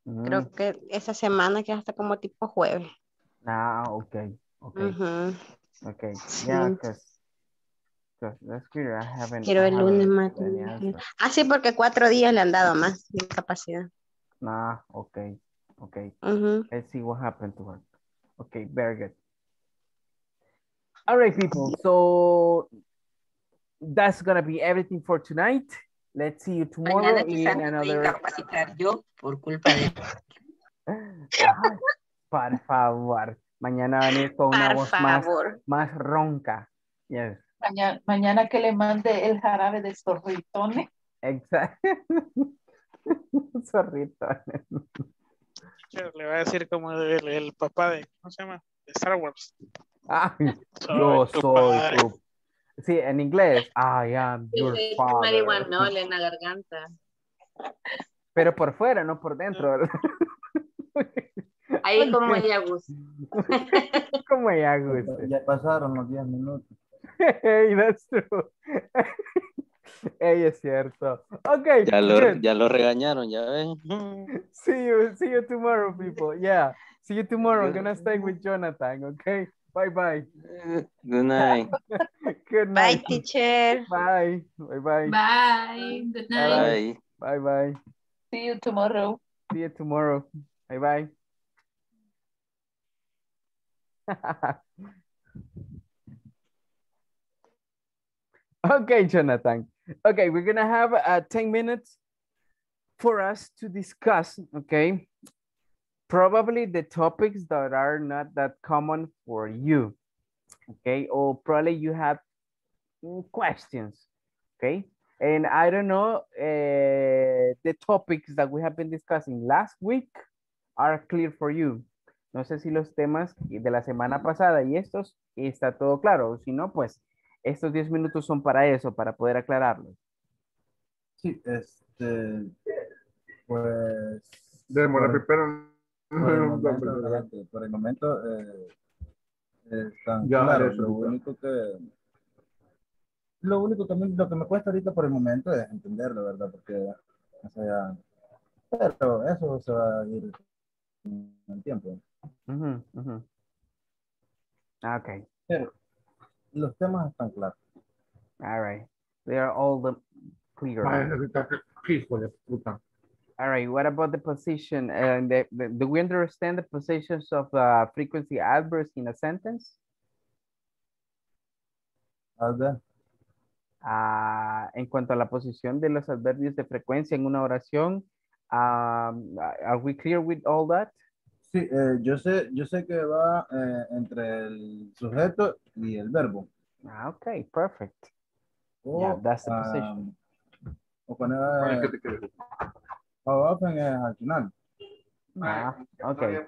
Mm. Creo que esa semana que hasta como tipo jueves. Ah, ok, ok, Ujú. ok. Sí. Yeah, because that's weird. I haven't. Quiero I el lunes más. Ah, sí, porque cuatro días le han dado más de incapacidad. Ah, okay, okay. Ujú. Let's see what happened to her. Okay, very good. All right, people. So that's gonna be everything for tonight. Let's see you tomorrow Mañana in another. yo por culpa de... *laughs* Ay, por favor. Mañana venir con una Por voz más, más ronca. Yes, Mañana, mañana que le mande el jarabe de zorritones. exacto. *laughs* Zorrito. Le va a decir como el, el papá de, ¿cómo se llama? De Star Wars. Yo tu soy padre. tu. Sí, en inglés. I am your Sí, father. marihuanol en la garganta. Pero por fuera, no por dentro. Ahí como ella gusta. *laughs* Como ella gusta. Ya pasaron los 10 minutos. *laughs* Hey, that's true. *laughs* Hey, es cierto. Ok, Ya lo, good. ya lo regañaron, ya ven. *laughs* See you, see you tomorrow, people. Yeah, see you tomorrow. I'm gonna stay with Jonathan. Okay, bye bye. Good night. Good Bye, night. teacher. Bye. Bye bye. Bye. Good night. Bye. Bye bye. See you tomorrow. See you tomorrow. Bye bye. Okay, Jonathan. Okay, we're gonna have uh, 10 minutes for us to discuss, okay? Probably the topics that are not that common for you, okay? Or probably you have mm, questions, okay? And I don't know, uh, the topics that we have been discussing last week are clear for you. No sé si los temas de la semana pasada y estos está todo claro. Si no, pues estos 10 minutos son para eso, para poder aclararlos. Sí, este, pues... Demora por- primero. Por el *laughs* momento, por el momento eh, están Ya, claros. eso, Lo ya. único que lo único que lo que me cuesta ahorita por el momento es entenderlo, ¿verdad? Porque, o sea, pero eso se va a ir con el tiempo. Ujú, ujú. Ah, Okay, Pero los temas están claros. all right. They are all the clear. Ay, necesita que- hijo de puta. All right, what about the position? And the, the, do we understand the positions of uh, frequency adverbs in a sentence? Alda, Ah, en cuanto a la posición de los adverbios de frecuencia en una oración, um, are we clear with all that? Sí, eh, yo sé, yo sé que va eh, entre el sujeto y el verbo. Ah, okay, perfect. O, yeah, that's the ah, position. o poner how often es al final. Ah, okay.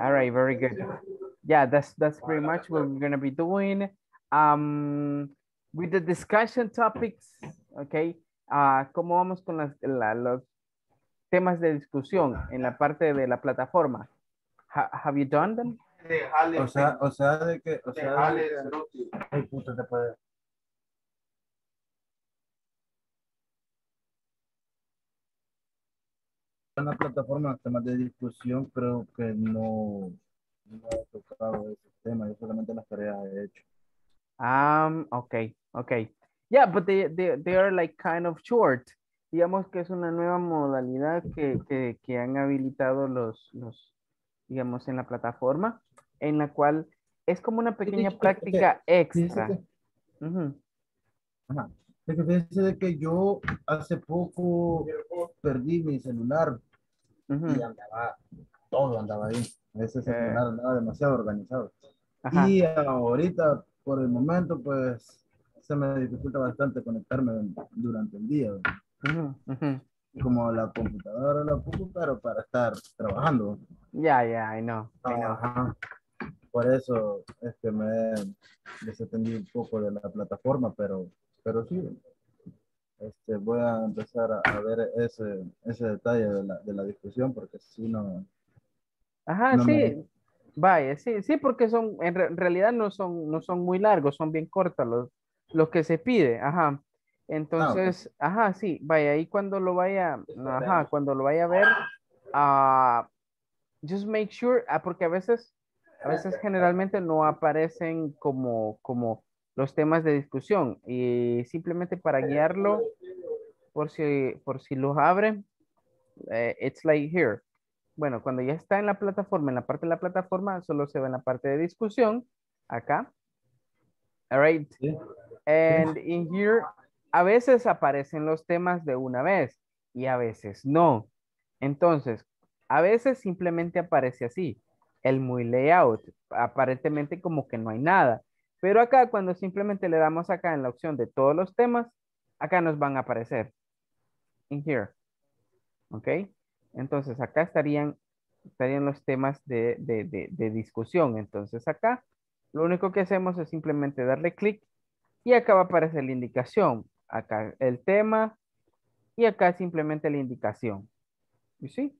All right, very good. Yeah, that's that's pretty much what we're gonna be doing. Um, with the discussion topics, okay. Ah, ¿Cómo vamos con las, la- los temas de discusión en la parte de la plataforma? Ha- have you done them? O sea, o sea de que, o sea de que, ay, puta, te puede. En la plataforma temas de discusión creo que no, no he tocado ese tema, yo solamente las tareas he hecho. Um, okay, okay. Yeah, but they, they, they are like kind of short. Digamos que es una nueva modalidad que, que, que han habilitado los, los, digamos, en la plataforma, en la cual es como una pequeña que- práctica fíjese extra. que-. Ajá. Es que fíjese de que yo hace poco perdí mi celular y andaba, todo andaba ahí. Ese celular andaba demasiado organizado. Ajá. Y ahorita, por el momento, pues se me dificulta bastante conectarme durante el día. Como la computadora la ocupo, pero para estar trabajando. Ya, ya, I know, I know. Ajá. Por eso es que me he desatendido un poco de la plataforma, pero, pero sí, este, voy a empezar a, a ver ese, ese detalle de la, de la discusión, porque si no... Ajá, no sí. me- Vaya, sí, sí, porque son, en, re- en realidad no son, no son muy largos, son bien cortos los, los que se pide, ajá. Entonces, ajá, sí, vaya, ahí cuando lo vaya, ajá, cuando lo vaya a ver, ah, just make sure, ah, porque a veces, a veces generalmente no aparecen como, como los temas de discusión y simplemente para guiarlo, por si, por si los abren, eh, it's like here. Bueno, cuando ya está en la plataforma, en la parte de la plataforma, solo se ve en la parte de discusión, acá. All right. And in here, a veces aparecen los temas de una vez y a veces no. Entonces, a veces simplemente aparece así, el muy layout, aparentemente como que no hay nada. Pero acá, cuando simplemente le damos acá en la opción de todos los temas, acá nos van a aparecer. In here. ¿Ok? Entonces acá estarían, estarían los temas de, de- de- de discusión. Entonces acá lo único que hacemos es simplemente darle clic y acá va a aparecer la indicación. Acá el tema y acá simplemente la indicación. ¿Y sí?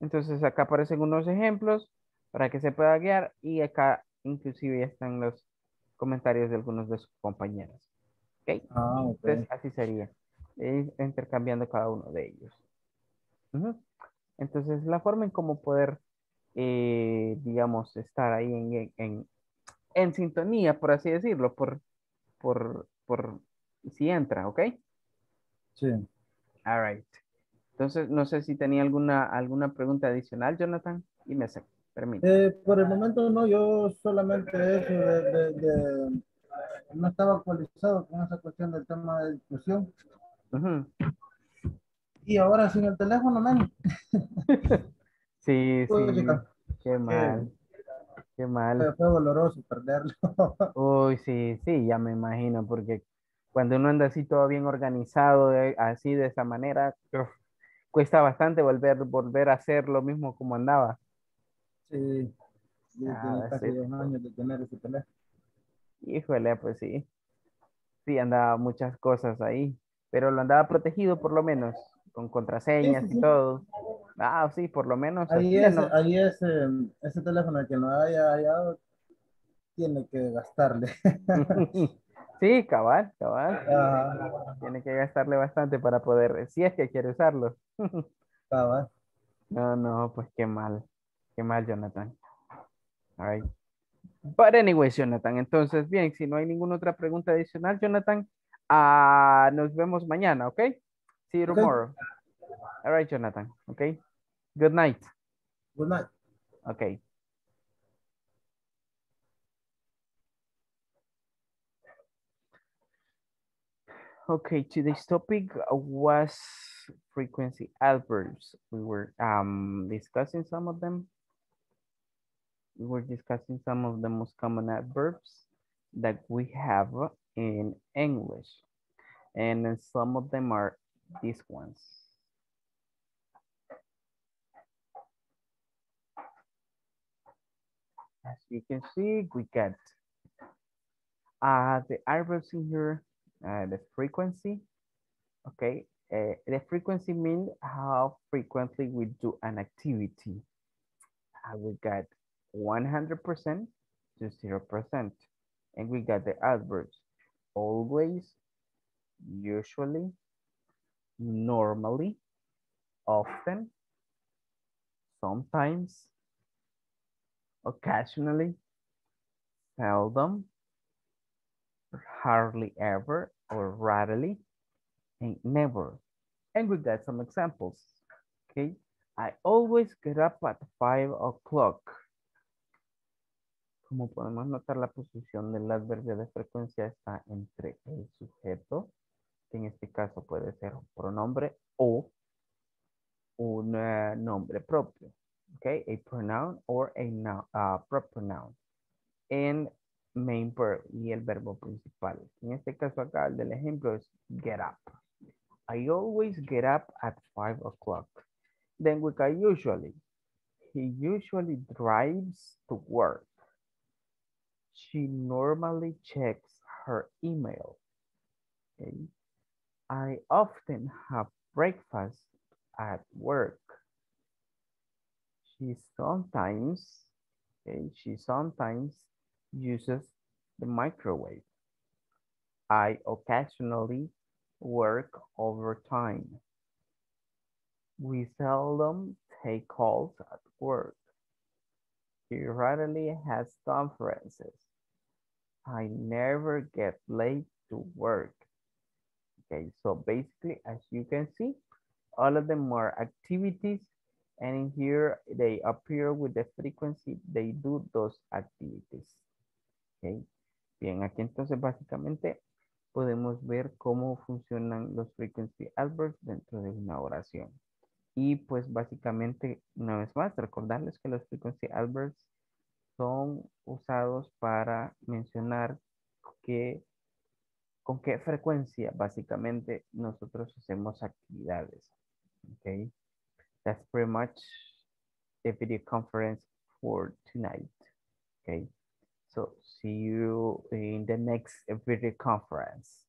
Entonces acá aparecen unos ejemplos para que se pueda guiar y acá inclusive ya están los comentarios de algunos de sus compañeros. ¿Ok? Ah. Entonces así sería. Ir intercambiando cada uno de ellos. Entonces, la forma en cómo poder, eh, digamos, estar ahí en, en, en sintonía, por así decirlo, por, por, por si entra, ¿ok? Sí. All right. Entonces, no sé si tenía alguna, alguna pregunta adicional, Jonathan. Y me sé, permítame. Eh, por el momento no, yo solamente eso de, de- de- no estaba actualizado con esa cuestión del tema de discusión. Y ahora sin el teléfono, menos. *laughs* Sí, Uy, sí. chica. Qué mal. Qué mal. Fue, fue doloroso perderlo. *laughs* Uy, sí, sí, ya me imagino, porque cuando uno anda así todo bien organizado, eh, así de esa manera, cuesta bastante volver, volver a hacer lo mismo como andaba. Sí, yo Ah, casi sí. dos años de tener ese teléfono. Híjole, pues sí. Sí, andaba muchas cosas ahí, pero lo andaba protegido por lo menos, con contraseñas Sí, sí, y sí. todo. Ah, sí, por lo menos. Ahí es, no- ahí es eh, ese teléfono que no haya hallado, tiene que gastarle. *laughs* Sí, cabal, cabal. Ajá. Tiene que gastarle bastante para poder, si es que quiere usarlo. *laughs* Cabal. No, no, pues qué mal. Qué mal, Jonathan. All right. But anyways, Jonathan, entonces, bien, si no hay ninguna otra pregunta adicional, Jonathan, ah, nos vemos mañana, ¿ok? See you tomorrow. All right, Jonathan, ¿ok? Good night. Good night. Okay. Okay, today's topic was frequency adverbs. We were um, discussing some of them. we were discussing some of the most common adverbs that we have in English. And then some of them are these ones. As you can see, we get uh, the adverbs in here, uh, the frequency, okay? Uh, the frequency means how frequently we do an activity. Uh, we got 100% to 0%. And we got the adverbs, always, usually, normally, often, sometimes, occasionally, seldom, hardly ever, or rarely, and never. And we got some examples, okay? I always get up at five o'clock. Como podemos notar, la posición del adverbio de frecuencia está entre el sujeto, que en este caso puede ser un pronombre o un uh, nombre propio. Okay, a pronoun or a proper noun. And main verb y el verbo principal. En este caso acá, el del ejemplo es get up. I always get up at five o'clock. Then we got usually. He usually drives to work. She normally checks her email. Okay. I often have breakfast at work. She sometimes, okay, she sometimes uses the microwave. I occasionally work overtime. We seldom take calls at work. He rarely has conferences. I never get late to work. Okay, so basically, as you can see, all of them are activities and in here they appear with the frequency they do those activities. Okay. Bien, aquí entonces básicamente podemos ver cómo funcionan los frequency adverbs dentro de una oración. Y pues básicamente, una vez más, recordarles que los frequency adverbs son usados para mencionar que con qué frecuencia básicamente nosotros hacemos actividades. Okay. That's pretty much the video conference for tonight. Okay. So see you in the next video conference.